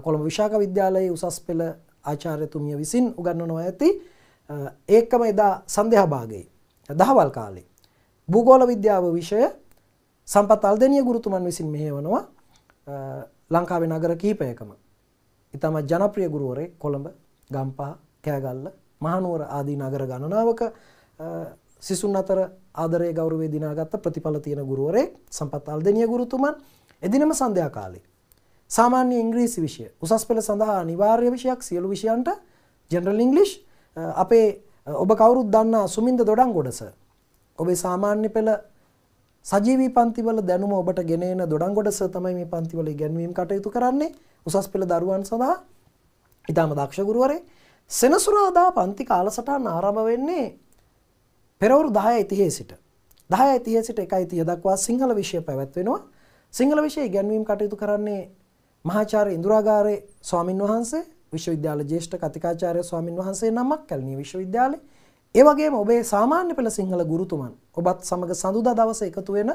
කොළඹ විශාක විද්‍යාලයේ උසස් පෙළ ආචාර්යතුමිය විසින් උගන්වනවා ඇති ඒකම එදා සන්ධ්‍යා භාගයේ දහවල් කාලේ භූගෝල විද්‍යාව විෂය සම්පත් අල්දෙනිය ගුරුතුමන් විසින් මෙහෙවනවා ලංකාවේ නගර කීපයකම. ඉතාමත් ජනප්‍රිය ගුරුවරේ කොළඹ ගම්පා කෑගල්ල මහනුවර ආදී නගර ගණනාවක සිසුන් අතර ආදරය ගෞරවේ දිනාගත්ත ප්‍රතිඵල තියෙන ගුරුවරේ සම්පත් අල්දෙනිය ගුරුතුමන් එදිනම සන්ධ්‍යා කාලේ. සාමාන්‍ය ඉංග්‍රීසි විෂය උසස් පෙළ සඳහා අනිවාර්ය විෂයක් සියලු විෂයන්ට ජෙනරල් ඉංග්ලිෂ් අපේ ඔබ කවුරුත් දන්නා සුමින්ද දොඩන් ගොඩස ඔබේ සාමාන්‍ය පෙළ සජීවී පන්තිවල දැනුම ඔබට ගෙනෙන දොඩංගොඩස තමයි මේ පන්තිවල ඉගැන්වීම් කටයුතු කරන්නේ. උසස් පෙළ දරුවන් සඳහා. ඉතාම දක්ෂ ගුරුවරේ. සෙනසුරාදා පන්ති කාලසටහන් ආරම්භ වෙන්නේ පෙරවරු 10 ඉතිහේ සිට. 10 ඉතිහේ සිට 1 ඉතිය දක්වා සිංහල විෂය පැවැත්වෙනවා. සිංහල විෂය ඉගැන්වීම් කටයුතු කරන්නේ මහාචාර්ය ඉන්දුරාගාරේ ස්වාමින් වහන්සේ විශ්වවිද්‍යාල ජ්‍යෙෂ්ඨ කතිකාචාර්ය ස්වාමින් වහන්සේ නමක් කැලණිය විශ්වවිද්‍යාලේ ඒ වගේම ඔබේ සාමාන්‍ය පෙළ සිංහල ගුරුතුමන් ඔබත් සමග සඳුදා දවස එකතු වෙන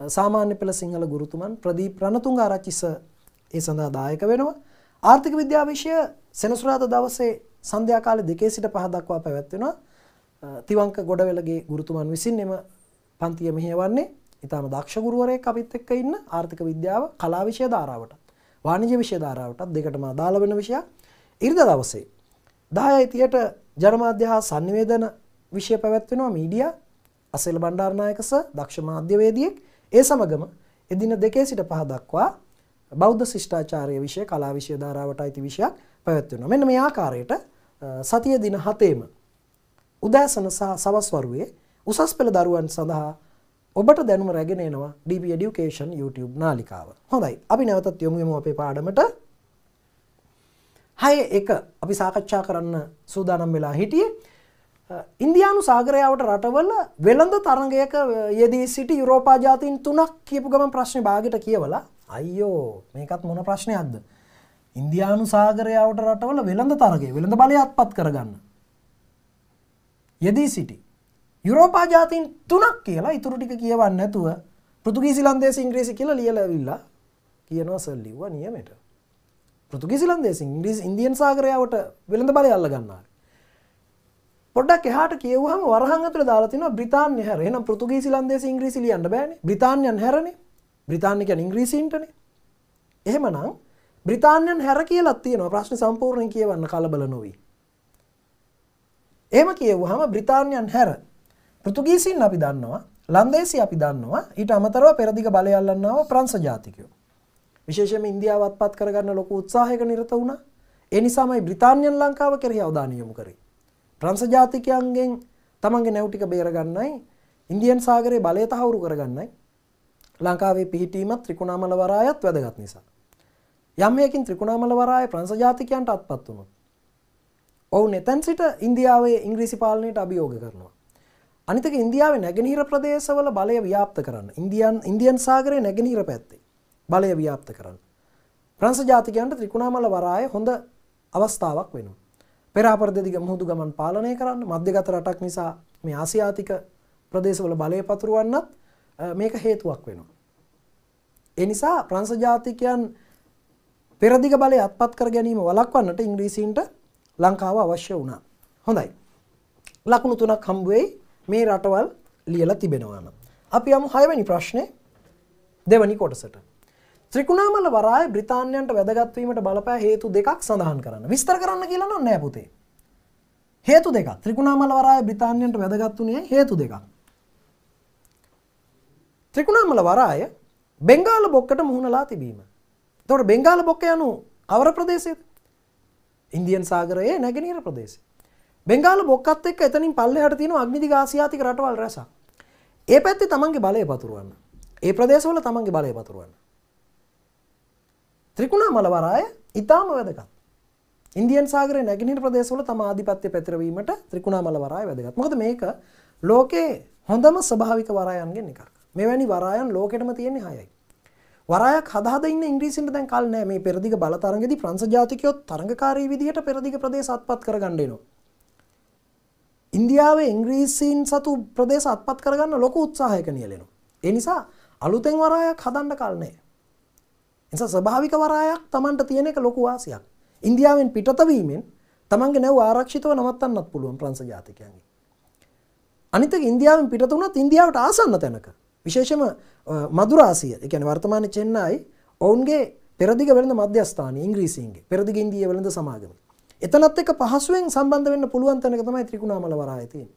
සාමාන්‍ය පෙළ සිංහල ගුරුතුමන් ප්‍රදීප් රණතුංග ආරච්චිස ඒ සඳහා දායක වෙනවා. ආර්ථික විද්‍යාව විෂය සෙනසුරාදා දවසේ සන්ධ්‍යා කාලේ දෙකේ සිට පහ දක්වා පැවැත්වෙනවා. තිවංක ගොඩවැලගේ ගුරුතුමන් විසින් එම පන්තිය මෙහෙවන්නේ ඉතාම දක්ෂ ගුරුවරයෙක් අපිත් එක්ක ඉන්න ආර්ථික විද්‍යාව කලා විෂය ධාරාවට වාණිජ්‍ය විෂය ධාරාවටත් දෙකටම අදාළ වෙන විෂයක්. ඉරිදා දවසේ 10යි 30ට ජනමාධ්‍ය හා sannivedana විෂය පැවැත්වෙනවා මීඩියා අසෙල බණ්ඩාරනායක සර් දක්ෂ මාධ්‍යවේදියෙක් ඒ සමගම එදින දෙකේ සිට පහ දක්වා බෞද්ධ ශිෂ්ටාචාරය විෂය කලා විෂය ධාරාවට අයිති විෂයක් පැවැත්වෙනවා. මෙන්න මේ ආකාරයට සතිය දින 7ෙම උදෑසන සහ සවස් වරුවේ උසස් පෙළ දරුවන් සඳහා ඔබට දැනුම රැගෙන එනවා DB Education YouTube නාලිකාව. හොඳයි. අපි නැවතත් යොමු වෙමු අපේ පාඩමට. හය එක අපි සාකච්ඡා කරන්න සූදානම් වෙලා හිටියේ. ඉන්දයානු සාගරයාවට රටවල වෙළඳ තරගයක යෙදී සිටි යුරෝපා ජාතින් තුනක් කියපු ගම ප්‍රශ්න භාගට කියවලා අයියෝ මේකත් මොන ප්‍රශ්නයක්ද? ඉන්දයානු සාගරයාවට රටවල වෙළඳ තරගේ වෙළඳ බලය අත්පත් කරගන්න. යෙදී සිටි. යුරෝපා ජාතින් තුනක් කියලා ඉතුරු ටික කියවන්න නැතුව පෘතුගීසි ලන්දේසි ඉංග්‍රීසි කියලා ලියලවිල්ලා කියනවා සල්ලිව්වා නියමට. පෘතුගිසි ලන්දේසින් ඉංග්‍රීසි ඉන්දියන් සාගරයාවට වෙළඳ බලය අල්ල ගන්නවා. පොඩ්ඩක් එහාට කියවුවහම වරහන් ඇතුළේ දාලා තිනවා බ්‍රිතාන්‍ය හැර. එහෙනම් පෘතුගීසි ලන්දේසි ඉංග්‍රීසි ලියන්න බෑනේ. බ්‍රිතාන්‍යයන් හැරනේ. බ්‍රිතාන්‍ය කියන්නේ ඉංග්‍රීසීන්ටනේ. එහෙමනම් බ්‍රිතාන්‍යයන් හැර කියලාත් තියෙනවා. ප්‍රශ්නේ සම්පූර්ණයෙන් කියවන්න කලබල නොවි. එහෙම කියවුවහම බ්‍රිතාන්‍යයන් හැර පෘතුගීසීන් අපි දන්නවා. ලන්දේසි අපි දන්නවා. ඊට අමතරව පෙරදිග බලය අල්ලන්නව ප්‍රංශ ජාතිකයෝ. විශේෂම ඉන්දියාවත් පත් කරගන්න ලොකු උත්සාහයක නිරත වුණා. ඒ නිසාමයි බ්‍රිතාන්‍යයන් ලංකාව කෙරෙහි අවධානය යොමු කරේ. ප්‍රංශ ජාතිකයන්ගෙන් තමන්ගේ නැව් ටික බේරගන්නයි ඉන්දියන් සාගරයේ බලය තහවුරු කරගන්නයි ලංකාවේ පිහිටීමත් ත්‍රිකුණාමල වරායත් වැදගත් නිසා. යම් හේකින් ත්‍රිකුණාමල වරාය ප්‍රංශ ජාතිකයන්ට අත්පත් වුණොත් ඔවුන් එතැන් සිට ඉන්දියාවේ ඉංග්‍රීසි පාලනයට අභියෝග කරනවා. අනිතක ඉන්දියාවේ නැගෙනහිර ප්‍රදේශවල බලය ව්‍යාප්ත කරන්න. ඉන්දියන් ඉන්දියන් සාගරයේ නැගෙනහිර පැත්තේ බලය ව්‍යාප්ත කරන්න. ප්‍රංශ ජාතිකයන්ට ත්‍රිකුණාමල වරාය හොඳ අවස්ථාවක් වෙනවා. පෙරාපර දෙදිග මුහුදු ගමන් පාලනය කරන්න මධ්‍යගත රටක් නිසා මේ ආසියාතික ප්‍රදේශවල බලය පතුරවන්නත් මේක හේතුවක් වෙනවා. ඒ නිසා ප්‍රංශ ජාතිකයන් පෙරදිග බලය අත්පත් කර ගැනීම වළක්වන්නට ඉංග්‍රීසීන්ට ලංකාව අවශ්‍ය වුණා. හොඳයි. ලකුණු තුනක් හම්බ වෙයි මේ රටවල් ලියලා තිබෙනවා නම්. අපි යමු 6 වෙනි ප්‍රශ්නේ දෙවැනි කොටසට. ත්‍රිකුණාමල වරාය බ්‍රිතාන්‍යයන්ට වැදගත්වීමට බලපෑ හේතු දෙකක් සඳහන් කරන්න විස්තර කරන්න කියලා නම් නෑ පුතේ. හේතු දෙකක් ත්‍රිකුණාමල වරාය බ්‍රිතාන්‍යයන්ට වැදගත් වුණේ හේතු දෙකක්. ත්‍රිකුණාමල වරාය බෙංගාල බොක්කට මුහුණලා තිබීම. එතකොට බෙංගාල බොක්ක යනු කවර ප්‍රදේශයේද? ඉන්දියන් සාගරයේ නැගෙනහිර ප්‍රදේශය. බෙංගාල බොක්කත් එක්ක එතනින් පල්ලෙහාට තියෙන අග්නිදිග ආසියාතික රටවල් රැසක්. ඒ පැත්තේ තමන්ගේ බලය පතුරවන්න. ඒ ප්‍රදේශවල තමන්ගේ බලය පතුරවන්න. ත්‍රිකුණාමල වරාය ඉතාම වැදගත්. ඉන්දියන් සාගරය නැගෙනහිර ප්‍රදේශවල තම ආධිපත්‍ය පැතිරවීමට ත්‍රිකුණාමල වරාය වැදගත්. මොකද මේක ලෝකේ හොඳම ස්වභාවික වරායන්ගෙන් එකක්. මෙවැනි වරායන් ලෝකෙටම තියෙන්නේ හයයි. වරායක් හදහද ඉන්න ඉංග්‍රීසින්ට දැන් කල් නෑ මේ පෙරදිග බලතරගෙදි ප්‍රංශ ජාතිකයොත් තරඟකාරී විදිහට පෙරදිග ප්‍රදේශ අත්පත් කරගන්න එනවා. ඉන්දියාවේ ඉංග්‍රීසීන් සතු ප්‍රදේශ අත්පත් කරගන්න ලොකු උත්සාහයක නියලෙනවා. ඒ නිසා අලුතෙන් වරායක් හදන්න කල් නෑ. නිසා ස්වභාවික වරායක් Tamanට තියෙන එක ලොකු වාසියක්. ඉන්දියාවෙන් පිටත වීමෙන් තමන්ගේ නැව් ආරක්ෂිතව නවත්තන්නත් පුළුවන් ප්‍රංශ ජාතිකයන්ගේ. අනිත් එක ඉන්දියාවෙන් පිටත වුණත් ඉන්දියාවට ආසන්න තැනක විශේෂම මදුරාසිය ඒ කියන්නේ වර්තමාන චෙන්නයි ඔවුන්ගේ පෙරදිග වෙළඳ මධ්‍යස්ථානය ඉංග්‍රීසීන්ගේ පෙරදිග ඉන්දිය වෙළඳ සමාගම. එතනත් එක්ක පහසුවෙන් සම්බන්ධ වෙන්න පුළුවන් තැනක තමයි ත්‍රිකුණාමල වරාය තියෙන්නේ.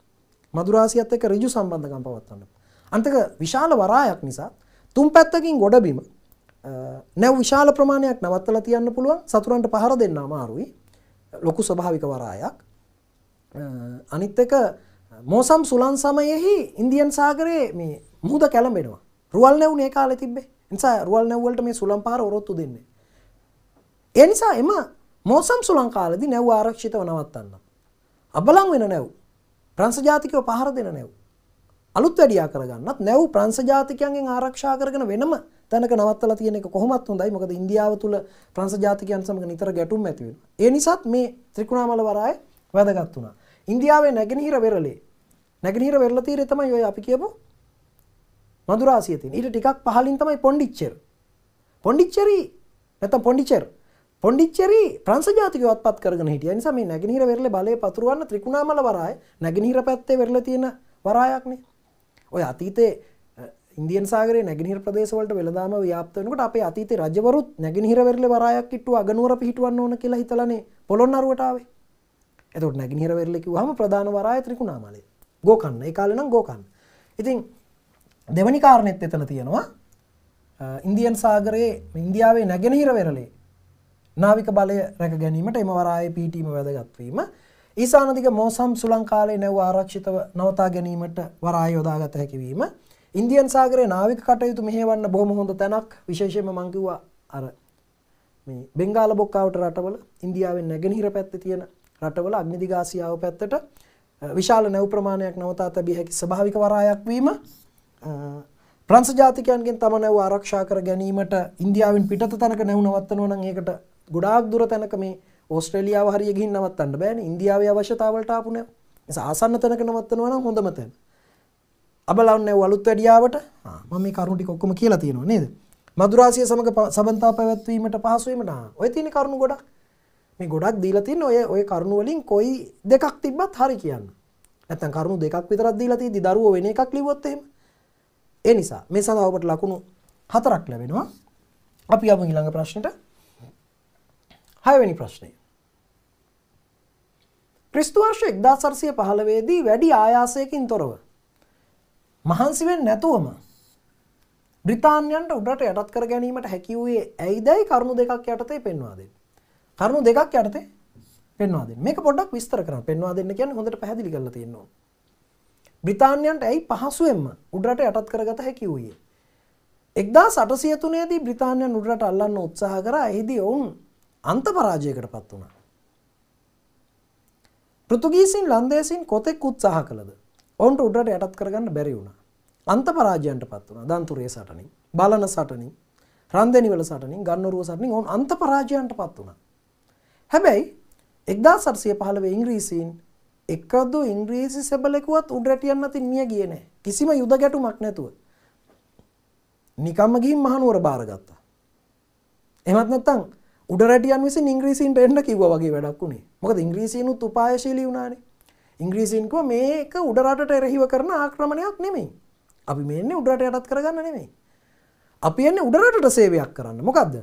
මදුරාසියත් එක්ක ඍජු සම්බන්ධකම් පවත්වන්න. අන්තක විශාල වරායක් නිසා තුන් පැත්තකින් ගොඩබිම නැව් විශාල ප්‍රමාණයක් නවත්තලා තියන්න පුළුවන් සතුරන්ට පහර දෙන්න අමාරුයි. ලොකු ස්වභාවික වරායක්. අනිත් එක මෝසම් සුලන් සමයෙහි ඉන්දියන් සාගරයේ මේ මුහුද කැළඹෙනවා. රුවල් නැව් ඒ කාලේ තිබ්බේ. නිසා රුවල් නැව් වලට මේ සුලම් පාර ඔරොත්තු දෙන්නේ. ඒ නිසා එම මෝසම් සුලං කාලෙදි නැව් ආරක්ෂිතව නවත්තන්න. අබලන් වෙන නැව් ප්‍රංශ ජාතිකයෝ පහර දෙන නැව්. අලුත් වැඩියා කරගන්නත් නැව් ප්‍රංශ ජාතිකයන්ගෙන් ආරක්ෂා කරගෙන වෙනම තැනක නවත්තලා තියෙන එක කොහොමත් හොඳයි. මොකද ඉන්දියාව තුල ප්‍රංශ ජාතිකයන් සමග නිතර ගැටුම් ඇති වෙනවා. ඒ නිසාත් මේ ත්‍රිකුණාමල වරාය වැදගත් වුණා. ඉන්දියාවේ නැගෙනහිර වෙරළේ නැගෙනහිර වෙරළ තීරය තමයි ඔය අපි කියපු මදුරාසිය තියෙන. ඊට ටිකක් පහලින් තමයි පොන්ඩිච්චර්. පොන්ඩිච්චරි නැත්නම් පොන්ඩිච්චර් පොන්ඩිච්චරි ප්‍රංශ ජාතිකයෝ අත්පත් කරගෙන හිටියා. නිසා මේ නැගෙනහිර වෙරළේ බලය පතුරවන්න ත්‍රිකුණාමල වරාය නැගෙනහිර පැත්තේ වෙරළ තියෙන වරායක්නේ. ඔය අතීතේ ඉන්දියන් සාගරයේ නැගෙනහිර ප්‍රදේශවලට වෙළඳාම ව්‍යාප්ත වෙනකොට අපේ අතීතේ රජවරුත් නැගෙනහිර වෙරළේ වරායක් කිට්ටුව අගනුවර පිහිටවන්න ඕන කියලා හිතලානේ පොළොන්නරුවට ආවේ. එතකොට නැගෙනහිර වෙරළ කිව්වහම ප්‍රධාන වරාය ත්‍රිකුණාමලය. ගෝකන්න. ඒ කාලේ නම් ගෝකන්න. ඉතින් දෙවැනි කාරණෙත් එතන තියෙනවා. ඉන්දියන් සාගරයේ ඉන්දියාවේ නැගෙනහිර වෙරළේ නාවික බලය රැක ගැනීමට එම වරායේ පිහිටීම වැදගත් වීම ඊසානදික මෝසම් සුලං කාලේ නැව් ආරක්ෂිතව නවතා ගැනීමට වරාය යොදාගත හැකි වීම ඉන්දියන් සාගරයේ නාවික කටයුතු මෙහෙවන්න බොහොම හොඳ තැනක් විශේෂයෙන්ම මං කිව්වා අර මේ බෙන්ගාල බොක්කාවට රටවල ඉන්දියාවෙන් නැගෙනහිර පැත්තේ තියෙන රටවල අග්නිදිගාසියාව පැත්තට විශාල නැව් ප්‍රමාණයක් නවතා තැබිය හැකි ස්වභාවික වරායක් වීම ප්‍රංශ ජාතිකයන්ගෙන් තම නැව් ආරක්ෂා කර ගැනීමට ඉන්දියාවෙන් පිටත තැනක නැව් නවත්තනවා නම් ඒකට ගොඩාක් දුර තැනක මේ ඕස්ට්‍රේලියාව හරිය ගිහින් නවත්තන්න බෑනේ ඉන්දියාවේ අවශ්‍යතාවලට ආපු නැව්. නිසා ආසන්න තැනක නවත්තනවා නම් හොඳම තැන. අබලවන්නේ අලුත් වැඩියාවට මම මේ කරුණු ටික ඔක්කොම කියලා තියෙනවා නේද? මදුරාසිය සමග සබන්තා පැවැත්වීමට පහසු වීමට ඔය තියෙන කරුණු ගොඩක් මේ ගොඩක් දීලා තියෙන ඔය ඔය කරුණු වලින් කොයි දෙකක් තිබ්බත් හරි කියන්න. නැත්තම් කරුණු දෙකක් විතරක් දීලා තියෙද්දි දරුවෝ වෙන එකක් ලිව්වොත් එහෙම. ඒ නිසා මේ සඳහා ඔබට ලකුණු හතරක් ලැබෙනවා. අපි යමු ඊළඟ ප්‍රශ්නෙට. හයවෙනි ප්‍රශ්නය. ක්‍රිස්තු වර්ෂ 1415 දී වැඩි ආයාසයකින් තොරව මහන්සි වෙන්නේ නැතුවම බ්‍රිතාන්‍යයන්ට උඩට යටත් කර ගැනීමට හැකි වූයේ ඇයිදයි කරුණු දෙකක් යටතේ පෙන්වා දෙන්න. කරුණු දෙකක් යටතේ පෙන්වා දෙන්න. මේක පොඩ්ඩක් විස්තර කරන්න. පෙන්වා දෙන්න කියන්නේ හොඳට පැහැදිලි කරලා තියෙනවා. බ්‍රිතාන්‍යයන්ට ඇයි පහසුවෙන්ම උඩරට යටත් කරගත හැකි වූයේ. 1803 දී බ්‍රිතාන්‍යයන් උඩරට අල්ලන්න උත්සාහ කරා. එහිදී ඔවුන් අන්ත පරාජයකට පත් වුණා. පෘතුගීසින් ලන්දේසින් කොතෙක් උත්සාහ කළද? ඔවුන්ට උඩරට යටත් කරගන්න බැරි වුණා. අන්ත පරාජයන්ට පත් වුණා. දන්තුරේ සටනින්, බලන සටනින්, රන්දෙනිවල සටනින්, ගන්නරුව සටනින් ඔවුන් අන්ත පරාජයන්ට පත් වුණා. හැබැයි 1815 ඉංග්‍රීසීන් එකදු ඉංග්‍රීසි සෙබලෙකුවත් උඩරට යන්න අතින් මිය ගියේ නැහැ. කිසිම යුද ගැටුමක් නැතුව. නිකම්ම ගිහින් මහනුවර බාරගත්තා. එහෙමත් නැත්නම් උඩරටියන් විසින් ඉංග්‍රීසීන්ට එන්න කිව්වා වගේ වැඩක් උනේ. මොකද ඉංග්‍රීසීනුත් උපායශීලී වුණානේ. ඉංග්‍රීසීන් කිව්වා මේක උඩරටට එරෙහිව කරන ආක්‍රමණයක් නෙමෙයි. අපි මේ එන්නේ උඩරට යටත් කරගන්න නෙමෙයි. අපි එන්නේ උඩරටට සේවයක් කරන්න. මොකද්ද?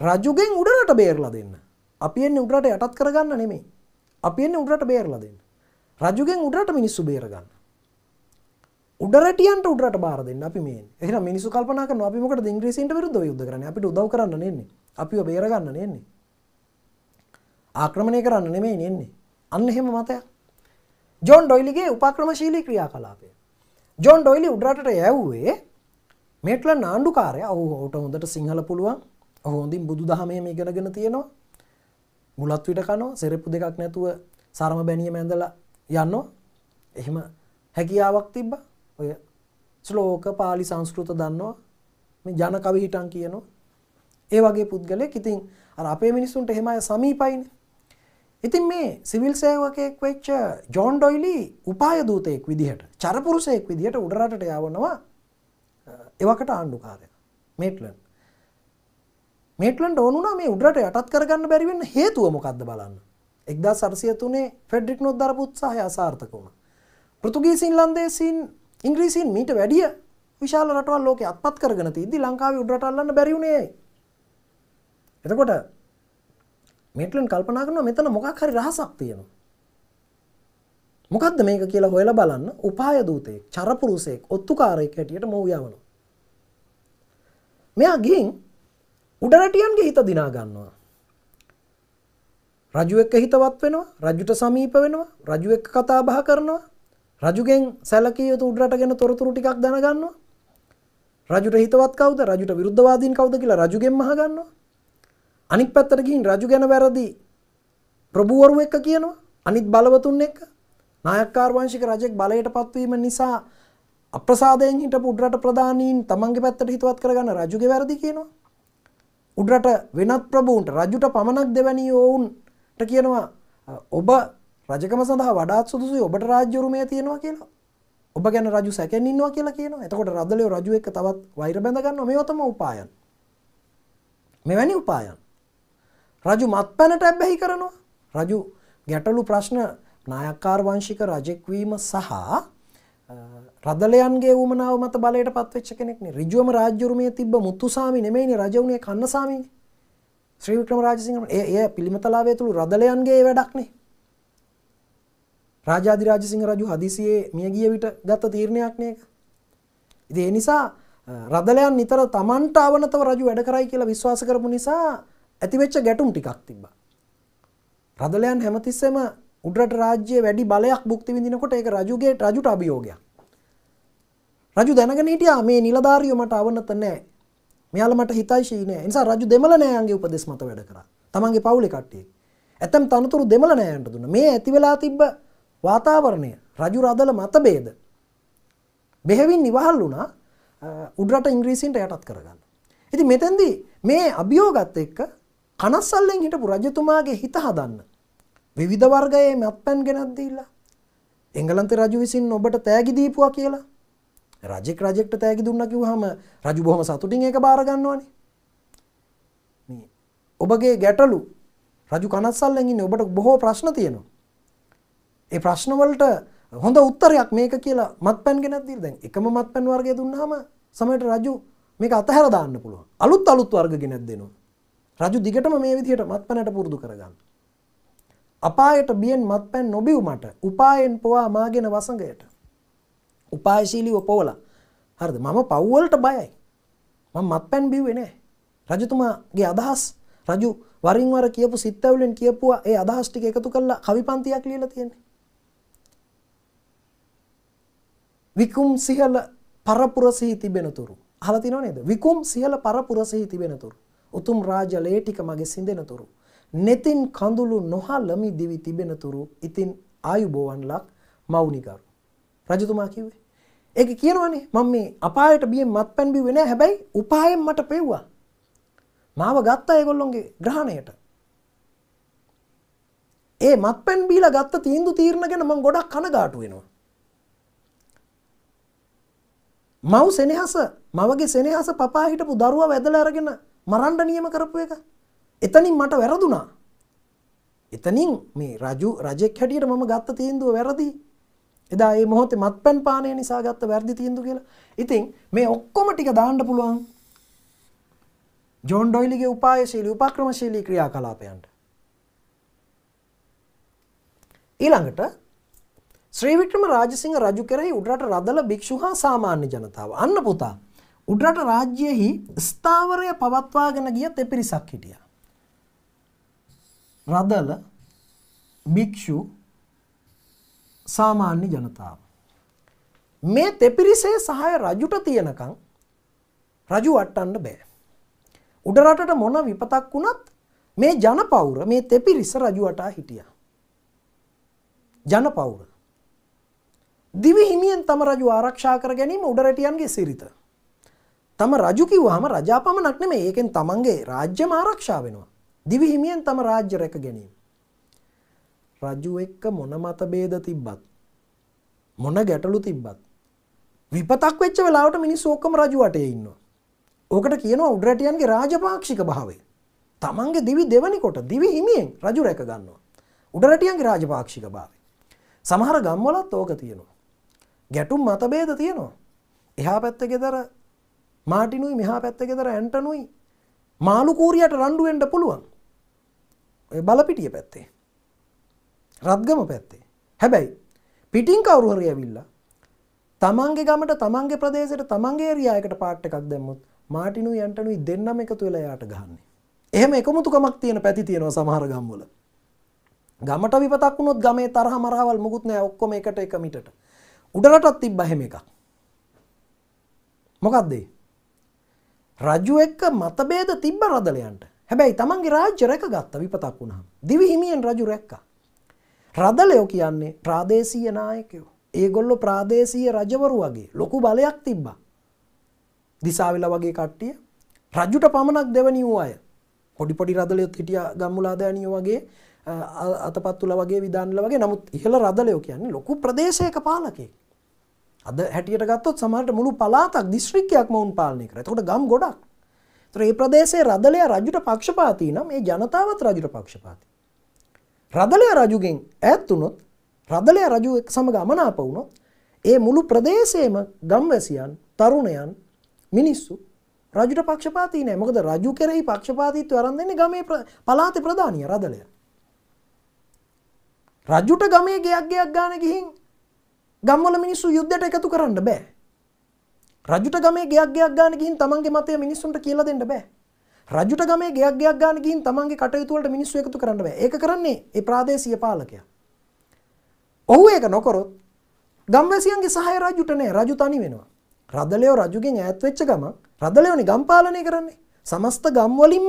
රජුගෙන් උඩරට බේරලා දෙන්න. අපි එන්නේ උඩරට යටත් කරගන්න නෙමෙයි. අපි එන්නේ උඩරට බේරලා දෙන්න. රජුගෙන් උඩරට මිනිස්සු බේරගන්න. උඩරටියන්ට උඩරට බාර දෙන්න අපි මේ. එහෙනම් මිනිස්සු කල්පනා කරනවා අපි මොකටද ඉංග්‍රීසීන්ට විරුද්ධව යුද්ධ කරන්නේ? අපිට උදව් කරන්න නෙන්නේ. අපිව බේරගන්න නෙන්නේ. ආක්‍රමණය කරන්න නෙමෙයි නෙන්නේ. අන්න එහෙම මතයක්. ජෝන් ඩොයිලිගේ උපක්‍රමශීලී ක්‍රියාකලාපය. ජෝන් ඩොයිලි උඩරටට යැව්වේ මේට්ලන් ආණ්ඩුකාරයා. ඔහු ඔහුට හොඳට සිංහල පුළුවන්. ඔහු හොඳින් බුදුදහමේ ඉගෙනගෙන තියෙනවා. මුලත් විට කනවා සෙරෙප්පු දෙකක් නැතුව සරම බැනිය මැඳලා යන්නවා එහෙම හැකියාවක් තිබ්බ. ඔය ස්ලෝක පාලි සංස්කෘත දන්නවා. මේ ජන කවි හිටන් කියනවා. ඒ වගේ පුද්ගලයෙක්. ඉතින් අර අපේ මිනිස්සුන්ට එහෙම අය සමීපයිනේ. ඉතින් මේ සිවිල් සේවකයෙක් වෙච්ච ජෝන් ඩොයිලි උපාය දූතයෙක් විදිහට චරපුරුෂයෙක් විදිහට උඩරටට යවනවා එවකට ආණ්ඩුකාරය. මේට්ලන් මේටලන්ට ඕනුනා මේ උඩට යටත් කරගන්න බැරිවෙන්න හේතුව මොකක්ද බලන්න. එක්දා සරසිය තුනේ ෆෙඩ්රික් නොත් දර පුත්සාහය අසාර්ථක වුණ. පෘතුගීසින් ලන්දේසින් ඉංග්‍රීසින් මීට වැඩිය විශාල රටවල් ලෝක අත්පත් කරගෙන තිද්දි ලංකාව උඩට අල්ලන්න බැරිවුණේ එතකොට මේටලන් කල්පනා කරනවා මෙතන මොකක් හරි රහසක් තියෙනවා. මොකක්ද මේක කියලා හොයලා බලන්න උපාය දූතයෙක් චරපුරුෂයෙක් ඔත්තුකාරයෙක් හැටියට මොහු යවනවා. මෙයා ගිහින් උඩරටියන්ගේ හිත දිනා ගන්නවා. රජු එක්ක හිතවත් වෙනවා රජුට සමීප වෙනවා රජු එක්ක කතා බහ කරනවා රජුගෙන් සැලකිය යුතු උඩරට ගැන තොරතුරු ටිකක් දැනගන්නවා. රජුට හිතවත් කවුද? රජුට විරුද්ධවාදීන් කවුද කියලා රජුගෙන් අහගන්නවා. අනික් පැත්තට ගිහින් රජු ගැන වැරදි ප්‍රභූවරු එක්ක කියනවා අනිත් බලවතුන් එක්ක. නායක්කාර වංශික රජෙක් බලයට පත්වීම නිසා අප්‍රසාදයෙන් හිටපු උඩරට ප්‍රධානීන් තමන්ගේ පැත්තට හිතවත් කරගන්න රජුගේ වැරදි කියනවා. උඩරට වෙනත් ප්‍රභූන්ට රජුට පමණක් දෙවැනි ඔවුන්ට කියනවා ඔබ රජකම සඳහා වඩාත් සුදුසුයි ඔබට රාජ්‍යරුමය තියෙනවා කියලා. ඔබ ගැන රජු සැකෙන් ඉන්නවා කියලා කියනවා. එතකොට රදලයෝ රජු එක්ක තවත් වෛර බැඳ ගන්නවා මේවා තමයි උපායන්. මෙවැනි උපායන්. රජු මත්පැනට ඇබ්බැහි කරනවා. රජු ගැටලු ප්‍රශ්න නායක්කාර වංශික රජෙක් වීම සහ රදලයන්ගේ වමනාව මත බලයට පත්වෙච්ච කෙනෙක්නේ රිජුවම රාජ්‍යරුමය තිබ්බ මුත්තුසාමි නෙමෙයිනි රජවුණේ කන්නසාමිනේ ශ්‍රී වික්‍රම රාජසිංහ ඒ ඒ පිළිමතලාවේ තුළු රදලයන්ගේ වැඩක්නේ රාජාධි රාජසිංහ රජු හදිසියේ මිය ගිය විට ගත්ත තීරණයක් නේක ඉතින් ඒ නිසා රදලයන් නිතර Tamanට අවනතව රජු වැඩ කරයි කියලා විශ්වාස කරපු නිසා ඇතිවෙච්ච ගැටුම් ටිකක් තිබ්බා රදලයන් හැමතිස්සෙම උඩරට රාජ්‍යයේ වැඩි බලයක් භුක්ති විඳිනකොට ඒක රජුගේ රජුට අභියෝගයක් රජු දැනගෙන හිටියා මේ නිලධාරියෝ මට අවනත නැහැ. මෙයාලා මට හිතයිශී නෑ. ඒ නිසා රජු දෙමළ නෑයන්ගේ උපදෙස් මත වැඩ කරා. තමන්ගේ පවුලේ කට්ටිය. ඇතම් තනතුරු දෙමළ නෑයන්ට දුන්නා. මේ ඇති වෙලා තිබ්බ වාතාවරණය රජු රදල මතභේද බෙහෙවින් නිවහල් වුණා උඩරට ඉංග්‍රීසින්ට යටත් කරගන්න. ඉතින් මෙතෙන්දී මේ අභියෝගත් එක්ක කනස්සල්ලෙන් හිටපු රජතුමාගේ හිත හදන්න විවිධ වර්ගයේ මත්පැන් ගෙනත් දීලා එංගලන්තේ රජු විසින් ඔබට තෑගි දීපුවා කියලා රජෙක් රජෙක්ට තෑගි දුන්න කිව්වහම රජු බොහොම සතුටින් ඒක බාර ගන්නවානේ. මේ ඔබගේ ගැටලු රජු කනස්සල්ලෙන් ඉන්නේ ඔබට බොහෝ ප්‍රශ්න තියෙනවා. ඒ ප්‍රශ්න වලට හොඳ උත්තරයක් මේක කියලා මත්පැන් ගෙනත් දීලා දැන් එකම මත්පැන් වර්ගය දුන්නාම සමහරට රජු මේක අතහැර දාන්න පුළුවන්. අලුත් අලුත් වර්ග ගෙනත් දෙනවා. රජු දිගටම මේ විදිහට මත්පැනට පුරුදු කරගන්න. අපායට බියෙන් මත්පැන් නොබිව් මට උපායෙන් පොවා මාගෙන වසඟයට උපායශීලීව පෝලා. හරිද? මම පව්වලට බයයි. මම මත්පැන් බිව්වේ නෑ. රජතුමාගේ අදහස් රජු වරින් වර කියපු සිත්තැවුලෙන් කියපුවා ඒ අදහස් ටික එකතු කරලා කවි පන්තියක් ලියලා තියෙන්නේ. විකුම් සිහල පරපුර සිහි තිබෙනතුරු. අහලා තියෙනව නේද? විකුම් සිහල පරපුර සිහි තිබෙනතුරු. උතුම් රාජ ලේ ටික මගේ සිඳෙනතුරු. netin කඳුළු නොහලමි දිවි තිබෙනතුරු. ඉතින් ආයුබෝවන් ලක් මෞනිකරු. රජතුමා කිව්වේ ඒක කියනවනේ මම මේ අපායට බියෙන් මත්පැන් බිව්වේ නෑ හැබැයි උපායෙන් මට පෙව්වා. මාව ගත්තා ඒගොල්ලොන්ගේ ග්‍රහණයට. ඒ මත්පැන් බීලා ගත්ත තීන්දුව තීරණ ගැන මම ගොඩක් කනගාටු වෙනවා. මව් සෙනෙහස මවගේ සෙනෙහස පපා හිටපු දරුවා වැදලා අරගෙන මරන්න නියම කරපු එක. එතනින් මට වැරදුනා. එතනින් මේ රජු රජෙක් හැටියට මම ගත්ත තීන්දුව වැරදි. එදා ඒ මොහොතේ මත්පැන් පානය නිසා ගත්ත වැරදි තීන්දුව කියලා. ඉතින් මේ ඔක්කොම ටික දාන්න පුළුවන් ජෝන් ඩොයිලිගේ උපායශීලී උපක්‍රමශීලී ක්‍රියාකලාපයන්ට. ඊළඟට ශ්‍රී වික්‍රම රාජසිංහ රජු කෙරෙහි උඩරට රදල භික්ෂු හා සාමාන්‍ය ජනතාව. අන්න පුතා උඩරට රාජ්‍යයෙහි ස්ථාවරය පවත්වාගෙන ගිය තෙපිරිසක් හිටියා. රදල භික්ෂු සාමාන්‍ය ජනතාව. මේ තෙපිරිසේ සහය රජුට තියෙනකං රජු වට්ටන්න බෑ. උඩරටට මොන විපතක් වුණත් මේ ජනපවුර මේ තෙපිරිස රජුවටා හිටිය. ජනපවුර. දිවි හිමියෙන් තම රජු ආරක්ෂා කර ගැනීම උඩරටියන්ගේ සිරිත. තම රජු කිව්වහම රජා පමණක් නෙමෙයි ඒකෙන් තමන්ගේ රාජ්‍යම ආරක්ෂා වෙනවා. දිවි හිමියෙන් තම රාජ්‍ය රැක ගැනීම. රජු එක්ක මොන මතභේද තිබ්බත් මොන ගැටලු තිබ්බත් විපතක් වෙච්ච වෙලාවට මිනිස්සු ඔක්කොම රජු වටේ ඉන්නවා. ඕකට කියනවා උඩරටියන්ගේ රාජපාක්ෂික භාවය. තමන්ගේ දිවි දෙවනි කොට දිවි හිමියෙන් රජු රැක ගන්නවා. උඩරටියන්ගේ රාජපාක්ෂික භාවය. සමහර ගම්වලත් ඕක තියෙනවා. ගැටුම් මතභේද තියෙනවා. එහා පැත්ත ගෙදර මාටිනුයි මෙහා පැත්ත ගෙදර ඇන්ටනුයි මාළු කූරියට රණ්ඩු වෙන්න පුළුවන්. ඔය බලපිටිය පැත්තේ. රත්ගම පැත්තේ. හැබැයි පිටින් කවුරු හරි ඇවිල්ලා තමන්ගේ ගමට තමන්ගේ ප්‍රදේශයට තමන්ගේ ඒරියායකට පාට් එකක් දැම්මොත් මාටිනුයි ඇන්ටනුයි දෙන්නම එකතු වෙලා යාට ගහන්නේ. එහෙම එකමුතුකමක් තියෙන පැති තියෙනවා සමහර ගම්වල. ගමට විපතක් වුණොත් ගමේ තරහ මරහවල් මුකුත් නෑ ඔක්කොම එකට එක මිටට. උඩරටත් තිබ්බ හැම එකක්. මොකක්ද ඒ? රජු එක්ක මතභේද තිබ්බ රදලයන්ට. හැබැයි තමන්ගේ රාජ්‍ය රැකගත්ත විපතක් වුණාම. දිවි හිමියෙන් රජු රැක්කා. රදලයෝ කියන්නේ ප්‍රාදේශීය නායකයෝ. ඒගොල්ලෝ ප්‍රාදේශීය රජවරු වගේ ලොකු බලයක් තිබ්බා. දිසාවිල වගේ කට්ටිය රජුට පමණක් දෙවනි වූ අය. පොඩි පොඩි රදලයොත් හිටිය ගම්මුලාදෑනියෝ වගේ අතපත්තුල වගේ විධානල වගේ නමුත් ඉහළ රදලයෝ කියන්නේ ලොකු ප්‍රදේශයක පාලකෙක්. අද හැටියට ගත්තොත් සමහරට මුළු පලාතක් දිස්ත්‍රික්කයක් මවුන් පාලනය කර. එතකොට ගම් ගොඩක්. ඒතර මේ ප්‍රදේශයේ රදලයා රජුට පක්ෂපාතී නම් මේ ජනතාවත් රජුට පක්ෂපාතී. රදලයා රජුගෙන් ඈත් වුණොත් රදලයා රජු සමග අමනාප වුණොත් ඒ මුළු ප්‍රදේශයේම ගම්වැසියන් තරුණයන් මිනිස්සු රජුට පක්ෂපාතී නෑ. මොකද රජු කෙරෙහි පක්ෂපාතීත්වය අරන් දෙන්නේ ගමේ පළාතේ ප්‍රධානියා රදලයා. රජුට ගමේ ගයක් ගයක් ගාන ගිහින් ගම්වල මිනිස්සු යුද්ධයට එකතු කරන්න බෑ. රජුට ගමේ ගයක් ගයක් ගාන ගිහින් තමන්ගේ මතය මිනිස්සුන්ට කියලා දෙන්න බෑ. රජුට ගමේ ගයක් ගයක් ගාන ගිහින් තමන්ගේ කටයුතු වලට මිනිස්සු එකතු කරන්න බෑ. ඒක කරන්නේ ඒ ප්‍රාදේශීය පාලකයා. ඔහු ඒක නොකරොත් ගම්වැසියන්ගේ සහාය රජුට නෑ. රජු තනි වෙනවා. රදලයෝ රජුගෙන් ඈත් වෙච්ච ගමන් රදලයෝනි ගම් පාලනය කරන්නේ. සමස්ත ගම් වලින්ම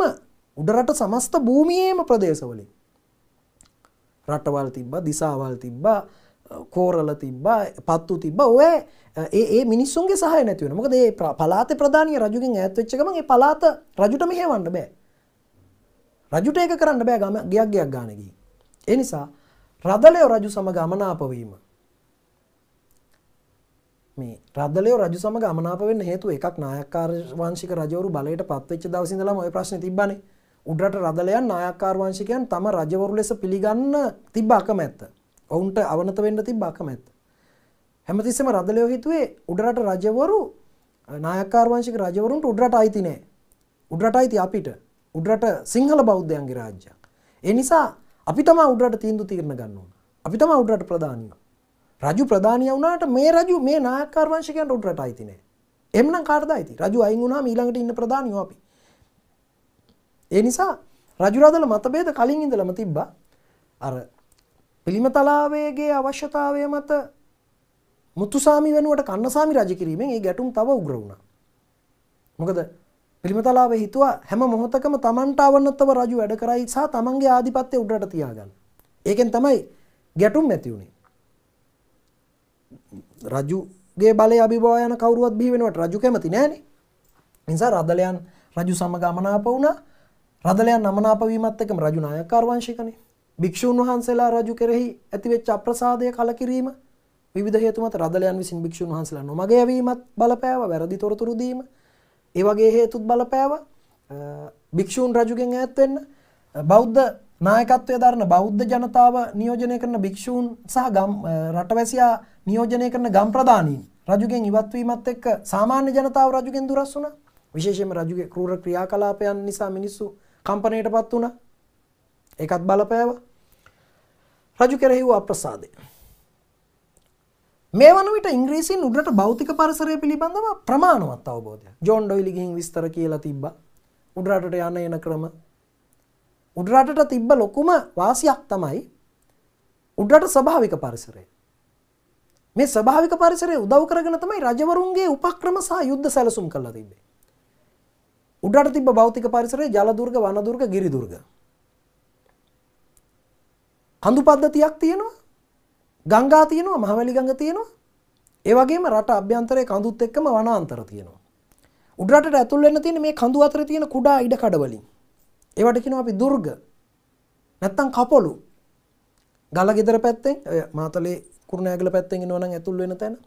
උඩරට සමස්ත භූමියේම ප්‍රදේශවලින් රටවල් තිබ්බා, දිසාවල් තිබ්බා, කෝරල තිබ්බා පත්තු තිබ්බ. ඔය ඒ මිනිස්සුන්ගේ සහය නැතිවන මොකද ඒ පලාත ප්‍රධානය රජුගෙන් ඇත්වෙච්ච ගම ඒ පලාත රජුට මෙහෙවන්න බෑ. රජුට ඒක කරන්න බෑ ගම ගයක් ගයක් ගානකි. එනිසා රදලයෝ රජු සම ගමනාපවීම මේ රදලයෝ රජු සම ගමනාප වෙන්න හේතු එකක් නායක්කාර වංශික රජවරු බලයට පත්වෙච්ච දවසිඳලම ඔය ප්‍රශ්න තිබ්බනේ. උඩරට රදලයන් නායක්කාර වංශිකයන් තම රජවරු ලෙස පිළිගන්න තිබ්බ අකමැත්ත. ඔවුන්ට අවනත වෙන්න තිබ්බ අකමැත්ත. හැමතිස්සෙම රදලයෝ හිතුවේ උඩරට රජවරු නායක්කාර වංශික රජවරුන්ට උඩරට අයිති නෑ. උඩරට අයිති අපිට. උඩරට සිංහල බෞද්ධයන්ගේ රාජ්‍යයක්. ඒ නිසා අපි තමා උඩරට තීන්දුව తీරන ගන්න ඕන. අපි තමා උඩරට ප්‍රධානිය. රජු ප්‍රධානිය වුණාට මේ රජු මේ නායක්කාර වංශිකයන්ට උඩරට අයිති නෑ. එම්නම් කාටද අයිති? රජු අයින් වුණාම ඊළඟට ඉන්න ප්‍රධානියෝ අපි. ඒ නිසා රජුරාදල මතභේද කලින් ඉඳලම තිබ්බා. අර පිළිමතලාවේගේ අවශ්‍යතාවය මත මුතුසාමි වෙනුවට කන්නසාමි රජ කිරීමෙන් ඒ ගැටුම් තව උග්‍ර වුණා. මොකද පිළිමතලාවේ හිතුවා හැම මොහොතකම Tamanට අවනතව රජු වැඩ කරයි සහ Tamanගේ ආධිපත්‍ය උඩට තියාගන්න. ඒකෙන් තමයි ගැටුම් ඇති වුණේ. රජුගේ බලය අභිභවා යන කවුරුවත් බිහි වෙනවට රජු කැමති නෑනේ. නිසා රදලයන් රජු සමග අමනාප වුණා. රදලයන් අමනාප වීමත් එක්කම රජු නායකකාර වංශිකනේ. භික්ෂූන් වහන්සේලා රජු කෙරෙහි ඇතිවෙච්ච අප්‍රසාදය කලකිරීම විවිධ හේතු මත රදලයන් විසින් භික්ෂූන් වහන්සේලා නොමග යැවීමත් බලපෑවා වැරදි තොරතුරු දීම ඒ වගේ හේතුත් බලපෑවා භික්ෂූන් රජුගෙන් ඈත් වෙන්න බෞද්ධ නායකත්වය දරන බෞද්ධ ජනතාව නියෝජනය කරන භික්ෂූන් සහ ගම් රටවැසියා නියෝජනය කරන ගම් ප්‍රධානීන් රජුගෙන් ඉවත් වීමත් එක්ක සාමාන්‍ය ජනතාව රජුගෙන් දුරස් වුණා. විශේෂයෙන්ම රජුගේ ක්‍රූර ක්‍රියාකලාපයන් නිසා මිනිස්සු කම්පණයටපත් වුණා. ඒකත් බලපෑවා. රජු කෙරෙහි වූ අප්‍රසාදය. මේ වන විට ඉංග්‍රීසින් උඩට භෞතික පරිසරය පිළිබඳව ප්‍රමාණවත් අවබෝධයක්. ජෝන් ඩොයිලි ගිහින් විස්තර කියලා තිබ්බා. උඩරටට යන එන ක්‍රම. උඩරටට තිබ්බ ලොකුම වාසියක් තමයි උඩරට ස්වභාවික පරිසරය. මේ ස්වභාවික පරිසරය උදව් කරගෙන තමයි රජවරුන්ගේ උපක්‍රම සහ යුද්ධ සැලසුම් කළා තිබ්බේ. උඩරට තිබ්බ භෞතික පරිසරය ජල දුර්ග, වන දුර්ග, ගිරි දුර්ග. කඳු පද්ධතියක් තියෙනවා. ගංගා තියෙනවා මහවැලි ගඟ තියෙනවා. ඒ වගේම රට අභ්‍යන්තරයේ කඳුත් එක්කම වනාන්තර තියෙනවා. උඩරටට ඇතුල් වෙන්න තියෙන මේ කඳු අතර තියෙන කුඩා ඉඩ කඩ වලින්. ඒවට කියනවා අපි දුර්ග නැත්තම් කපොළු. ගල ගෙදර පැත්තෙන් ඔය මාතලේ කුරුණෑගල පැත්තෙන් එනවා නම් ඇතුල් වෙන තැන.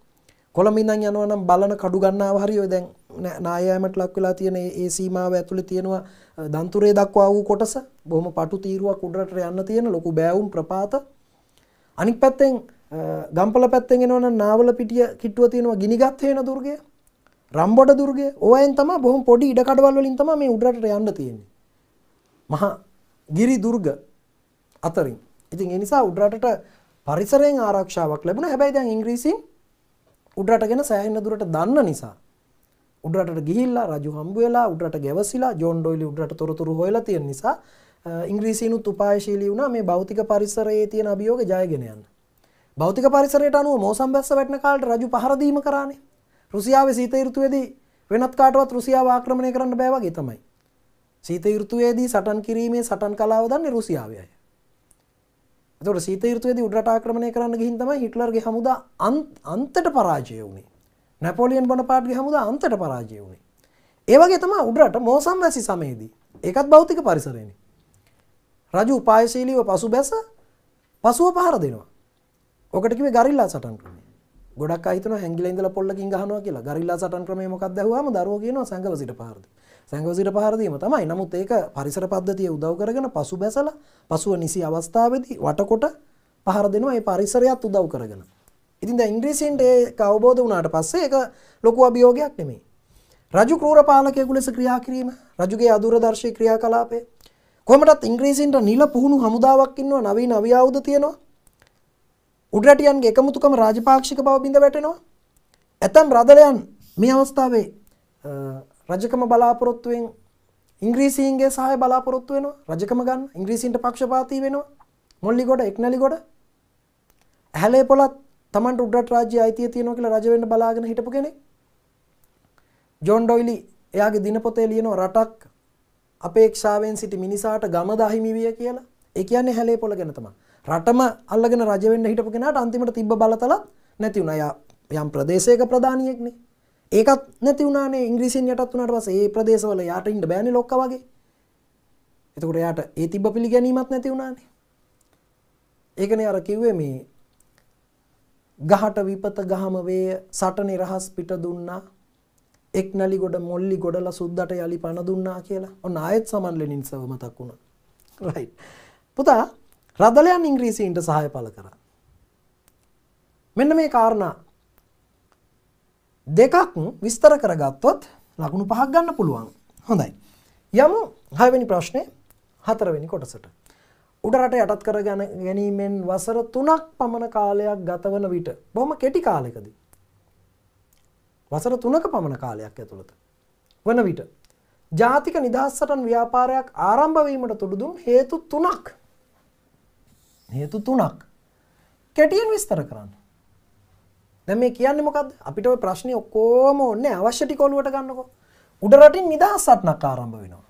කොළඹ ඉඳන් යනවා නම් බලන කඩු ගන්නාව හරි ඔය දැන් නායෑමට ලක් වෙලා තියෙන ඒ සීමාව ඇතුලේ තියෙනවා දන්තුරේ දක්වා වූ කොටස. බොහොම පටු තීරුවක් උඩරට යන්න තියෙන ලොකු බෑවුම් ප්‍රපාත. අනික් පැත්තෙන් ගම්පල පැත්තෙන් එනවනම් නාවල පිටිය කිට්ටුව තියෙනවා ගිනිගත් හේන දුර්ගය. රම්බොඩ දුර්ගය. ඕයන් තමයි බොහොම පොඩි ඉඩ කඩවල් වලින් තමයි මේ උඩරටට යන්න තියෙන්නේ. මහා ගිරි දුර්ග අතරින්. ඉතින් ඒ නිසා උඩරටට පරිසරයෙන් ආරක්ෂාවක් ලැබුණා. හැබැයි දැන් ඉංග්‍රීසියෙන් උඩරට ගැන සෑහෙන දුරට දන්න නිසා උඩරට ගිහිල්ලා රජු හම්බ වෙලා උඩරට ගැවසිලා ජෝන් ඩොයිලි උඩරට තොරතුරු හොයලා තියෙන නිසා ඉංග්‍රීසිනුත් උපායශීලී වුණා මේ භෞතික පරිසරයේ තියෙන අභියෝග ජයගෙන යන්න. භෞතික පරිසරයට අනුව මෝසම් බැස්ස වැටෙන කාලට රජු පහර දීම කරානේ. රුසියාවේ සීත ඍතුවේදී වෙනත් කාටවත් රුසියාව ආක්‍රමණය කරන්න බෑ වගේ තමයි. සීත ඍතුවේදී සටන් කිරීමේ සටන් කලාව දන්නේ රුසියාවේ අය. එතකොට සීත ඍතුවේදී උඩරට ආක්‍රමණය කරන්න ගිහින් තමයි හිට්ලර්ගේ හමුදා අන්තයට පරාජය වුණේ. නැපෝලියන් බොනපාර්ට්ගේ හමුදා අන්තයට පරාජය වුණේ. ඒ වගේ තමයි උඩරට මෝසම් වැසි සමයේදී. ඒකත් භෞතික පරිසරයනේ. රජු උපායශීලීව පසු බැස පසුව පහර දෙනවා. ඔකට කිව්වේ ගරිල්ලා සටන් ක්‍රමය. ගොඩක් අය හිතනවා හැංගිලා ඉඳලා පොල්ලකින් ගහනවා කියලා. ගරිල්ලා සටන් ක්‍රමය මොකක්ද ඇහුවාම දරුවෝ කියනවා සංගව සිට පහර දෙන්න. සංගව සිට පහර දීම තමයි. නමුත් ඒක පරිසර පද්ධතිය උදව් කරගෙන පසු බැසලා පසුව නිසි අවස්ථාවේදී වටකොට පහර දෙනවා ඒ පරිසරයත් උදව් කරගෙන. ඉතින් දැන් ඉංග්‍රීසියෙන්ට ඒක අවබෝධ වුණාට පස්සේ ඒක ලොකු අභියෝගයක් නෙමෙයි. රජු ක්‍රූර පාලකයෙකු ලෙස ක්‍රියා කිරීම, රජුගේ අදූරදර්ශී ක්‍රියාකලාපය කොහොමදත් ඉංග්‍රීසින්ට නිල පුහුණු හමුදාවක් ඉන්නවා නවීන අවියාවුද තියෙනවා උඩරටියන්ගේ එකමුතුකම රාජපාක්ෂික බව බිඳ වැටෙනවා ඇතම් රදලයන් මේ අවස්ථාවේ රජකම බලාපොරොත්තුවෙන් ඉංග්‍රීසීන්ගේ සහය බලාපොරොත්තු වෙනවා රජකම ගන්න ඉංග්‍රීසින්ට පක්ෂපාතී වෙනවා මොල්ලිගොඩ එක්නැලිගොඩ ඇහැලේ පොලත් තමන්ට උඩරට රාජ්‍ය අයිතිය තියෙනවා කියලා රජ වෙන්න බලාගෙන හිටපු කෙනෙක් ජෝන් ඩොයිලි එයාගේ දිනපොතේ ලියනවා රටක් අපේක්ෂාවෙන් සිටි මිනිසාට ගමද අහිමි විය කියලා. ඒ කියන්නේ හැලේ පොළ ගැන තමයි. රටම අල්ලගෙන රජ වෙන්න හිටපු කෙනාට අන්තිමට තිබ්බ බලතල නැති වුණා. යා යම් ප්‍රදේශයක ප්‍රධානියෙක්නේ. ඒකත් නැති වුණානේ ඉංග්‍රීසියෙන් යටත් වුණාට පස්සේ ඒ ප්‍රදේශවල යාට ඉන්න බෑනේ ලොක්කා වගේ. එතකොට යාට ඒ තිබ්බ පිළිගැනීමක් නැති වුණානේ. ඒකනේ අර කිව්වේ මේ ගහට විපත ගහම වේ සටනේ රහස් පිට දුන්නා එක් නලි ගොඩ මොල්ලි ගොඩලා සුද්දට යලි පණ දුන්නා කියලා. ඔන්න ආයෙත් සමන් ලෙනින් සව මතක් වුණා. රයිට්. පුතා රදලයන් ඉංග්‍රීසීන්ට සහාය පළ කරා. මෙන්න මේ කාරණා දෙකක් විස්තර කරගත්තොත් ලකුණු පහක් ගන්න පුළුවන්. හොඳයි. යමු හයවෙනි ප්‍රශ්නේ හතරවෙනි කොටසට. උඩරට යටත් කර ගැනීමෙන් වසර 3ක් පමණ කාලයක් ගතවන විට බොහොම කෙටි කාලයකදී වසර තුනක පමණ කාලයක් ඇතුළත. වන විට. ජාතික නිදහස් සටන් ව්‍යාපාරයක් ආරම්භවීමට තුඩුදුම් හේතු තුනක්. හේතු තුනක්. කෙටියෙන් විස්තර කරන්න. දැන් මේ කියන්නේ මොකද්ද? අපිට ওই ප්‍රශ්නේ ඔක්කොම ඕනේ අවශ්‍ය ටික ඔලුවට ගන්නකො. උඩරටින් නිදහස් සටනක් ආරම්භ වෙනවා.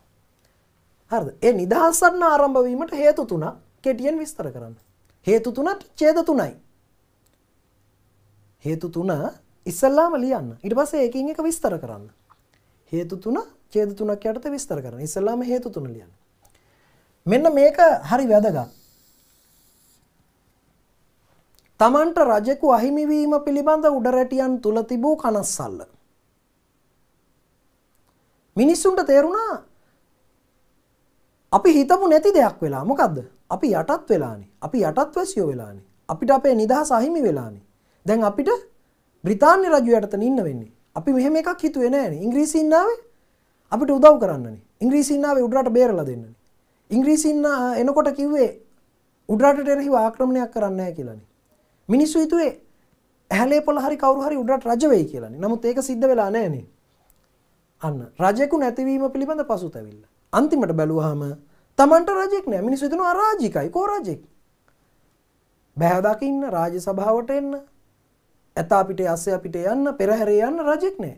හරිද? ඒ නිදහස් සටන ආරම්භ වීමට හේතු තුනක් කෙටියෙන් විස්තර කරන්න. හේතු තුනත් ඡේද තුනයි. හේතු තුන ඉස්සල්ලාම ලියන්න. ඊට පස්සේ ඒකින් එක විස්තර කරන්න. හේතු තුන ඡේද තුනක් යටතේ විස්තර කරන්න. ඉස්සල්ලාම හේතු තුන ලියන්න. මෙන්න මේක හරි වැදගත්. තමන්ට රජෙකු අහිමි වීම පිළිබඳ උඩරැටියන් තුල තිබූ කනස්සල්ල. මිනිස්සුන්ට තේරුණා අපි හිතපු නැති දෙයක් වෙලා මොකද්ද? අපි යටත් වෙලානේ. අපි යටත් වැසියෝ වෙලානේ. අපිට අපේ නිදහස අහිමි වෙලානේ. දැන් අපිට බ්‍රිතාන්‍ය රජු යටතන ඉන්න වෙන්නේ. අපි මෙහෙම එකක් හිතුවේ නෑනේ. ඉංග්‍රීසීන් ආවේ අපිට උදව් කරන්නනේ. ඉංග්‍රීසීන් ආවේ උඩරට බේරලා දෙන්නනේ. ඉංග්‍රීසීන් එනකොට කිව්වේ උඩරටට එරෙහිව ආක්‍රමණයක් කරන්න නැහැ කියලානේ. මිනිස්සු හිතුවේ ඇහැලේ පොළ හරි කවුරු හරි උඩරට රජ වෙයි කියලානේ. නමුත් ඒක සිද්ධ වෙලා නැහනේ. අන්න රජෙකු නැතිවීම පිළිබඳ පසුතැවිල්ල. අන්තිමට බැලුවාම Tamanට රජෙක් නෑ. මිනිස්සු හිතනවා අරාජිකයි. කෝ රජෙක්? බෑ දකින්න රාජ සභාවට එන්න ඇතා පිට අස්සේ අපිට යන්න පෙරහැරේ යන්න රජෙක් නෑ.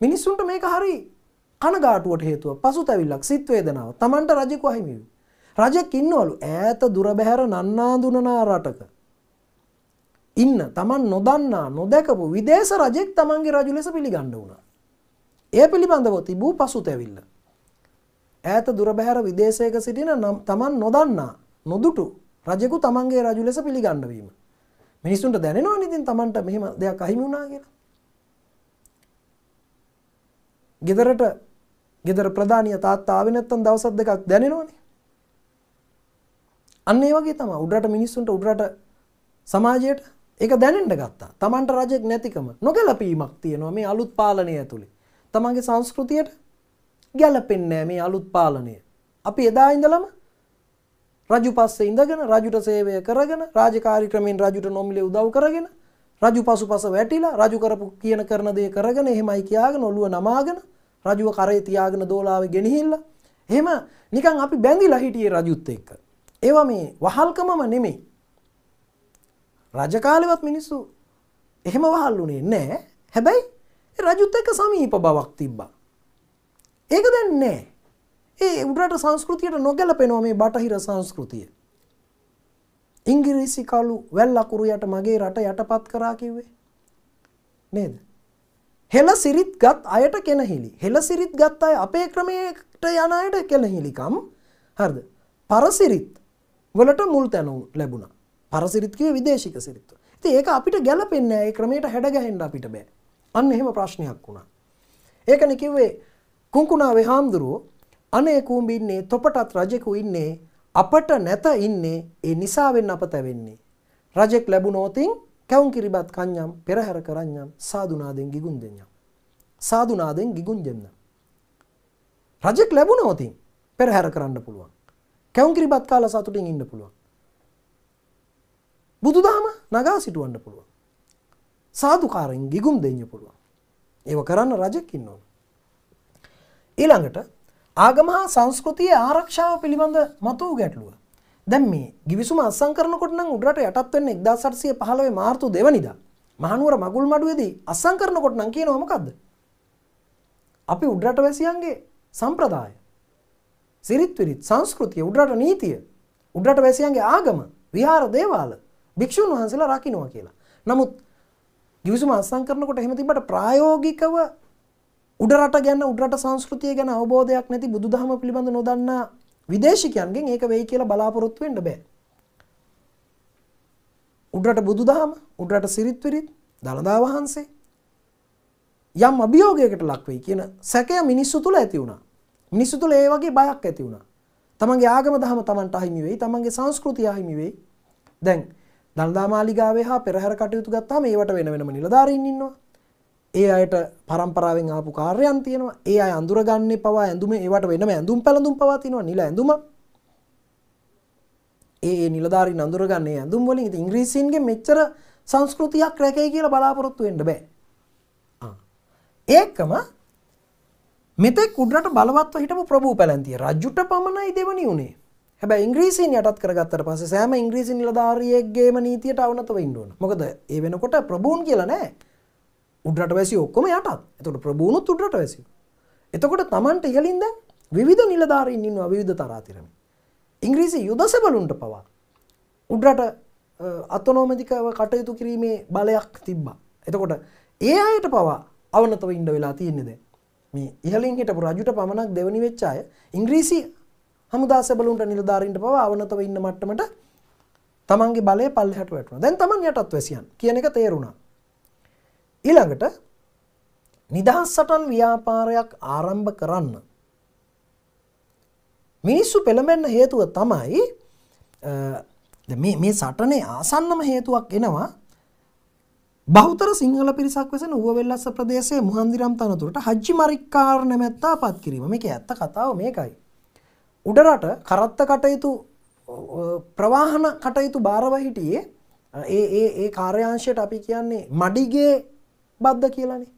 මිනිස්සුන්ට මේක හරි කනගාටුවට හේතුව පසුතැවිල්ලක් සිත් වේදනාව Tamanට රජෙකු අහිමි රජෙක් ඉන්නවලු ඈත දුරබැහැර නන්නාදුනනා රටක. ඉන්න තමන් නොදන්නා නොදැකපු විදේශ රජෙක් තමන්ගේ රජු ලෙස පිළිගණ්ඩ වුණා. ඒ පිළිබඳව තිබූ පසු තැවිල්ල. ඈත දුරබැහැර විදේශයක සිටින නම් තමන් නොදන්නා නොදුටු රජෙකු තමන්ගේ රජු ලෙස පිළිගණ්ඩවීම. මිනිස්සුන්ට දැනෙනවා නිතින් තමන්ට මෙහෙම දෙයක් අහිමි වුණා කියලා. ගෙදරට ගෙදර ප්‍රධානිය තාත්තා ආවේ නැත්තම් දවස් දෙකක් දැනෙනවනේ. අන්න ඒ වගේ තමයි උඩරට මිනිස්සුන්ට උඩරට සමාජයට ඒක දැනෙන්න ගත්තා. Tamanට රජෙක් නැතිකම නොගැලපීමක් තියෙනවා මේ අලුත් පාලනය ඇතුලේ. තමන්ගේ සංස්කෘතියට ගැලපෙන්නේ මේ අලුත් පාලනය. අපි එදා ඉඳලම රජු පස්සේ ඉඳගෙන රජුට සේවය කරගෙන රාජකාරී ක්‍රමෙන් රජුට නොමිලේ උදව් කරගෙන රජු පසුපස වැටිලා රජු කරපු කියන කරන දේ කරගෙන එහෙමයි කියාගෙන ඔළුව නමාගෙන රජුව කරේ තියාගෙන දෝලාවේ ගෙනහිල්ලා එහෙම නිකන් අපි බැඳිලා හිටියේ රජුත් එක්ක. ඒවා මේ වහල්කමම නෙමෙයි. රජ කාලෙවත් මිනිස්සු එහෙම වහල්ුනේ නැහැ. හැබැයි රජුත් එක්ක සමීප බවක් තිබ්බා. ඒක දැන් නැහැ. ඒ උඩරට සංස්කෘතියට නොගැලපෙනවා මේ බටහිර සංස්කෘතිය. ඉංග්‍රීසි කළු වැල් අකුරු යට මගේ රට යටපත් කරා කිව්වේ. නේද? හෙළ සිරිත් ගත් අයට කෙනහිලි. හෙළ සිරිත් ගත් අය අපේ ක්‍රමයට යන අයට කෙනහිලිකම් හරිද? පරසිරිත් වලට මුල් තැනුම් ලැබුණා. පරසිරිත් කිව්වේ විදේශික සිරිත්. ඉතින් ඒක අපිට ගැලපෙන්නේ නැහැ. ඒ ක්‍රමයට හැඩගැහෙන්න අපිට බෑ. අන්න එහෙම ප්‍රශ්නයක් වුණා. ඒකනේ කිව්වේ කුංකුණාවේ හාමුදුරුවෝ අනේ කූඹි ඉන්නේ තොපටත් රජෙකු ඉන්නේ අපට නැත ඉන්නේ ඒ නිසාවෙන් අප තැවෙන්නේ. රජෙක් ලැබුණෝතින් කැවුම් කිරිබත් කඤ්ඤම් පෙරහැර කරඤ්ඤම් සාදුනාදෙන් ගිගුන් දෙඤ්ඤම්. සාදුනාදෙන් ගිගුන් දෙන්න. රජෙක් ලැබුණෝතින් පෙරහැර කරන්න පුළුවන්. කැවුම් කිරිබත් කාලා සතුටින් ඉන්න පුළුවන්. බුදුදහම නගා සිටවන්න පුළුවන්. සාදුකාරෙන් ගිගුම් දෙන්න පුළුවන්. ඒව කරන්න රජෙක් ඉන්න ඕන. ඊළඟට ආගම හා සංස්කෘතියේ ආරක්ෂාව පිළිබඳ මතු වූ ගැටලුව. දැන් මේ ගිවිසුම අත්සන් කරනකොට නම් උඩරට යටත් වෙන්නේ 1815 මාර්තු 2 වෙනිදා. මහනුවර මගුල් මඩුවේදී අත්සන් කරනකොට නම් කියනවා මොකද්ද? අපි උඩරට වැසියන්ගේ සම්ප්‍රදාය සිරිත් විරිත් සංස්කෘතිය උඩරට නීතිය උඩරට වැසියන්ගේ ආගම විහාර දේවාල භික්ෂුන් වහන්සේලා රකින්නවා කියලා. නමුත් ගිවිසුම අත්සන් කරනකොට එහෙම තිබ්බට ප්‍රායෝගිකව උඩරට ගැන උඩරට සංස්කෘතිය ගැන අවබෝධයක් නැති බුදුදහම පිළිබඳ නොදන්නා විදේශිකයන්ගෙන් ඒක වෙයි කියලා බලාපොරොත්තු වෙන්න බෑ. උඩරට බුදුදහම උඩරට සිරිත් විරිත් දළදා වහන්සේ යම් අභියෝගයකට ලක් වෙයි කියන සැකය මිනිස්සු තුල ඇති වුණා. මිනිස්සු තුල ඒ වගේ බයක් ඇති වුණා. තමන්ගේ ආගම දහම තමන්ට අහිමි වෙයි, තමන්ගේ සංස්කෘතිය අහිමි වෙයි. දැන් දළදා මාලිගාවේ හා පෙරහැර කටයුතු ගත්තාම ඒවට වෙන වෙනම නිලධාරීන් ඉන්නවා. ඒ අයට පරම්පරාවෙන් ආපු කාර්යයන් තියෙනවා. ඒ අය අඳුරගන්නේ පවා ඇඳුම ඒවට වෙනම ඇඳුම් පැළඳුම් පවා තියෙනවා. නිල ඇඳුම. ඒ ඒ නිලධාරීන් අඳුරගන්නේ ඇඳුම් වලින්. ඉතින් ඉංග්‍රීසීන්ගේ මෙච්චර සංස්කෘතියක් රැකේ කියලා බලාපොරොත්තු වෙන්න බෑ. ඒකම මෙතෙක් උඩරට බලවත්ව හිටපු ප්‍රභූ පැලැන්තිය රජුට පමණයි දෙවනි උනේ. හැබැයි ඉංග්‍රීසීන් යටත් කරගත්තට පස්සේ සෑම ඉංග්‍රීසි නිලධාරියෙක්ගේම නීතියට අවනතව ඉන්න ඕන. මොකද ඒ වෙනකොට ප්‍රභූන් කියලා නෑ. උඩරට වැසියෝ ඔක්කොම යටත්. එතකොට ප්‍රභූනුත් උඩරට වැසියෝ. එතකොට Tamanට ඉහළින් දැන් විවිධ නිලධාරීන් ඉන්නවා විවිධ තරාතිරම. ඉංග්‍රීසි යුද සෙබළුන්ට පවා උඩරට අතනෝමතිකව කටයුතු කිරීමේ බලයක් තිබ්බා. එතකොට ඒ අයට පවා අවනතව ඉන්න වෙලා තියෙන්නේ දැන්. මේ ඉහළින් හිටපු රජුට පමණක් දෙවනි වෙච්ච අය ඉංග්‍රීසි හමුදා සෙබළුන්ට නිලධාරීන්ට පවා අවනතව ඉන්න මට්ටමට තමන්ගේ බලය පල්ලෙහාට වැටුණා. දැන් තමන් යටත් වැසියන් කියන එක තේරුණා. ඊළඟට නිදහස් සටන් ව්‍යාපාරයක් ආරම්භ කරන්න මිනිස්සු පෙළඹෙන්න හේතුව තමයි මේ සටනේ ආසන්නම හේතුවක් එනවා බෞතර සිංහල පිරිසක් වෙසෙන ඌවවෙල්ලස්ස ප්‍රදේශයේ මුහන්දිරම් තනතුරට හජ්ජි මරික්කාර නැමැත්තා පත් කිරීම මේක ඇත්ත කතාව මේකයි. උඩරට කරත්ත කටයුතු ප්‍රවාහන කටයුතු භාරව හිටියේ ඒ ඒ ඒ කාර්යාංශයට අපි කියන්නේ මඩිගේ බද්ද කියලානේ.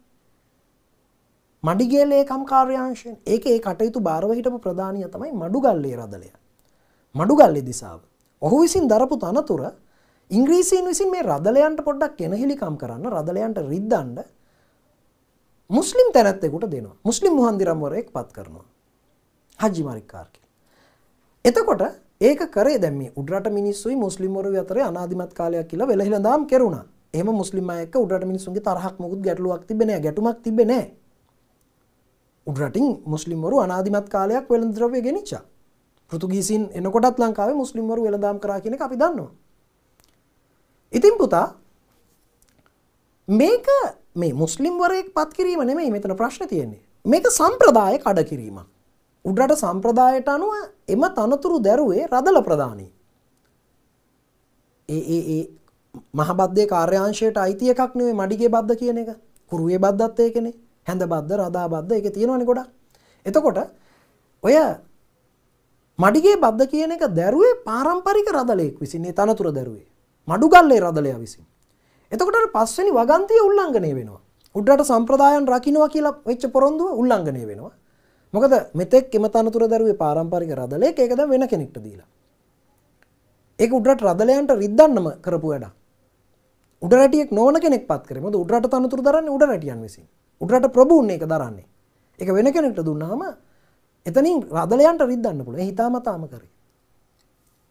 මඩිගේ ලේකම් කාර්යාංශයෙන් ඒක ඒ කටයුතු භාරව හිටපු ප්‍රධානිය තමයි මඩුගල්ලේ රදලය. මඩුගල්ලේ දිසාව. ඔහු විසින් දරපු තනතුර ඉංග්‍රීසීන් විසින් මේ රදලයන්ට පොඩ්ඩක් කෙනහිලිකම් කරන්න රදලයන්ට රිද්දන්න මුස්ලිම් තැනැත්තෙකුට දෙනවා. මුස්ලිම් මුහන්දිරම්වරයෙක් පත් කරනවා. හජ්ජි මරික්කාර් කියලා. එතකොට ඒක කරේ දැම උඩට මිනිස්සුයි මුස්ලිම්වරු අතර අනාධිමත් කාලයක් කියලා වෙලහිල දාම් කෙරුණ එම මුස්ලිම එක උඩට මිනිසුන්ගේ තරහක් මුකුත් ගැටලුවක් තිබෙන ගැටුමක් තිබෙන උඩරටින් මුස්ලිම්වරු අනාධිමත් කාලයක් වෙළඳද්‍රව්‍ය ගෙනනිච්චා පෘතුගීසින් එනකොටත් ලංකාවේ මුස්ලිම්වරු වෙළඳාම් කරා කියන අපි දන්නවා ඉතින් පුතා මේක මේ මුස්ලිම්වරයෙක් පත් කිරීම නෙමෙයි මෙතන ප්‍රශ්න තියෙන්නේ. මේක සම්ප්‍රදාය කඩ කිරීමක්. උඩරට සම්ප්‍රදායට අනුව එම තනතුරු දැරුවේ රදල ප්‍රධානී. ඒ ඒ ඒ මහබද්ධය කාර්යාංශයට අයිතිය එකක් නෙවේ මඩිගේ බද්ධ කියන එක. කුරුවේ බද්ධත්තය කෙනෙ හැඳ බද්ධ රදා බද්ධ එක තියෙනවනි ගොඩක්. එතකොට ඔය මඩිගේ බද්ධ කියන එක දැරුවේ පාරම්පරික රදලයෙක් විසින්නේ තනතුර දැරුවේ. මඩුගල්ලේ රදලය විසින්. එතකොට පස්වනි වගන්තිය උල්ලංඝනය වෙනවා. උඩට සම්ප්‍රදායන් රකින්නවා කියලා වෙච්ච පොරොන්දුව උල්ලංඝනය වෙනවා. මොකද මෙතෙක් එම තනතුර දැරුවේ පාරම්පරික රදලේ ඒකද වෙන කෙනෙක්ට දීලා. ඒක උඩට රදලයන්ට රිද්දන්නම කරපු වැඩක්. උඩරටියෙක් නොවන කෙනෙක් පත් කරේ. මොකද උඩරට තනතුරු දරන්නේ උඩරටියන් විසින්. උඩරට ප්‍රභූන් ඒක දරන්නේ. ඒක වෙන කෙනෙක්ට දුන්නාම එතනින් රදලයන්ට රිද්දන්න පුළුවන්. ඒ හිතාමතාම කරේ.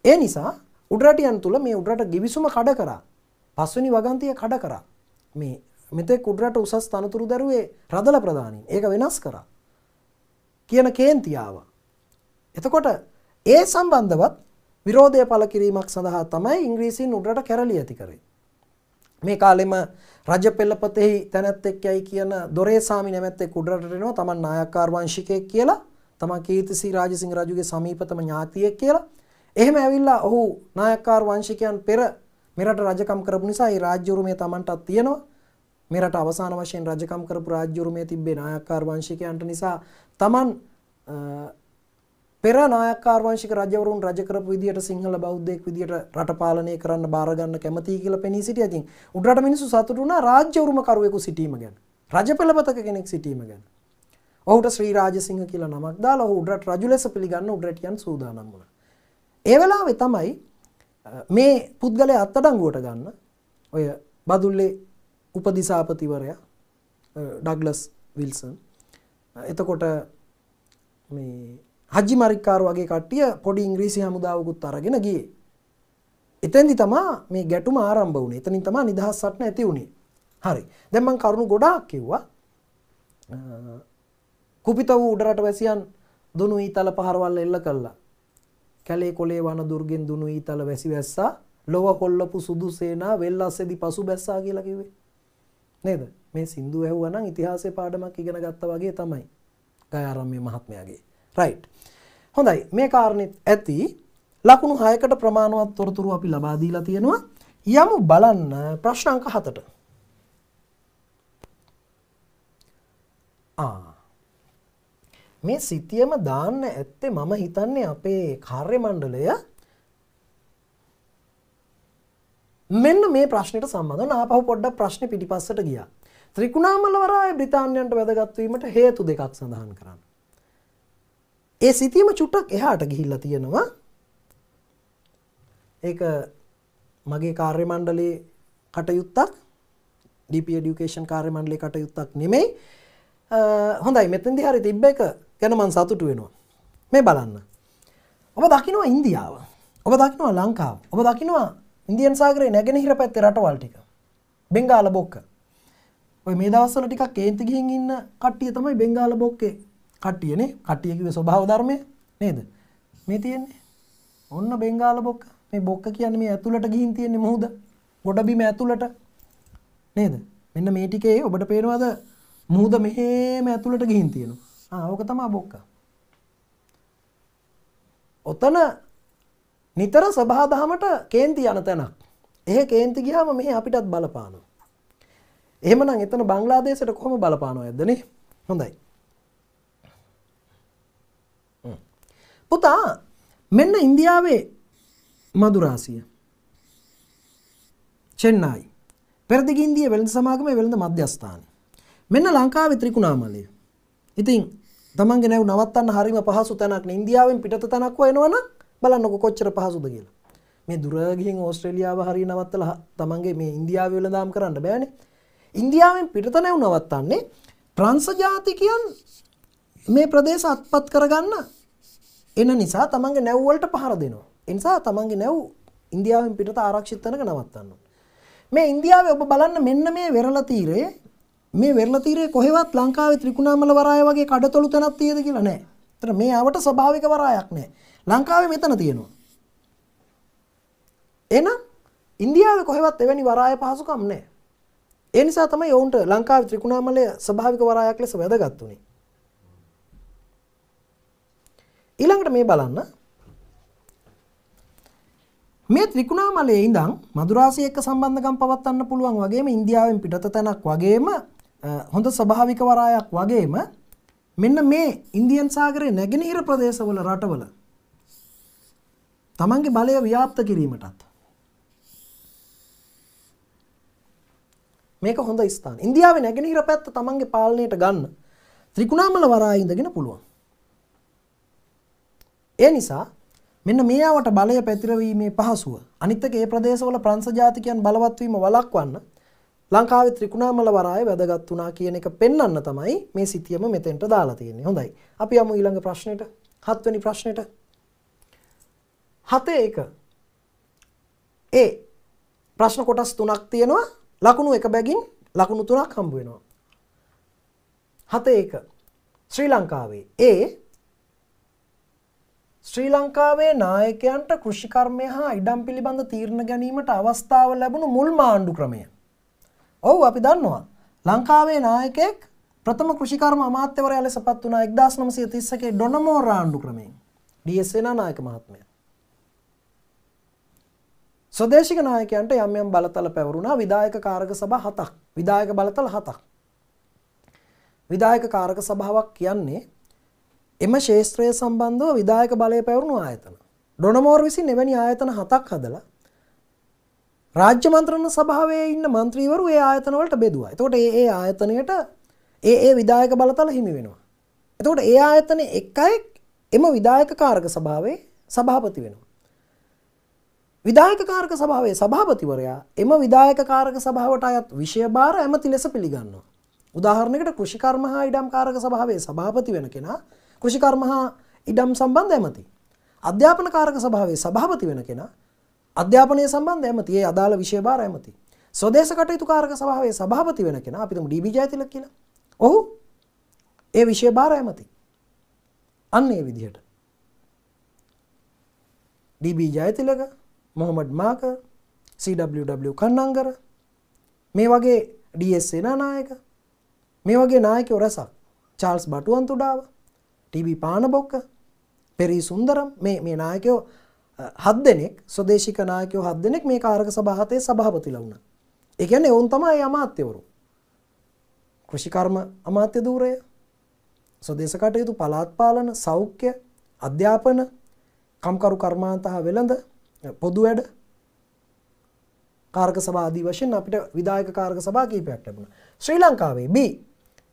ඒ නිසා උඩරටියන් තුල මේ උඩරට ගිවිසුම කඩ කරා. පස්වෙනි වගන්තිය කඩ කරා. මේ මෙතෙක් උඩරට උසස් තනතුරු දරුවේ රදල ප්‍රධානීන් ඒක වෙනස් කරා. කියන කේන්තියාව. එතකොට ඒ සම්බන්ධවත් විරෝධය පළ කිරීමක් සඳහා තමයි ඉංග්‍රීසින් උඩරට කැරලි ඇති කරේ. මේ කාලෙම රජ පෙළපතෙහි තැනැත්තෙක් යයි කියන දොරේ සාමි නැමැත්තෙක් උඩරට එනවා. තමන් නායක්කාර වංශිකයෙක් කියලා තමන් කීර්තිසී රාජසිංහ රජුගේ සමීපතම ඥාතියෙක් කියලා. එහෙම ඇවිල්ලා ඔහු නායක්කාර වංශිකයන් පෙර මෙරට රජකම් කරපු නිසා ඒ රාජ්‍ය උරුමය තමන්ටත් තියෙනවා මෙරට අවසාන වශයෙන් රජකම් කරපු රාජ්‍ය උරුමය තිබ්බේ නායක්කාර වංශිකයන්ට නිසා තමන් පෙර නායක්කාර වංශික රජවරුන් රජ කරපු විදියට සිංහල බෞද්ධයෙක් විදියට රට පාලනය කරන්න බාර ගන්න කැමතියි කියලා පෙනී සිටියා. ඉතින් උඩරට මිනිස්සු සතුටු වුණා රාජ්‍ය උරුම කරුවෙකු සිටීම ගැන. රජ පෙළපතක කෙනෙක් සිටීම ගැන. ඔහුට ශ්‍රී රාජසිංහ කියලා නමක් දාලා ඔහු උඩරට රජු ලෙස පිළිගන්න උඩරටියන් සූදානම් වුණා. ඒ වෙලාවේ තමයි මේ පුද්ගලයා අත්අඩංගුවට ගන්න ඔය බදුල්ලේ උපදිසාපතිවරයා ඩග්ලස් විල්සන් එතකොට මේ හජ්ජි මරික්කාර වගේ කට්ටිය පොඩි ඉංග්‍රීසි හමුදාවකුත් අරගෙන ගියේ. එතෙන්දි තමා මේ ගැටුම ආරම්භ වුණේ. එතනින් තමා නිදහස් සටන ඇති වුණේ. හරි. දැන් මම කරුණු ගොඩාක් කිව්වා. කුපිත වූ උඩරට වැසියන් දුනු ඊතල පහරවල් එල්ල කළා. කැලේ කොලේ වන දුර්ගෙන් දුනු ඊතල වැසි වැස්සා ලොව කොල්ලපු සුදු සේනා වෙල් අස්සෙදි පසු බැස්සා කියලා කිව්වේ. නේද? මේ සින්දු ඇහුවා නම් ඉතිහාසයේ පාඩමක් ඉගෙන ගත්තා වගේ තමයි. ගයාරම්මේ මහත්මයාගේ. රයිට්. හොඳයි මේ කාරණෙත් ඇති ලකුණු 6කට ප්‍රමාණවත් තොරතුරු අපි ලබා දීලා තියෙනවා. යමු බලන්න ප්‍රශ්න අංක 7ට. ආ මේ සිතියම දාන්න ඇත්තේ මම හිතන්නේ අපේ කාර්ය මණ්ඩලය මෙන්න මේ ප්‍රශ්නයට සම්බන්ධව ආපහු පොඩ්ඩක් ප්‍රශ්නේ පිටිපස්සට ගියා. ත්‍රිකුණාමලවරාය බ්‍රිතාන්‍යයන්ට වැදගත් වීමට හේතු දෙකක් සඳහන් කරන්න. ඒ සිතියම චුට්ටක් එහාට ගිහිල්ලා තියෙනවා. ඒක මගේ කාර්ය මණ්ඩලයේ කටයුත්තක් DP education කාර්ය මණ්ඩලයේ කටයුත්තක් නෙමෙයි. හොඳයි මෙතෙන්දි හරි තිබ්බ එක ගැන මං සතුටු වෙනවා. මේ බලන්න. ඔබ දකිනවා ඉන්දියාව. ඔබ දකිනවා ලංකාව. ඔබ දකිනවා ඉන්දියන් සාගරයේ නැගෙනහිර පැත්තේ රටවල් ටික. බෙන්ගාල බොක්ක. ඔය මේ දවස්වල ටිකක් කේන්ති ගිහින් ඉන්න කට්ටිය තමයි බෙන්ගාල බොක්කේ කට්ටියනේ. කට්ටිය කිව්වේ ස්වභාව ධර්මය නේද? මේ තියෙන්නේ. ඔන්න බෙන්ගාල බොක්ක. මේ බොක්ක කියන්නේ මේ ඇතුළට ගිහින් තියෙන්නේ මොහොද? ගොඩබිම ඇතුළට නේද? මෙන්න මේ ටිකේ ඔබට පේනවද මුහුද මෙහෙම ඇතුළට ගිහින් තියෙනවා. ආ ඕක තමයි බොක්ක. ඔතන නිතර සභාදහමට කේන්ති යන තැනක්. එහෙ කේන්ති ගියාම මෙහෙ අපිටත් බලපානවා. එහෙමනම් එතන බංග්ලාදේශයට කොහොම බලපානවද නේ? හොඳයි. පුතා මෙන්න ඉන්දියාවේ මදුරාසිය. චෙන්නයි. පෙරදිග ඉන්දිය වෙළඳ සමාගමේ වෙළඳ මධ්‍යස්ථානය. මෙන්න ලංකාවේ ත්‍රිකුණාමලය. ඉතින් තමන්ගේ නැව් නවත්තන්න හරිම පහසු තැනක් නේ. ඉන්දියාවෙන් පිටත තැනක් වෙනවනම් බලන්නකො කොච්චර පහසුද කියලා. මේ දුර ගිහින් ඕස්ට්‍රේලියාව හරිය නවත්තලා තමන්ගේ මේ ඉන්දියාවේ වෙළඳාම් කරන්න බෑනේ. ඉන්දියාවෙන් පිටත නැව් නවත්තන්නේ ප්‍රංශ ජාතිකයන් මේ ප්‍රදේශ අත්පත් කරගන්න එන නිසා තමන්ගේ නැව් වලට පහර දෙනවා. එනිසා තමන්ගේ නැව් ඉන්දියාවෙන් පිටත ආරක්ෂිතනක නවත්තන්න. මේ ඉන්දියාව ඔබ බලන්න මෙන්න මේ වෙරල තීරේ මේ වෙරල තීරේ කොහෙවත් ලංකාවේ ත්‍රිකුණාමල වරාය වගේ කඩතොළු තැනක් තියෙද කියලා නෑ. ඒතර මේ ආවට ස්වභාවික වරායක් නෑ. ලංකාවේ මෙතන තියෙනවා. එහෙනම් ඉන්දියාවේ කොහෙවත් එවැනි වරාය පහසුකම් නෑ. ඒ නිසා තමයි ඔවුන්ට ලංකාවේ ත්‍රිකුණාමලය ස්වභාවික වරායක් ලෙස වැදගත් උනේ. ඊළඟට මේ බලන්න මේ ත්‍රිකුණාමලයේ ඉඳන් මදුරාසිය එක්ක සම්බන්ධකම් පවත්වන්න පුළුවන් වගේම ඉන්දියාවෙන් පිටත තැනක් වගේම හොඳ ස්වභාවික වරායක් වගේම මෙන්න මේ ඉන්දියන් සාගරයේ නැගෙනහිර ප්‍රදේශවල රටවල තමන්ගේ බලය ව්‍යාප්ත කිරීමටත් මේක හොඳ ස්ථාන. ඉන්දියාවේ නැගෙනහිර පැත්ත තමන්ගේ පාලනයට ගන්න ත්‍රිකුණාමල වරාය ඉඳගෙන පුළුවන්. ඒ නිසා මෙන්න මේ ආවට බලය පැතිරවීමේ පහසුව අනිත් එක ඒ ප්‍රදේශවල ප්‍රංශ ජාතිකයන් බලවත් වීම වළක්වන්න ලංකාවේ ත්‍රිකුණාමල වරාය වැදගත් වුණා කියන එක පෙන්වන්න තමයි මේ සිතියම මෙතෙන්ට දාලා තියෙන්නේ. හොඳයි. අපි යමු ඊළඟ ප්‍රශ්නෙට. හත්වෙනි ප්‍රශ්නෙට. හතේ එක. ඒ ප්‍රශ්න කොටස් තුනක් තියෙනවා. ලකුණු එක බැගින් ලකුණු තුනක් හම්බ වෙනවා. හතේ එක. ශ්‍රී ලංකාවේ ඒ ශ්‍රී ලංකාවේ නායකයන්ට කෘෂිකර්මය හා ඉඩම් පිළිබඳ තීරණ ගැනීමට අවස්ථාව ලැබුණු මුල්ම ආණ්ඩු ක්‍රමය. ඔව් අපි දන්නවා. ලංකාවේ නායකයෙක් ප්‍රථම කෘෂිකර්ම අමාත්‍යවරයා ලෙස පත් වුණා 1931 ඩොනමෝර ආණ්ඩු ක්‍රමයෙන්. ඩී.එස්. සේනානායක මහත්මයා. ස්වදේශික නායකයන්ට යම් යම් බලතල පැවරුණා විධායක කාරක සභා හතක්. විධායක බලතල හතක්. විධායක කාරක සභාවක් කියන්නේ එම ශේත්‍රය සම්බන්ධව විදායක බලය පැවරුණු ආයතන. ඩොනමෝර් විසින් එවැනි ආයතන හතක් හදලා රාජ්‍ය මන්ත්‍රණ සභාවේ ඉන්න මන්ත්‍රීවරු ඒ ආයතනවලට බෙදුවා. එතකොට ඒ ඒ ආයතනයට ඒ ඒ විදායක බලතල හිමි වෙනවා. එතකොට ඒ ආයතන එක් අයෙක් එම විදායක කාරක සභාවේ සභාපති වෙනවා. විදායක කාරක සභාවේ සභාපතිවරයා එම විදායක කාරක සභාවට අයත් විෂය භාර ඇමති ලෙස පිළිගන්නවා. උදාහරණයකට කෘෂිකර්ම හා ඉඩම් කාරක සභාවේ සභාපති වෙන කෙනා කෘෂිකර්ම හා ඉඩම් සම්බන්ධ ඇමති. අධ්‍යාපන කාරක සභාවේ සභාපති වෙන කෙනා අධ්‍යාපනය සම්බන්ධ ඇමති ඒ අදාළ විෂය භාර ඇමති. ස්වදේශ කටයුතු කාරක සභාවේ සභාපති වෙන කෙනා අපි තුමු ඩීබී ජයතිලක කියලා. ඔහු ඒ විෂය භාර ඇමති. අන්න ඒ විදිහට. ඩීබී ජයතිලක මොහොමඩ් මාක CWW කන්නංගර මේ වගේ ඩස් සේනානායක මේ වගේ නායකයෝ රැසක් චාල්ස් බටුවන්තුඩාව ටීබී පානබොක්ක පෙරී සුන්දරම් මේ මේ නායකයෝ හත් දෙනෙක් ස්වදේශික නායකයෝ හත් දෙනෙක් මේ කාරක සභාහතේ සභාපතිලා වුණා. ඒ කියන්නේ ඔවුන් තමයි අමාත්‍යවරු. කෘෂිකර්ම අමාත්‍ය ධූරය, ස්වදේශ කටයුතු පළාත් පාලන, සෞඛ්‍ය, අධ්‍යාපන, කම්කරු කර්මාන්ත හා වෙළඳ, පොදු වැඩ කාරක සභා ආදී වශයෙන් අපිට විධායක කාරක සභා කීපයක් ලැබුණා. ශ්‍රී ලංකාවේ B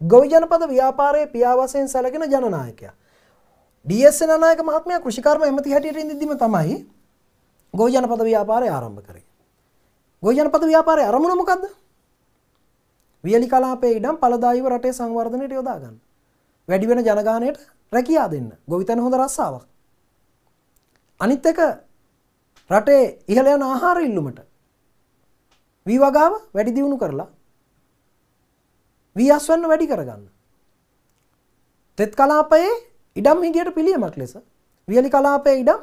ගොවි ජනපද ව්‍යාපාරයේ පියා වශයෙන් සැලකෙන ජනනායකයා. ඩීඑස් සේනානායක මහත්මයා කෘෂිකර්ම එමෙති හැටියට ඉඳිද්දිම තමයි ගොවි ජනපද ව්‍යාපාරය ආරම්භ කරේ. ගොවි ජනපද ව්‍යාපාරයේ අරමුණ මොකද්ද? වියලි කලාපයේ ඉඩම් පළදායිව රටේ සංවර්ධනයට යොදා ගන්න. වැඩි වෙන ජනගහනයට රැකියා දෙන්න. ගොවිතැන හොඳ රස්සාවක්. අනිත් එක රටේ ඉහළ යන ආහාර ඉල්ලුමට වී වගාව වැඩි දියුණු කරලා වී අස්වැන්න වැඩි කරගන්න. තෙත් කලාපයේ ඉඩම් හිගියට පිළියමක් ලෙස වියලි කලාපයේ ඉඩම්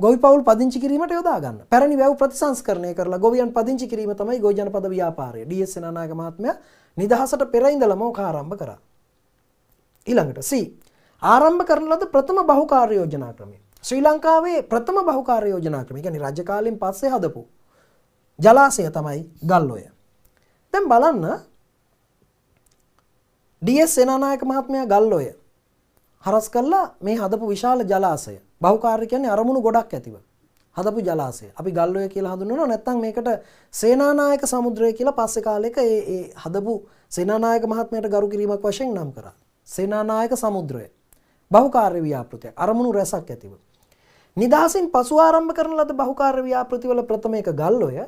ගොවි පවුල් පදිංචි කිරීමට යොදා ගන්න. පැරණි වැව් ප්‍රතිසංස්කරණය කරලා ගොවියන් පදිංචි කිරීම තමයි ගොවි ජනපද ව්‍යාපාරය. ඩී.එස්. සේනානායක මහත්මයා නිදහසට පෙර ඉඳලම ඕක ආරම්භ කරා. ඊළඟට C. ආරම්භ කරන ලද ප්‍රථම බහුකාර්ය යෝජනා ක්‍රමය. ශ්‍රී ලංකාවේ ප්‍රථම බහුකාර්ය යෝජනා ක්‍රමය. කියන්නේ රාජ්‍ය කාලෙන් පස්සේ හදපු ජලාශය තමයි ගල්ඔය. දැන් බලන්න ඩීඑස් සේනානායක මහත්මයා ගල්ලොය. හරස් කළා මේ හදපු විශාල ජලාශය. බහුකාර්ය කියන්නේ අරමුණු ගොඩක් ඇතිව. හදපු ජලාශය. අපි ගල්ලොය කියලා හඳුන්වනවා. නැත්නම් මේකට සේනානායක සමුද්‍රය කියලා පස්සේ කාලෙක ඒ ඒ හදපු සේනානායක මහත්මයාට ගරු කිරීමක් වශයෙන් නම් කරා. සේනානායක සමුද්‍රය. බහුකාර්ය ව්‍යාපෘතියක් අරමුණු රැසක් ඇතිව. නිදහසින් පසු ආරම්භ කරන ලද බහුකාර්ය ව්‍යාපෘතිවල ප්‍රථම එක ගල්ලොය.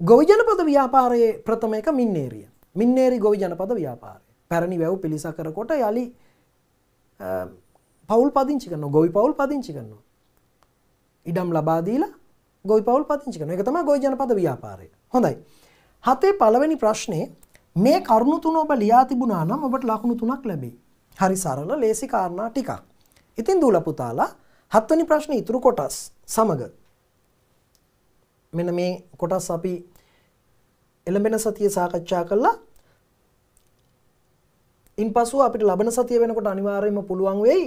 ගොවි ජනපද ව්‍යාපාරයේ ප්‍රථම එක මින්නේරිය. මින්නේරි ගොවි ජනපද ව්‍යාපාරය. පැරණි වැව් පිළිසකර කොට යලි පවුල් පදිංචි කරන ගොවි පවුල් පදිංචි කරනවා. ඉඩම් ලබාදීලා ගොයි පවුල් පතිංචි කරන එක තම ගොයි ජනපද ව්‍යාපාරය හොඳයි. හතේ පළවෙනි ප්‍රශ්නය මේ කරුණු තුන ඔබ ලියා තිබුණා නම් ඔබට ලකුණු තුනක් ලැබේ. හරි සරල ලේසි කාරණා ටිකක්. ඉතින් දූල පුතාලා හත්වනි ප්‍රශ්න ඉතුරු කොටස් සමග මෙන්න මේ කොටස් අපි එළඹෙන සතිය සාකච්ඡා කළා ඉන් පසු අපිට ලබන සතිය වෙනකොට අනිවාර්යයෙන්ම පුළුවන් වෙයි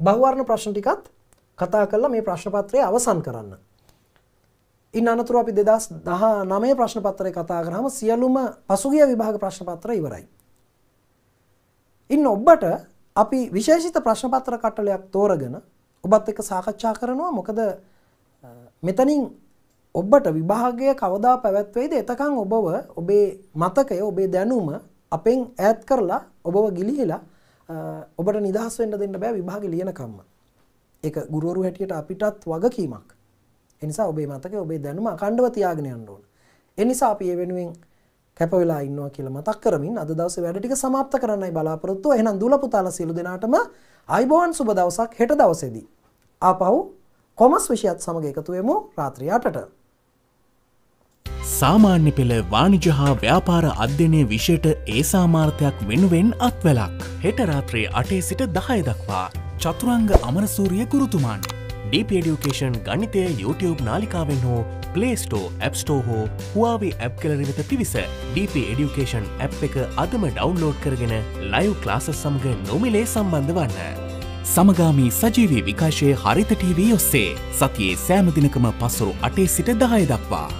බහුවර්ණ ප්‍රශ්න ටිකත් කතා කරලා මේ ප්‍රශ්නපත්‍රය අවසන් කරන්න. ඉන් අනතුරු අපි දෙදස් දහ නමය ප්‍රශ්නපත්‍රය කතා කරහම සියලුම පසුගිය විභාග ප්‍රශ්නපත්‍ර ඉවරයි. ඉන්න ඔබ්බට අපි විශේෂිත ප්‍රශ්නපත්‍ර කට්ටලයක් තෝරගෙන ඔබත් එක සාකච්ඡා කරනවා මොකද මෙතනින් ඔබට විභාගය කවදා පැවැත්වෙයිද එතකං ඔබව ඔබේ මතකය ඔබේ දැනුම අපෙන් ඈත් කරලා ඔබව ගිලිහිලා ඔබට නිදහස් වෙන්න දෙන්න බෑ විභාග ලියනකම්ම. ඒක ගුරුවරු හැටියට අපිටත් වගකීමක්. ඒ නිසා ඔබේ මතකේ ඔබේ දැනුම අකණ්ඩව තියාගෙන යන්න ඕන. ඒ නිසා අපි ඒ වෙනුවෙන් කැප වෙලා ඉන්නවා කියලා මතක් කරමින් අද දවසේ වැඩ ටික සමාප්ත කරන්නයි බලාපොරොත්තු වෙන්නේ. එහෙනම් දුල පුතාලා සියලු දෙනාටම ආයිබෝන් සුබ දවසක් හෙට දවසේදී. ආපහු කොමස් විෂයත් සමග එකතු වෙමු රාත්‍රිය 8ට. සාමාන්‍ය පෙළ වාණිජ හා ව්‍යාපාර අධ්‍යනය විෂයට ඒ සාමාර්ථයක් වෙනුවෙන් අත්වලක් හෙට රාත්‍රයේ අටේ සිට දහය දක්වා චතුරංග අමරසූරිය ගුරුතුමාන් ඩපඩියුකේෂන් ගනිතය YouTube නාලිකාවෙන් හෝ පලේස්ටෝ ඇප්ස්ටෝ හෝ හවාවේ ඇප් කලරිවෙත පිවිස DP එඩියුකේෂන් ඇප් එක අදම ඩවන්ලෝඩ් කරගෙන ලයිව් ක්ලාස සමඟ නොමිලේ සම්බන්ධ වන්න. සමගාමී සජීවී විකාශය හරිත TV ඔස්සේ සතියේ සෑමදිනකම පසුරු අටේ සිට දහය දක්වා.